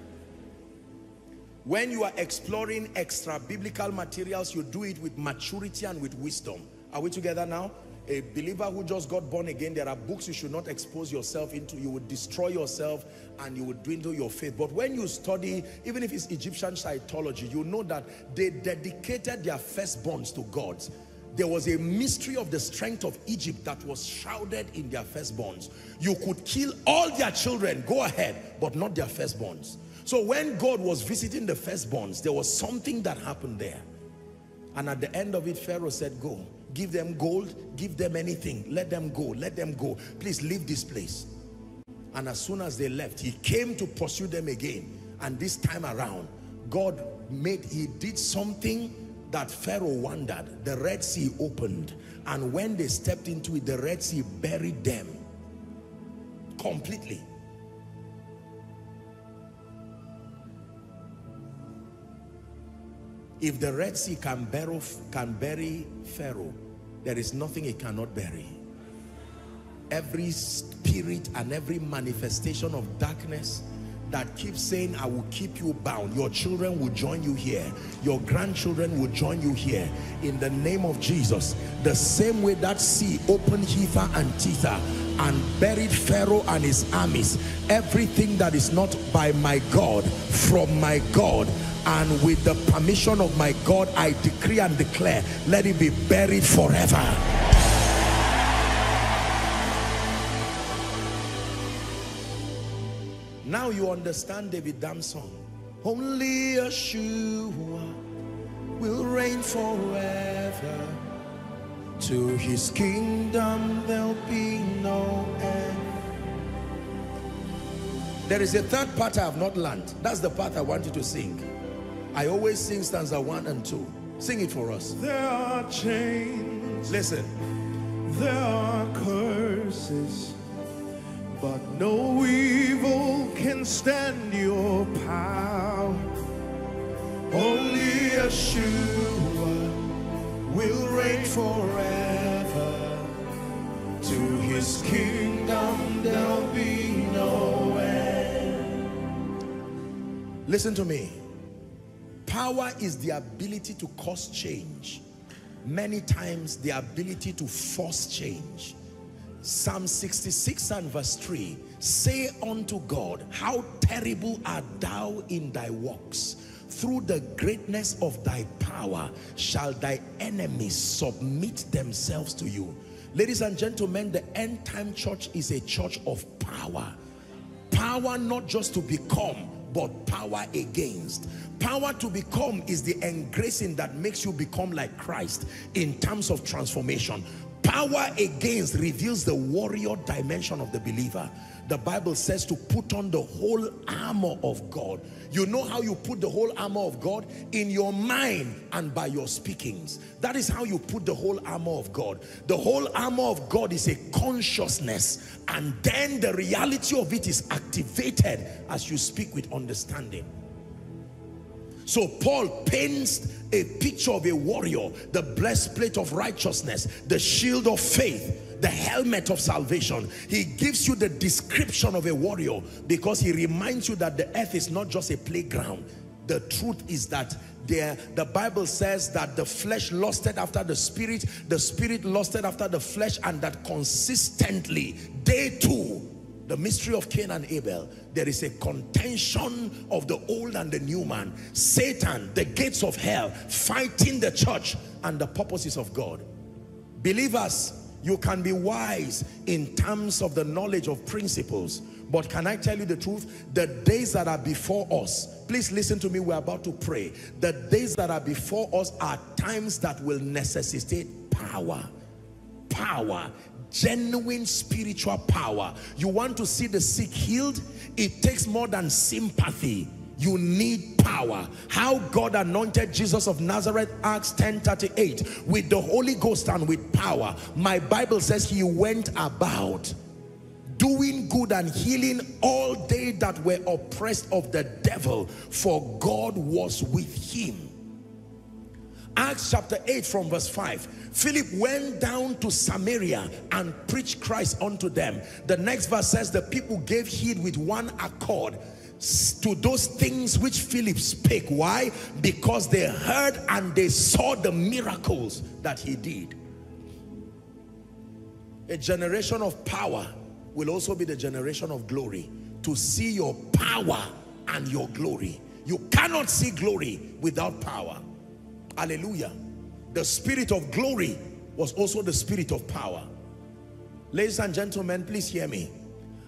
When you are exploring extra biblical materials you do it with maturity and with wisdom. Are we together now a believer who just got born again, there are books you should not expose yourself into. You would destroy yourself and you would dwindle your faith. But when you study, even if it's Egyptian cytology, you know that they dedicated their firstborns to God. There was a mystery of the strength of Egypt that was shrouded in their firstborns. You could kill all their children, go ahead, but not their firstborns. So when God was visiting the firstborns, there was something that happened there. And at the end of it, Pharaoh said, go give them gold, give them anything, let them go, let them go. Please leave this place. And as soon as they left, he came to pursue them again. And this time around, God made, he did something that Pharaoh wondered. The Red Sea opened. And when they stepped into it, the Red Sea buried them completely. If the Red Sea can bury, can bury Pharaoh, there is nothing it cannot bury. every spirit and every manifestation of darkness that keeps saying, I will keep you bound. Your children will join you here. Your grandchildren will join you here. In the name of Jesus. The same way that sea opened Hepher and Titha and buried Pharaoh and his armies. Everything that is not by my God, from my God, and with the permission of my God, I decree and declare, let it be buried forever. Now you understand David Dam's song. Only Yeshua will reign forever. To his kingdom there'll be no end. There is a third part I have not learned. That's the part I want you to sing. I always sing stanza one and two. Sing it for us. There are chains. Listen. There are curses. But no evil can stand your power. Only Yeshua will reign forever. To his kingdom there'll be no end. Listen to me. Power is the ability to cause change. Many times the ability to force change. Psalm 66 and verse 3 Say unto God, how terrible art thou in thy works. Through the greatness of thy power shall thy enemies submit themselves to you. Ladies and gentlemen, the end time church is a church of power. Power not just to become, but power against. Power to become is the engracing that makes you become like Christ in terms of transformation. Power against reveals the warrior dimension of the believer. The Bible says to put on the whole armor of God. You know how you put the whole armor of God? In your mind and by your speakings. That is how you put the whole armor of God. The whole armor of God is a consciousness and then the reality of it is activated as you speak with understanding. So Paul paints a picture of a warrior, the breastplate of righteousness, the shield of faith, the helmet of salvation. He gives you the description of a warrior because he reminds you that the earth is not just a playground. The truth is that there, the Bible says that the flesh lusted after the spirit, the spirit lusted after the flesh, and that consistently, day two, the mystery of Cain and Abel, there is a contention of the old and the new man. Satan, the gates of hell, fighting the church and the purposes of God. Believers, you can be wise in terms of the knowledge of principles. But can I tell you the truth? The days that are before us, please listen to me, we're about to pray. The days that are before us are times that will necessitate power. Power genuine spiritual power. You want to see the sick healed? It takes more than sympathy. You need power. How God anointed Jesus of Nazareth, Acts 10 38, with the Holy Ghost and with power. My Bible says he went about doing good and healing all they that were oppressed of the devil, for God was with him. Acts chapter 8 from verse 5. Philip went down to Samaria and preached Christ unto them. The next verse says the people gave heed with one accord to those things which Philip spake. Why? Because they heard and they saw the miracles that he did. A generation of power will also be the generation of glory. To see your power and your glory. You cannot see glory without power. Hallelujah. The spirit of glory was also the spirit of power. Ladies and gentlemen, please hear me.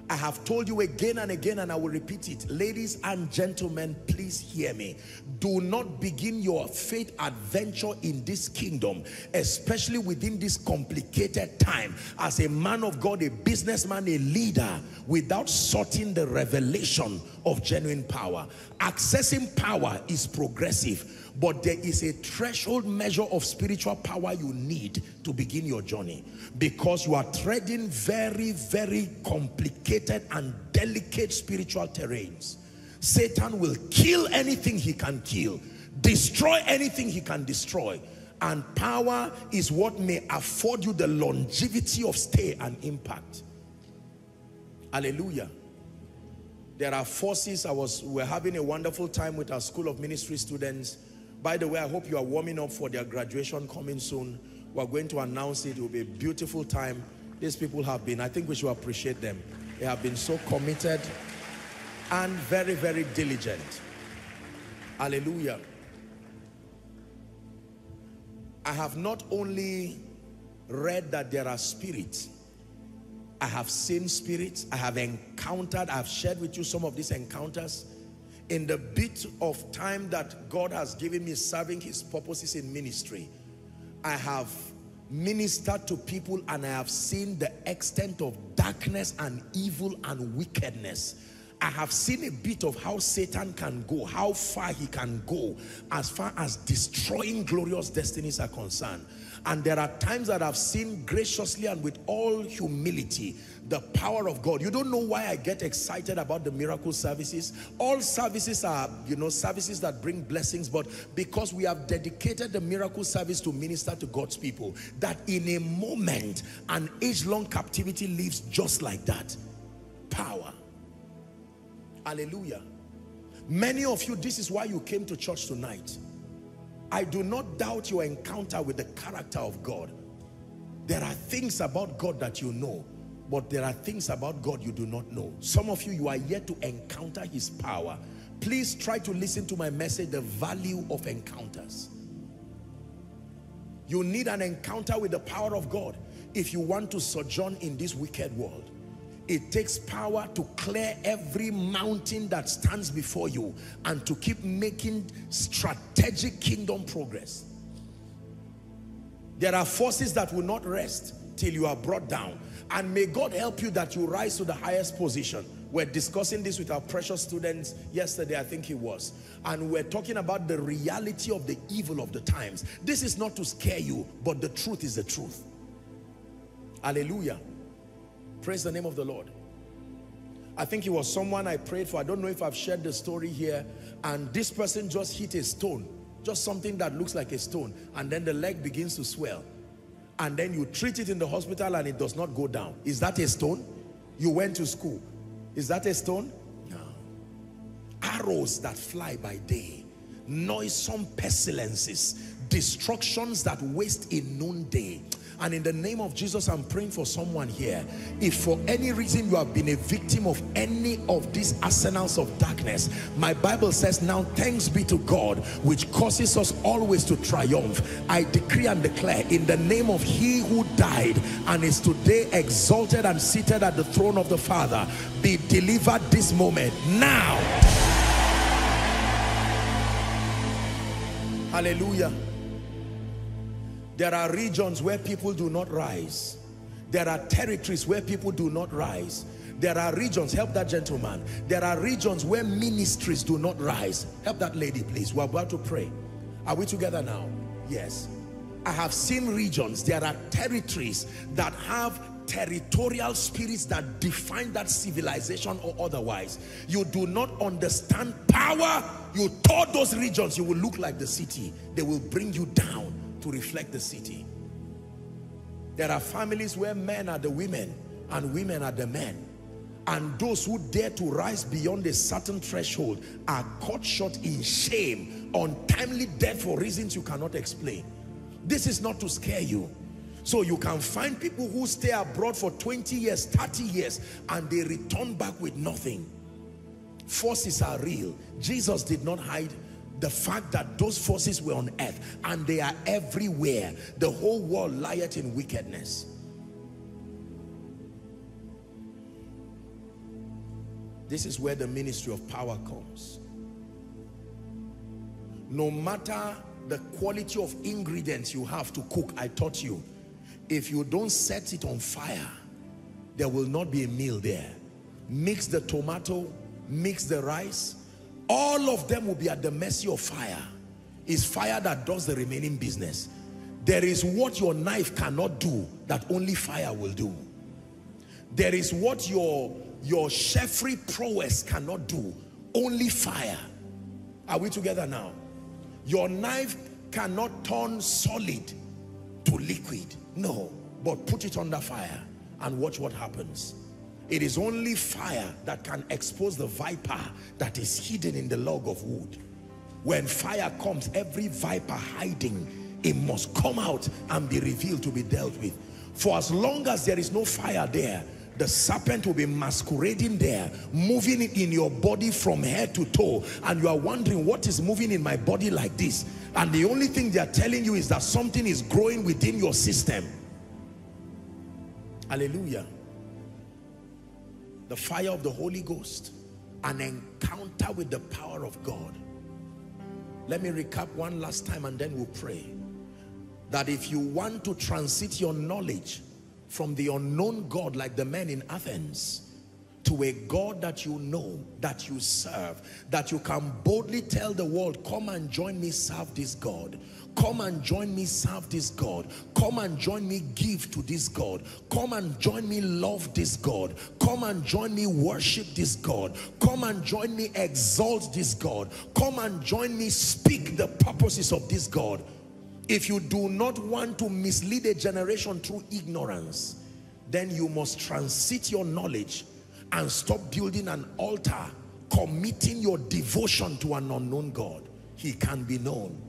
I have told you again and again and I will repeat it. Ladies and gentlemen, please hear me. Do not begin your faith adventure in this kingdom, especially within this complicated time, as a man of God, a businessman, a leader, without sorting the revelation of genuine power. Accessing power is progressive but there is a threshold measure of spiritual power you need to begin your journey because you are treading very, very complicated and delicate spiritual terrains. Satan will kill anything he can kill, destroy anything he can destroy. And power is what may afford you the longevity of stay and impact. Hallelujah. There are forces. I was, we're having a wonderful time with our School of Ministry students. By the way, I hope you are warming up for their graduation coming soon. We're going to announce it. It will be a beautiful time. These people have been, I think we should appreciate them. They have been so committed and very, very diligent. Hallelujah. I have not only read that there are spirits, I have seen spirits, I have encountered, I have shared with you some of these encounters. In the bit of time that God has given me serving his purposes in ministry, I have ministered to people and I have seen the extent of darkness and evil and wickedness I have seen a bit of how Satan can go, how far he can go as far as destroying glorious destinies are concerned. And there are times that I've seen graciously and with all humility the power of God. You don't know why I get excited about the miracle services. All services are, you know, services that bring blessings, but because we have dedicated the miracle service to minister to God's people, that in a moment, an age-long captivity leaves just like that. Power. Hallelujah. Many of you, this is why you came to church tonight. I do not doubt your encounter with the character of God. There are things about God that you know, but there are things about God you do not know. Some of you, you are yet to encounter his power. Please try to listen to my message, the value of encounters. You need an encounter with the power of God if you want to sojourn in this wicked world. It takes power to clear every mountain that stands before you and to keep making strategic kingdom progress. There are forces that will not rest till you are brought down. And may God help you that you rise to the highest position. We're discussing this with our precious students yesterday, I think it was. And we're talking about the reality of the evil of the times. This is not to scare you, but the truth is the truth. Hallelujah. Praise the name of the Lord. I think it was someone I prayed for. I don't know if I've shared the story here. And this person just hit a stone. Just something that looks like a stone. And then the leg begins to swell. And then you treat it in the hospital and it does not go down. Is that a stone? You went to school. Is that a stone? No. Arrows that fly by day. Noisome pestilences. Destructions that waste in noonday and in the name of Jesus, I'm praying for someone here. If for any reason you have been a victim of any of these arsenals of darkness, my Bible says, now thanks be to God, which causes us always to triumph. I decree and declare in the name of he who died and is today exalted and seated at the throne of the Father, be delivered this moment now. Hallelujah. There are regions where people do not rise. There are territories where people do not rise. There are regions, help that gentleman. There are regions where ministries do not rise. Help that lady, please. We're about to pray. Are we together now? Yes. I have seen regions, there are territories that have territorial spirits that define that civilization or otherwise. You do not understand power. You tore those regions, you will look like the city. They will bring you down to reflect the city. There are families where men are the women and women are the men. And those who dare to rise beyond a certain threshold are caught short in shame, untimely death for reasons you cannot explain. This is not to scare you. So you can find people who stay abroad for 20 years, 30 years, and they return back with nothing. Forces are real. Jesus did not hide the fact that those forces were on earth and they are everywhere. The whole world lieth in wickedness. This is where the ministry of power comes. No matter the quality of ingredients you have to cook, I taught you, if you don't set it on fire, there will not be a meal there. Mix the tomato, mix the rice, all of them will be at the mercy of fire. It's fire that does the remaining business. There is what your knife cannot do that only fire will do. There is what your, your chefry prowess cannot do. Only fire. Are we together now? Your knife cannot turn solid to liquid. No, but put it under fire and watch what happens. It is only fire that can expose the viper that is hidden in the log of wood. When fire comes, every viper hiding, it must come out and be revealed to be dealt with. For as long as there is no fire there, the serpent will be masquerading there, moving in your body from head to toe. And you are wondering, what is moving in my body like this? And the only thing they are telling you is that something is growing within your system. Hallelujah. The fire of the Holy Ghost, an encounter with the power of God. Let me recap one last time and then we'll pray. That if you want to transit your knowledge from the unknown God like the men in Athens to a God that you know, that you serve, that you can boldly tell the world, come and join me serve this God. Come and join me serve this God. Come and join me give to this God. Come and join me love this God. Come and join me worship this God. Come and join me exalt this God. Come and join me speak the purposes of this God. If you do not want to mislead a generation through ignorance, then you must transit your knowledge and stop building an altar, committing your devotion to an unknown God. He can be known.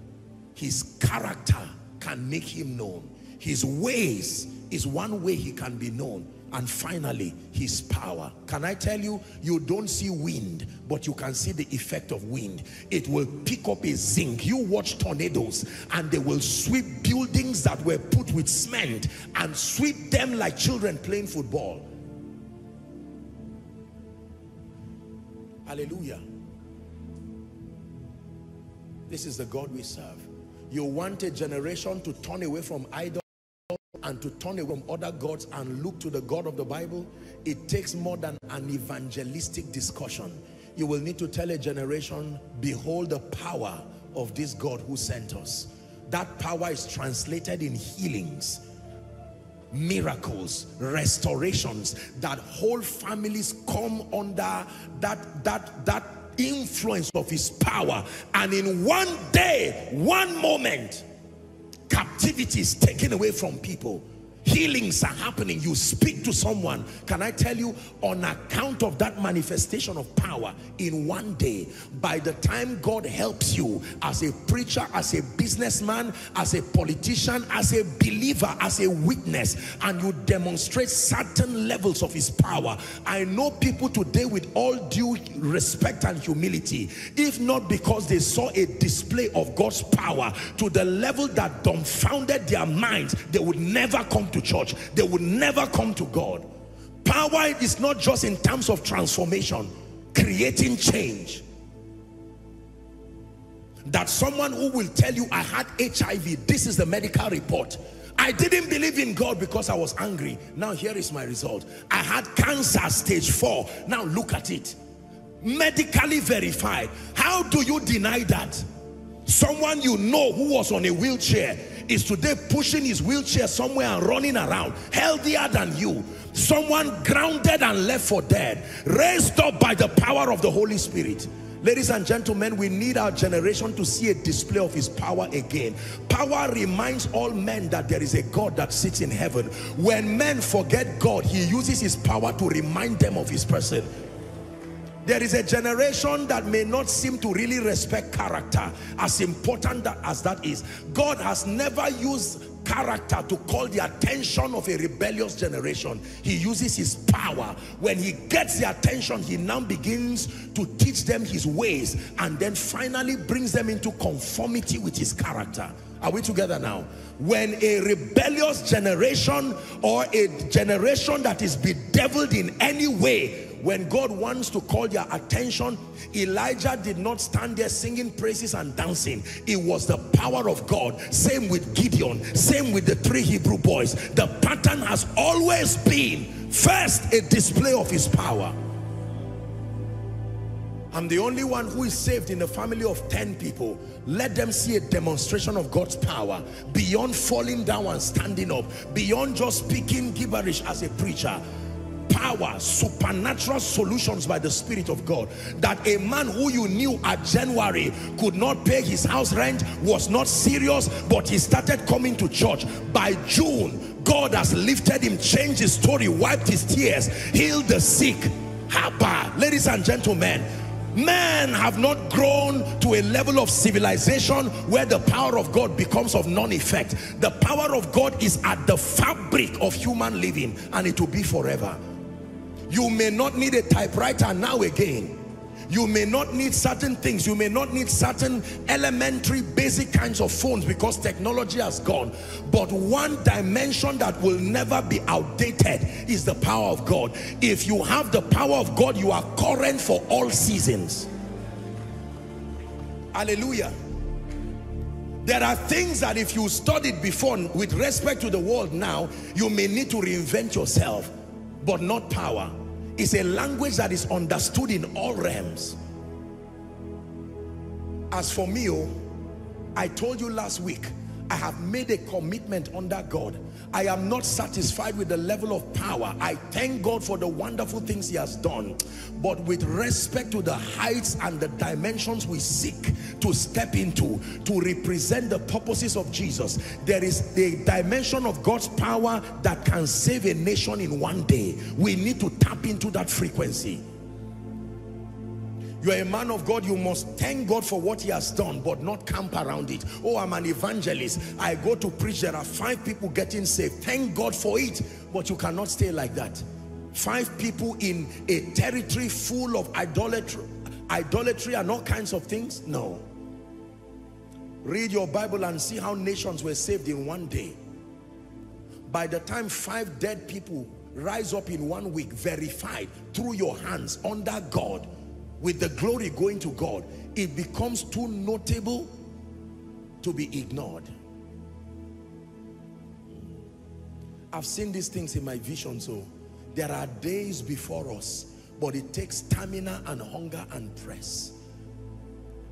His character can make him known. His ways is one way he can be known. And finally his power. Can i tell you you don't see wind but you can see the effect of wind. It will pick up a zinc. You watch tornadoes and they will sweep buildings that were put with cement and sweep them like children playing football. Hallelujah. This is the god we serve you want a generation to turn away from idols and to turn away from other gods and look to the God of the Bible, it takes more than an evangelistic discussion. You will need to tell a generation, behold the power of this God who sent us. That power is translated in healings, miracles, restorations, that whole families come under that, that, that influence of his power. And in one day, one moment, captivity is taken away from people healings are happening. You speak to someone. Can i tell you on account of that manifestation of power in one day by the time god helps you as a preacher as a businessman as a politician as a believer as a witness and you demonstrate certain levels of his power i know people today with all due respect and humility if not because they saw a display of god's power to the level that dumbfounded their minds they would never come to church, they would never come to God. Power is not just in terms of transformation, creating change. That someone who will tell you, I had HIV, this is the medical report. I didn't believe in God because I was angry. Now here is my result. I had cancer stage four. Now look at it. Medically verified. How do you deny that? Someone you know who was on a wheelchair is today pushing his wheelchair somewhere and running around, healthier than you. Someone grounded and left for dead, raised up by the power of the Holy Spirit. Ladies and gentlemen, we need our generation to see a display of his power again. Power reminds all men that there is a God that sits in heaven. When men forget God, he uses his power to remind them of his person. There is a generation that may not seem to really respect character as important that, as that is. God has never used character to call the attention of a rebellious generation. He uses his power. When he gets the attention, he now begins to teach them his ways and then finally brings them into conformity with his character. Are we together now? When a rebellious generation or a generation that is bedeviled in any way when God wants to call your attention, Elijah did not stand there singing praises and dancing. It was the power of God. Same with Gideon. Same with the three Hebrew boys. The pattern has always been first a display of his power. I'm the only one who is saved in a family of 10 people. Let them see a demonstration of God's power beyond falling down and standing up, beyond just speaking gibberish as a preacher power, supernatural solutions by the Spirit of God. That a man who you knew at January could not pay his house rent, was not serious, but he started coming to church. By June, God has lifted him, changed his story, wiped his tears, healed the sick. Haba, ladies and gentlemen, men have not grown to a level of civilization where the power of God becomes of non-effect. The power of God is at the fabric of human living and it will be forever. You may not need a typewriter now again you may not need certain things. You may not need certain elementary basic kinds of phones because technology has gone. But one dimension that will never be outdated is the power of God. If you have the power of God, you are current for all seasons. Hallelujah. There are things that if you studied before with respect to the world now, you may need to reinvent yourself, but not power is a language that is understood in all realms. As for me, oh, I told you last week, I have made a commitment under God. I am not satisfied with the level of power. I thank God for the wonderful things he has done. But with respect to the heights and the dimensions we seek to step into, to represent the purposes of Jesus, there is the dimension of God's power that can save a nation in one day. We need to tap into that frequency. You're a man of God, you must thank God for what he has done, but not camp around it. Oh, I'm an evangelist. I go to preach, there are five people getting saved. Thank God for it, but you cannot stay like that. Five people in a territory full of idolatry, idolatry and all kinds of things? No. Read your Bible and see how nations were saved in one day. By the time five dead people rise up in one week, verified through your hands under God, with the glory going to God, it becomes too notable to be ignored. I've seen these things in my vision, so there are days before us, but it takes stamina and hunger and press.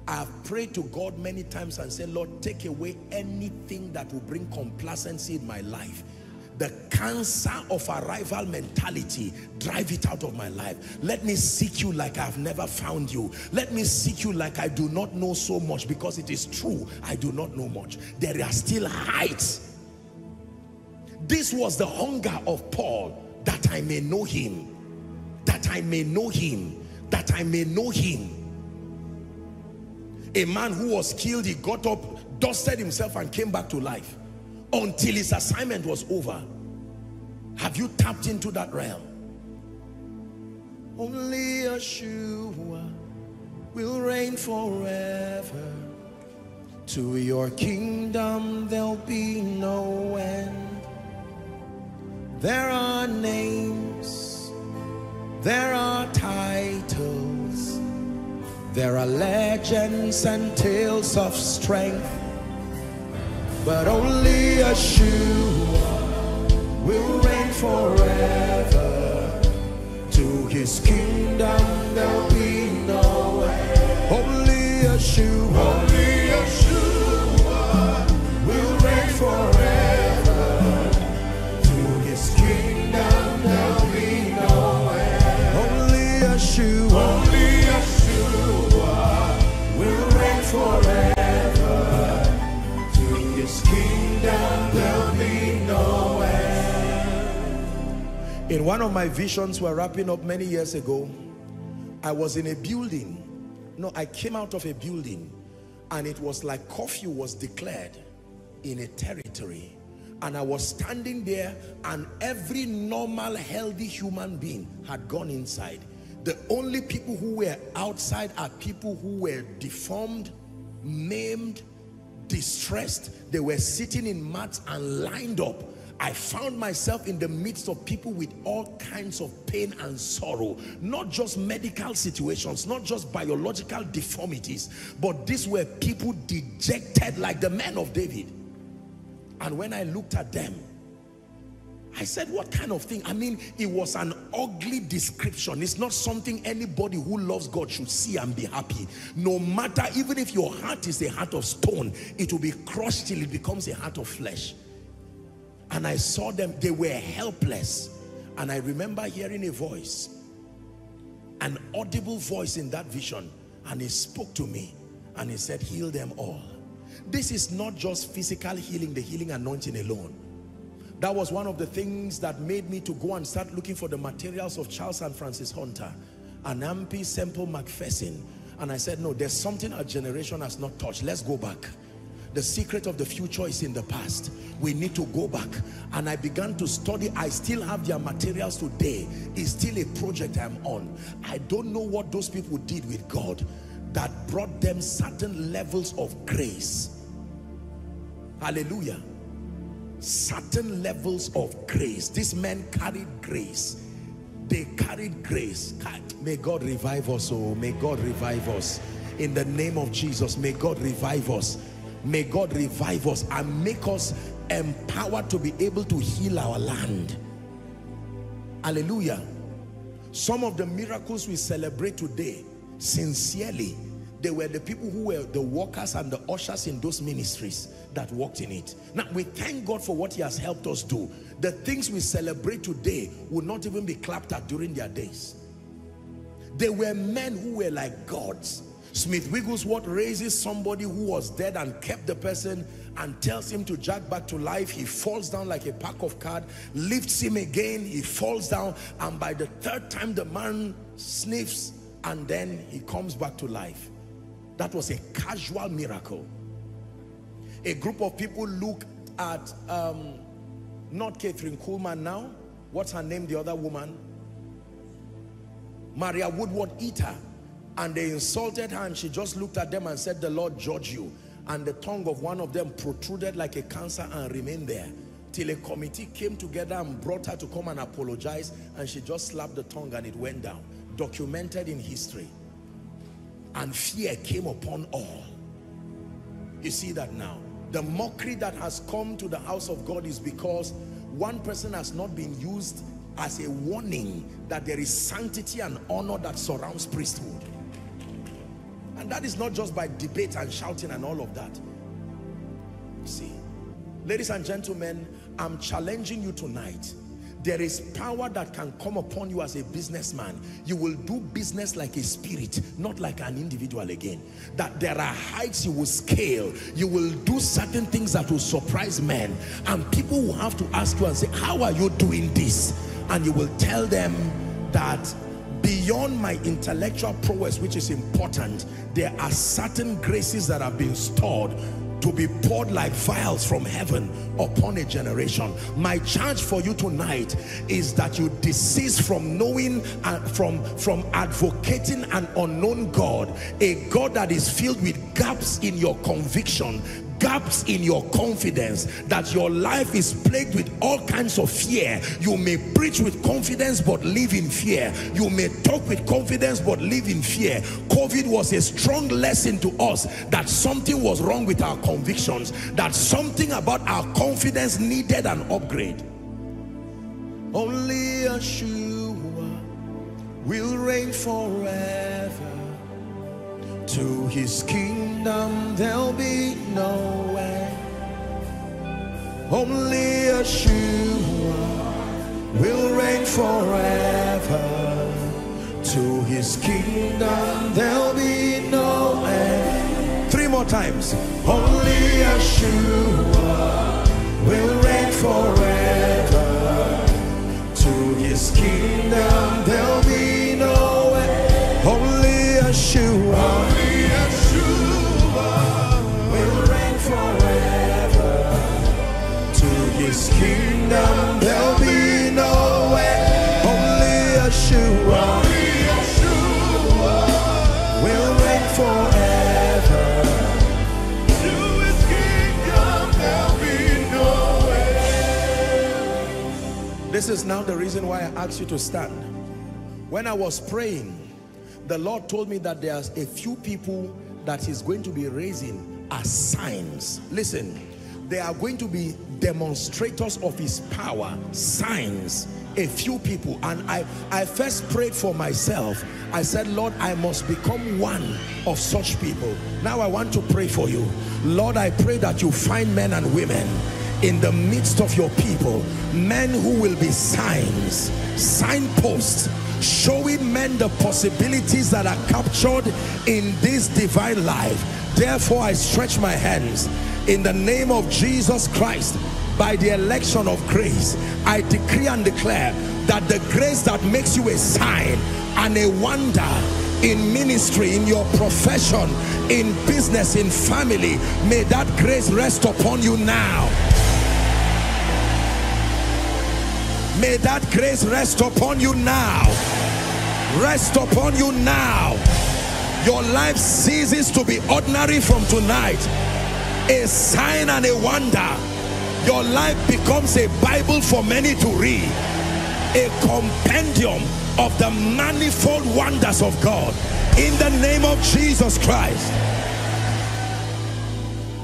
I've prayed to God many times and said, Lord, take away anything that will bring complacency in my life the cancer of arrival mentality drive it out of my life. Let me seek you like i've never found you. Let me seek you like i do not know so much because it is true i do not know much. There are still heights. This was the hunger of paul that i may know him. That i may know him. That i may know him. A man who was killed he got up dusted himself and came back to life until his assignment was over. Have you tapped into that realm? Only Yeshua will reign forever. To your kingdom there'll be no end. There are names, there are titles, there are legends and tales of strength but only Yeshua will reign forever. To his kingdom there'll be no end. Only Yeshua, In one of my visions, we're wrapping up many years ago, I was in a building. No, I came out of a building and it was like curfew was declared in a territory. And I was standing there and every normal, healthy human being had gone inside. The only people who were outside are people who were deformed, maimed, distressed. They were sitting in mats and lined up I found myself in the midst of people with all kinds of pain and sorrow, not just medical situations, not just biological deformities, but these were people dejected like the men of David. And when I looked at them, I said, what kind of thing? I mean, it was an ugly description. It's not something anybody who loves God should see and be happy. No matter, even if your heart is a heart of stone, it will be crushed till it becomes a heart of flesh and I saw them, they were helpless. And I remember hearing a voice, an audible voice in that vision. And he spoke to me and he said, heal them all. This is not just physical healing, the healing anointing alone. That was one of the things that made me to go and start looking for the materials of Charles and Frances Hunter, and Aimee Semple McPherson. And I said, no, there's something our generation has not touched. Let's go back. The secret of the future is in the past. We need to go back. And I began to study. I still have their materials today. It's still a project I'm on. I don't know what those people did with God that brought them certain levels of grace. Hallelujah certain levels of grace. These men carried grace. They carried grace. May God revive us, oh, may God revive us. In the name of Jesus, may God revive us. May God revive us and make us empowered to be able to heal our land. Hallelujah. Some of the miracles we celebrate today, sincerely, they were the people who were the workers and the ushers in those ministries that worked in it. Now, we thank God for what he has helped us do. The things we celebrate today would not even be clapped at during their days. They were men who were like gods. Smith Wigglesworth raises somebody who was dead and kept the person and tells him to jack back to life. He falls down like a pack of cards, lifts him again, he falls down, and by the third time the man sniffs and then he comes back to life. That was a casual miracle. A group of people look at, um, not Kathryn Kuhlman now, what's her name, the other woman? Maria Woodworth-Etter. And they insulted her and she just looked at them and said, the Lord judge you. And the tongue of one of them protruded like a cancer and remained there. Till a committee came together and brought her to come and apologize. And she just slapped the tongue and it went down. Documented in history and fear came upon all. You see that now. The mockery that has come to the house of God is because one person has not been used as a warning that there is sanctity and honor that surrounds priesthood. And that is not just by debate and shouting and all of that. See, ladies and gentlemen, I'm challenging you tonight. There is power that can come upon you as a businessman. You will do business like a spirit not like an individual again. That there are heights you will scale. You will do certain things that will surprise men. And people will have to ask you and say how are you doing this? And you will tell them that beyond my intellectual prowess which is important there are certain graces that have been stored to be poured like vials from heaven upon a generation. My charge for you tonight is that you desist from knowing and from, from advocating an unknown God, a God that is filled with gaps in your conviction, gaps in your confidence that your life is plagued with all kinds of fear. You may preach with confidence but live in fear. You may talk with confidence but live in fear. Covid was a strong lesson to us that something was wrong with our convictions that something about our confidence needed an upgrade. Only Yeshua will reign forever to his kingdom there'll be no end. Only Yeshua will reign forever. To his kingdom there'll be no end. Three more times. Only Yeshua will reign forever. To his kingdom there'll be kingdom there'll be no. Only. This is now the reason why I asked you to stand. When I was praying, the Lord told me that there's a few people that he's going to be raising as signs. Listen, they are going to be demonstrators of his power signs a few people. And I I first prayed for myself. I said Lord I must become one of such people. Now I want to pray for you. Lord I pray that you find men and women in the midst of your people men who will be signs signposts showing men the possibilities that are captured in this divine life. Therefore I stretch my hands in the name of Jesus Christ by the election of grace, I decree and declare that the grace that makes you a sign and a wonder in ministry, in your profession, in business, in family, may that grace rest upon you now. May that grace rest upon you now. Rest upon you now. Your life ceases to be ordinary from tonight. A sign and a wonder. Your life becomes a Bible for many to read. A compendium of the manifold wonders of God. In the name of Jesus Christ.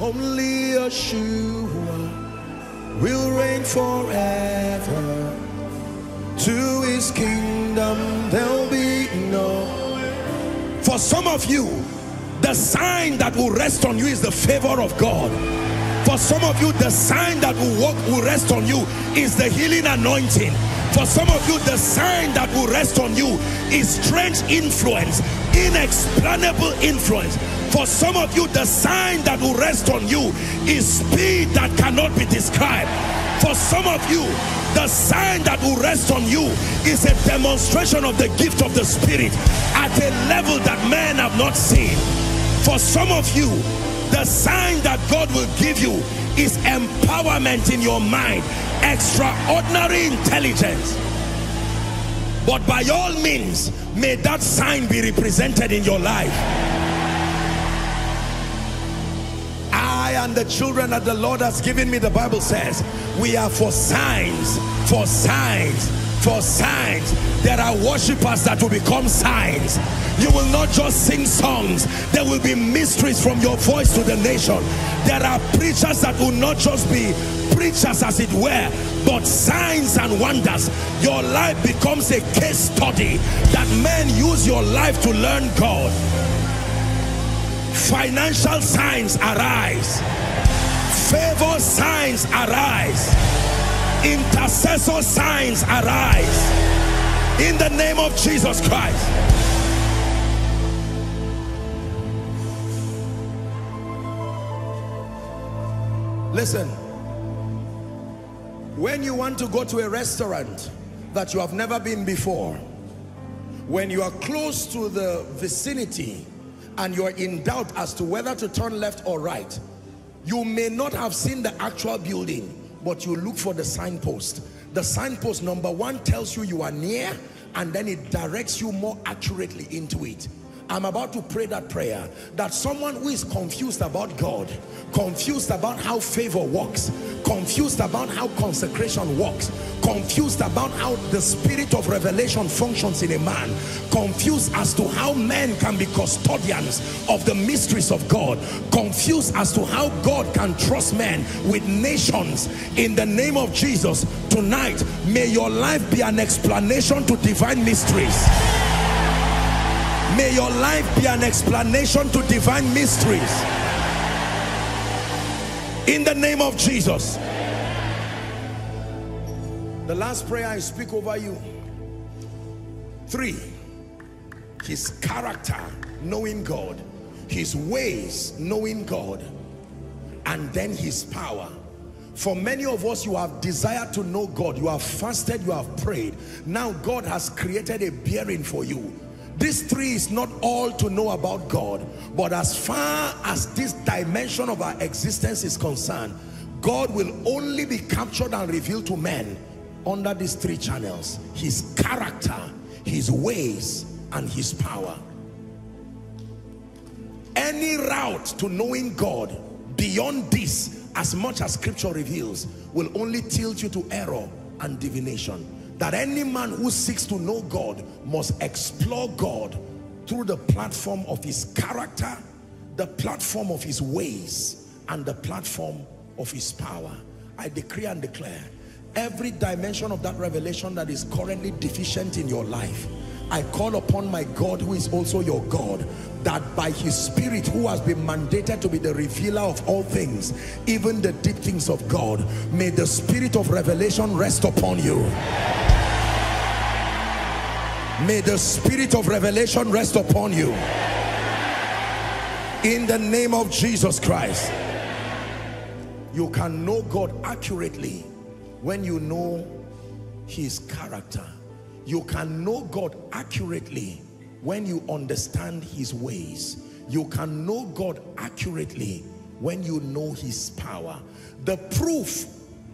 Only Yeshua will reign forever. To his kingdom there'll be no. For some of you, the sign that will rest on you is the favor of God. For some of you, the sign that will work will rest on you is the healing anointing. For some of you, the sign that will rest on you is strange influence, inexplainable influence. For some of you, the sign that will rest on you is speed that cannot be described. For some of you, the sign that will rest on you is a demonstration of the gift of the Spirit at a level that men have not seen. For some of you, the sign that God will give you is empowerment in your mind, extraordinary intelligence. But by all means, may that sign be represented in your life. I and the children that the Lord has given me, the Bible says, we are for signs, for signs, for signs. There are worshippers that will become signs. You will not just sing songs. There will be mysteries from your voice to the nation. There are preachers that will not just be preachers as it were, but signs and wonders. Your life becomes a case study that men use your life to learn God. Financial signs arise. Favor signs arise. Intercessor signs arise. In the name of Jesus Christ. Listen. When you want to go to a restaurant that you have never been before, when you are close to the vicinity and you're in doubt as to whether to turn left or right, you may not have seen the actual building, but you look for the signpost. The signpost number one tells you you are near and then it directs you more accurately into it. I'm about to pray that prayer that someone who is confused about God, confused about how favor works, confused about how consecration works, confused about how the spirit of revelation functions in a man, confused as to how men can be custodians of the mysteries of God, confused as to how God can trust men with nations in the name of Jesus. Tonight, may your life be an explanation to divine mysteries. May your life be an explanation to divine mysteries. In the name of Jesus. The last prayer I speak over you. Three, his character, knowing God. His ways, knowing God. And then his power. For many of us, you have desired to know God. You have fasted, you have prayed. Now God has created a bearing for you this three is not all to know about God, but as far as this dimension of our existence is concerned, God will only be captured and revealed to men under these three channels. His character, his ways, and his power. Any route to knowing God beyond this, as much as scripture reveals, will only tilt you to error and divination that any man who seeks to know God must explore God through the platform of his character, the platform of his ways, and the platform of his power. I decree and declare every dimension of that revelation that is currently deficient in your life, I call upon my God who is also your God that by his spirit who has been mandated to be the revealer of all things even the deep things of God may the spirit of revelation rest upon you may the spirit of revelation rest upon you in the name of Jesus Christ You can know God accurately when you know his character. You can know God accurately when you understand his ways. You can know God accurately when you know his power. The proof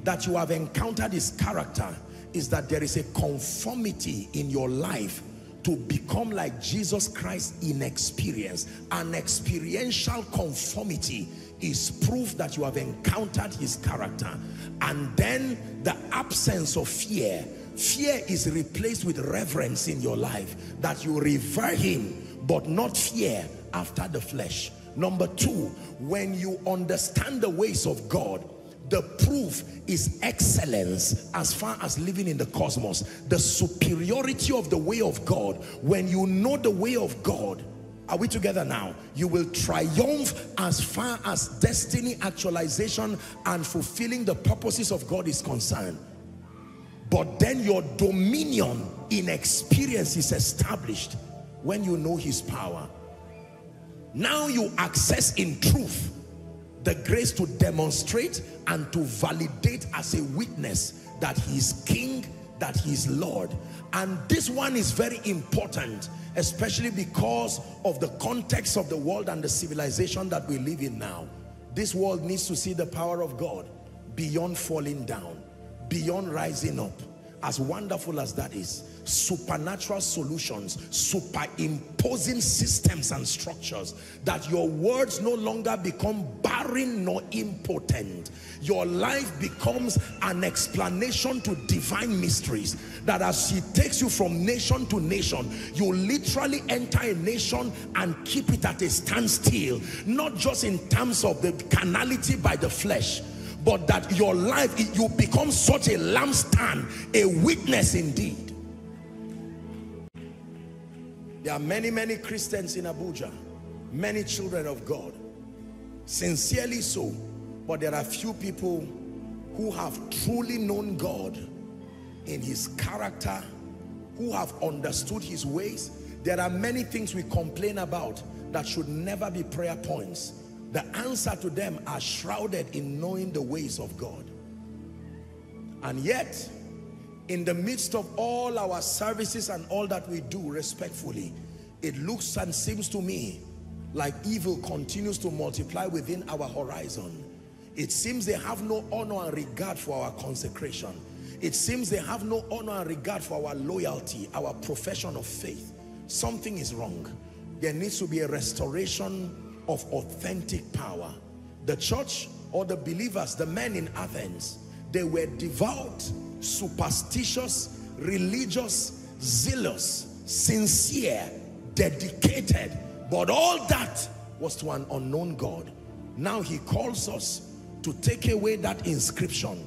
that you have encountered his character is that there is a conformity in your life to become like Jesus Christ in experience. An experiential conformity is proof that you have encountered his character. And then the absence of fear. Fear is replaced with reverence in your life. That you revere him, but not fear after the flesh. Number two, when you understand the ways of God, the proof is excellence as far as living in the cosmos. The superiority of the way of God. When you know the way of God, are we together now? You will triumph as far as destiny actualization and fulfilling the purposes of God is concerned. But then your dominion in experience is established when you know his power. Now you access in truth the grace to demonstrate and to validate as a witness that he is king, that he is Lord. And this one is very important, especially because of the context of the world and the civilization that we live in now. This world needs to see the power of God beyond falling down, beyond rising up. As wonderful as that is, supernatural solutions, superimposing systems and structures, that your words no longer become barren nor impotent. Your life becomes an explanation to divine mysteries, that as he takes you from nation to nation, you literally enter a nation and keep it at a standstill, not just in terms of the carnality by the flesh, but that your life, you become such a lampstand, a witness indeed. There are many, many Christians in Abuja, many children of God, sincerely so, but there are few people who have truly known God in his character, who have understood his ways. There are many things we complain about that should never be prayer points. The answer to them are shrouded in knowing the ways of God. And yet, in the midst of all our services and all that we do respectfully, it looks and seems to me like evil continues to multiply within our horizon. It seems they have no honor and regard for our consecration. It seems they have no honor and regard for our loyalty, our profession of faith. Something is wrong. There needs to be a restoration of authentic power. The church or the believers, the men in Athens, they were devout, superstitious, religious, zealous, sincere, dedicated. But all that was to an unknown God. Now he calls us to take away that inscription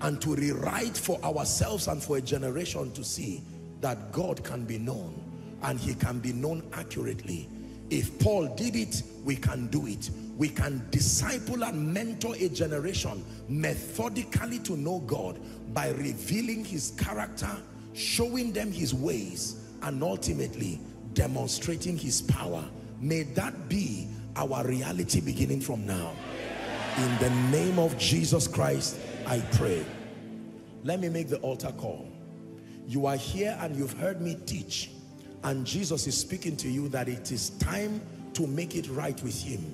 and to rewrite for ourselves and for a generation to see that God can be known and he can be known accurately. If Paul did it, we can do it. We can disciple and mentor a generation methodically to know God by revealing his character, showing them his ways, and ultimately demonstrating his power. May that be our reality beginning from now. In the name of Jesus Christ, I pray. Let me make the altar call. You are here and you've heard me teach and Jesus is speaking to you that it is time to make it right with him.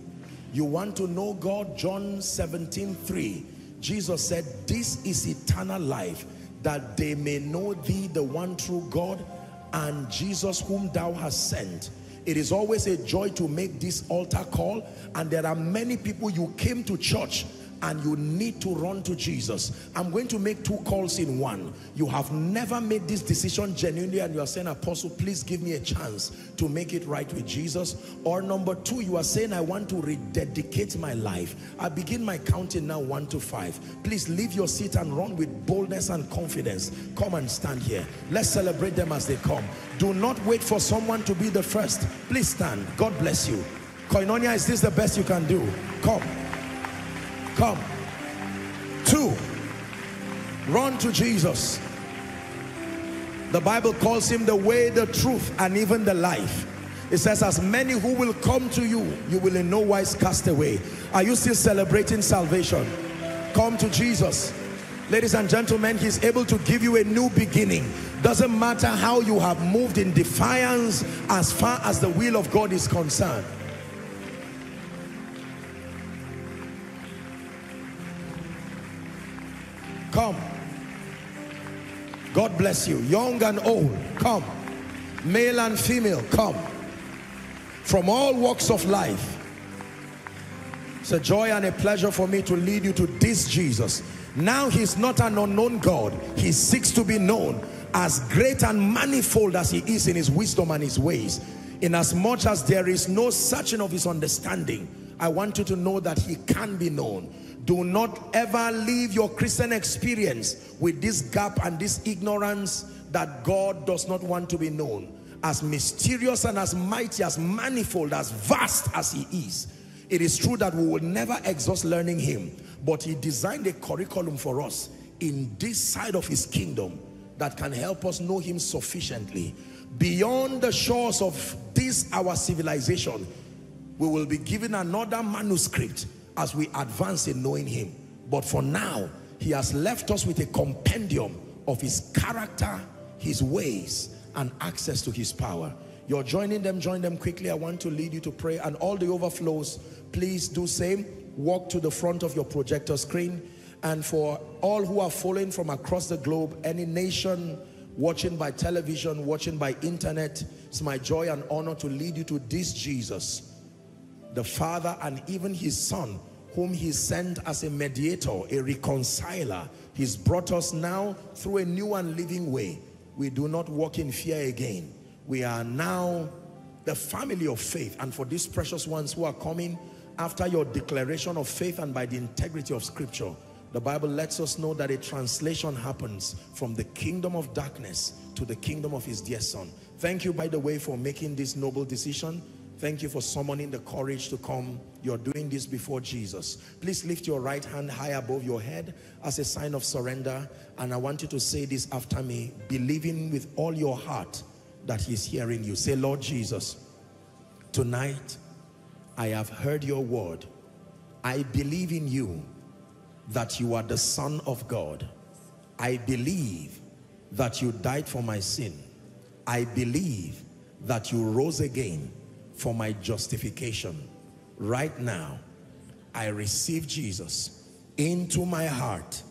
You want to know God? John 17, 3. Jesus said, this is eternal life, that they may know thee, the one true God, and Jesus whom thou hast sent. It is always a joy to make this altar call, and there are many people you came to church and you need to run to Jesus. I'm going to make two calls in one. You have never made this decision genuinely and you are saying, Apostle, please give me a chance to make it right with Jesus. Or number two, you are saying, I want to rededicate my life. I begin my counting now one to five. Please leave your seat and run with boldness and confidence. Come and stand here. Let's celebrate them as they come. Do not wait for someone to be the first. Please stand. God bless you. Koinonia, is this the best you can do? Come. Come. Two, run to Jesus. The Bible calls him the way, the truth, and even the life. It says, as many who will come to you, you will in no wise cast away. Are you still celebrating salvation? Come to Jesus. Ladies and gentlemen, he's able to give you a new beginning. Doesn't matter how you have moved in defiance as far as the will of God is concerned. Come. God bless you. Young and old, come. Male and female, come. From all walks of life. It's a joy and a pleasure for me to lead you to this Jesus. Now he's not an unknown God. He seeks to be known as great and manifold as he is in his wisdom and his ways. In as much as there is no searching of his understanding, I want you to know that he can be known. Do not ever leave your Christian experience with this gap and this ignorance that God does not want to be known. As mysterious and as mighty, as manifold, as vast as he is. It is true that we will never exhaust learning him, but he designed a curriculum for us in this side of his kingdom that can help us know him sufficiently. Beyond the shores of this, our civilization, we will be given another manuscript as we advance in knowing him. But for now, he has left us with a compendium of his character, his ways, and access to his power. You're joining them, join them quickly. I want to lead you to pray. And all the overflows, please do same. Walk to the front of your projector screen. And for all who are following from across the globe, any nation, watching by television, watching by internet, it's my joy and honor to lead you to this Jesus the Father and even his Son, whom he sent as a mediator, a reconciler. He's brought us now through a new and living way. We do not walk in fear again. We are now the family of faith. And for these precious ones who are coming after your declaration of faith and by the integrity of scripture, the Bible lets us know that a translation happens from the kingdom of darkness to the kingdom of his dear son. Thank you, by the way, for making this noble decision. Thank you for summoning the courage to come. You're doing this before Jesus. Please lift your right hand high above your head as a sign of surrender. And I want you to say this after me, believing with all your heart that he's hearing you. Say, Lord Jesus, tonight I have heard your word. I believe in you that you are the son of God. I believe that you died for my sin. I believe that you rose again for my justification. Right now, I receive Jesus into my heart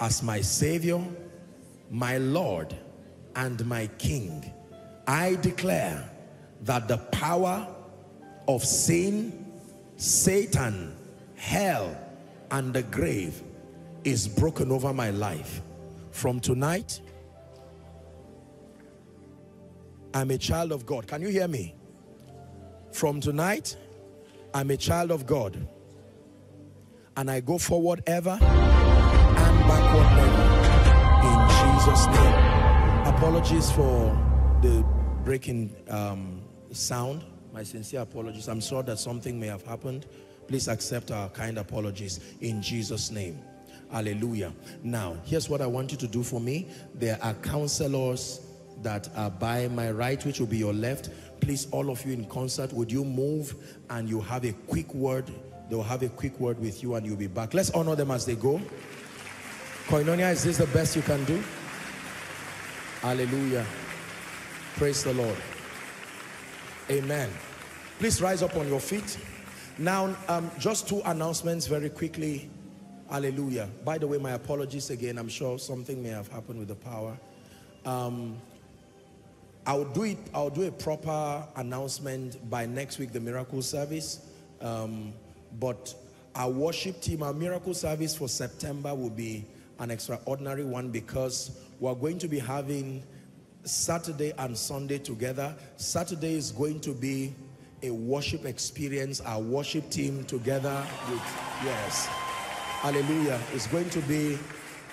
as my Savior, my Lord, and my King. I declare that the power of sin, Satan, hell, and the grave is broken over my life. From tonight, I'm a child of God. Can you hear me? From tonight, I'm a child of God. And I go forward ever and backward never. In Jesus' name. Apologies for the breaking um, sound. My sincere apologies. I'm sure that something may have happened. Please accept our kind apologies in Jesus' name. Hallelujah. Now, here's what I want you to do for me. There are counselors that are by my right, which will be your left please all of you in concert would you move and you have a quick word? They'll have a quick word with you and you'll be back. Let's honor them as they go. Koinonia is this the best you can do? Hallelujah. Praise the lord. Amen. Please rise up on your feet. Now um, just two announcements very quickly. Hallelujah. By the way my apologies again. I'm sure something may have happened with the power. Um, I'll do it. I'll do a proper announcement by next week, the miracle service. Um, but our worship team, our miracle service for September will be an extraordinary one because we're going to be having Saturday and Sunday together. Saturday is going to be a worship experience, our worship team together with, yes, hallelujah. It's going to be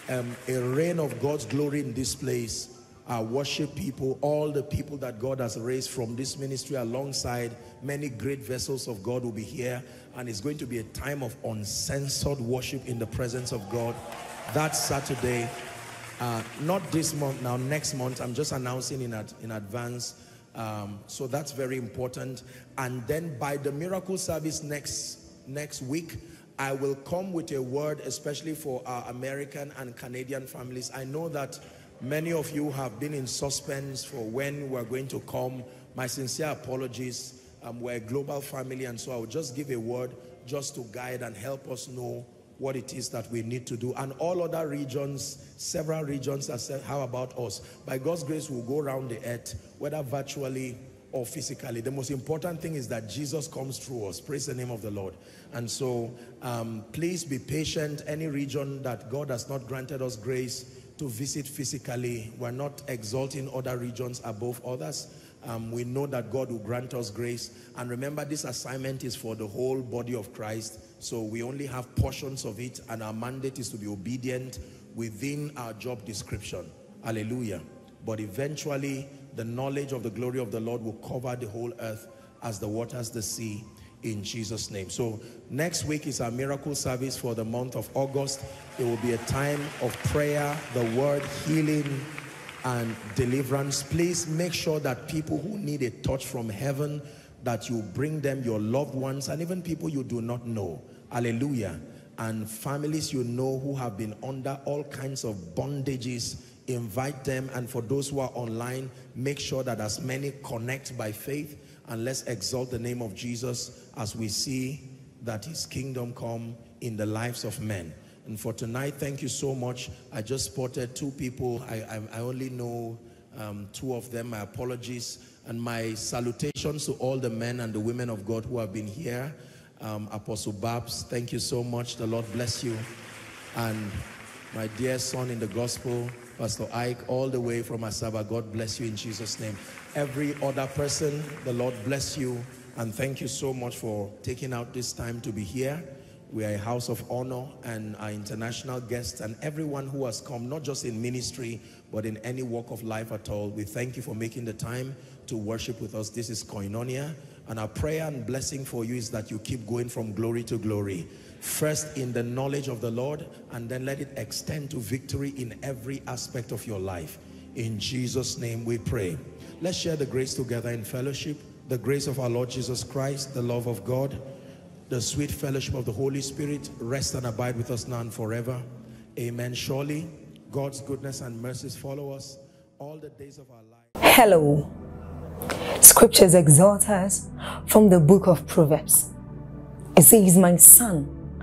um, a reign of God's glory in this place our worship people, all the people that God has raised from this ministry alongside many great vessels of God will be here and it's going to be a time of uncensored worship in the presence of God. That Saturday, uh, not this month, now next month, I'm just announcing in, ad in advance. Um, so that's very important. And then by the miracle service next, next week, I will come with a word, especially for our American and Canadian families. I know that many of you have been in suspense for when we're going to come. My sincere apologies. Um, we're a global family, and so I will just give a word just to guide and help us know what it is that we need to do. And all other regions, several regions said, how about us? By God's grace, we'll go around the earth, whether virtually or physically. The most important thing is that Jesus comes through us. Praise the name of the Lord. And so um, please be patient. Any region that God has not granted us grace to visit physically, we're not exalting other regions above others. Um, we know that God will grant us grace. And remember, this assignment is for the whole body of Christ. So we only have portions of it and our mandate is to be obedient within our job description. Hallelujah. But eventually, the knowledge of the glory of the Lord will cover the whole earth as the waters the sea in Jesus name. So next week is our miracle service for the month of August. It will be a time of prayer, the word, healing, and deliverance. Please make sure that people who need a touch from heaven, that you bring them your loved ones and even people you do not know. Hallelujah. And families you know who have been under all kinds of bondages, invite them. And for those who are online, make sure that as many connect by faith and let's exalt the name of Jesus as we see that his kingdom come in the lives of men. And for tonight, thank you so much. I just spotted two people. I, I, I only know um, two of them. My apologies. And my salutations to all the men and the women of God who have been here. Um, Apostle Babs, thank you so much. The Lord bless you. And my dear son in the gospel, Pastor Ike, all the way from Asaba. God bless you in Jesus' name. Every other person, the Lord bless you. And thank you so much for taking out this time to be here. We are a house of honor and our international guests and everyone who has come, not just in ministry, but in any walk of life at all. We thank you for making the time to worship with us. This is Koinonia. And our prayer and blessing for you is that you keep going from glory to glory. First in the knowledge of the Lord, and then let it extend to victory in every aspect of your life. In Jesus' name we pray. Let's share the grace together in fellowship. The grace of our Lord Jesus Christ, the love of God, the sweet fellowship of the Holy Spirit rest and abide with us now and forever. Amen. Surely God's goodness and mercies follow us all the days of our life. Hello. Scriptures exhort us from the book of Proverbs. It says, My son,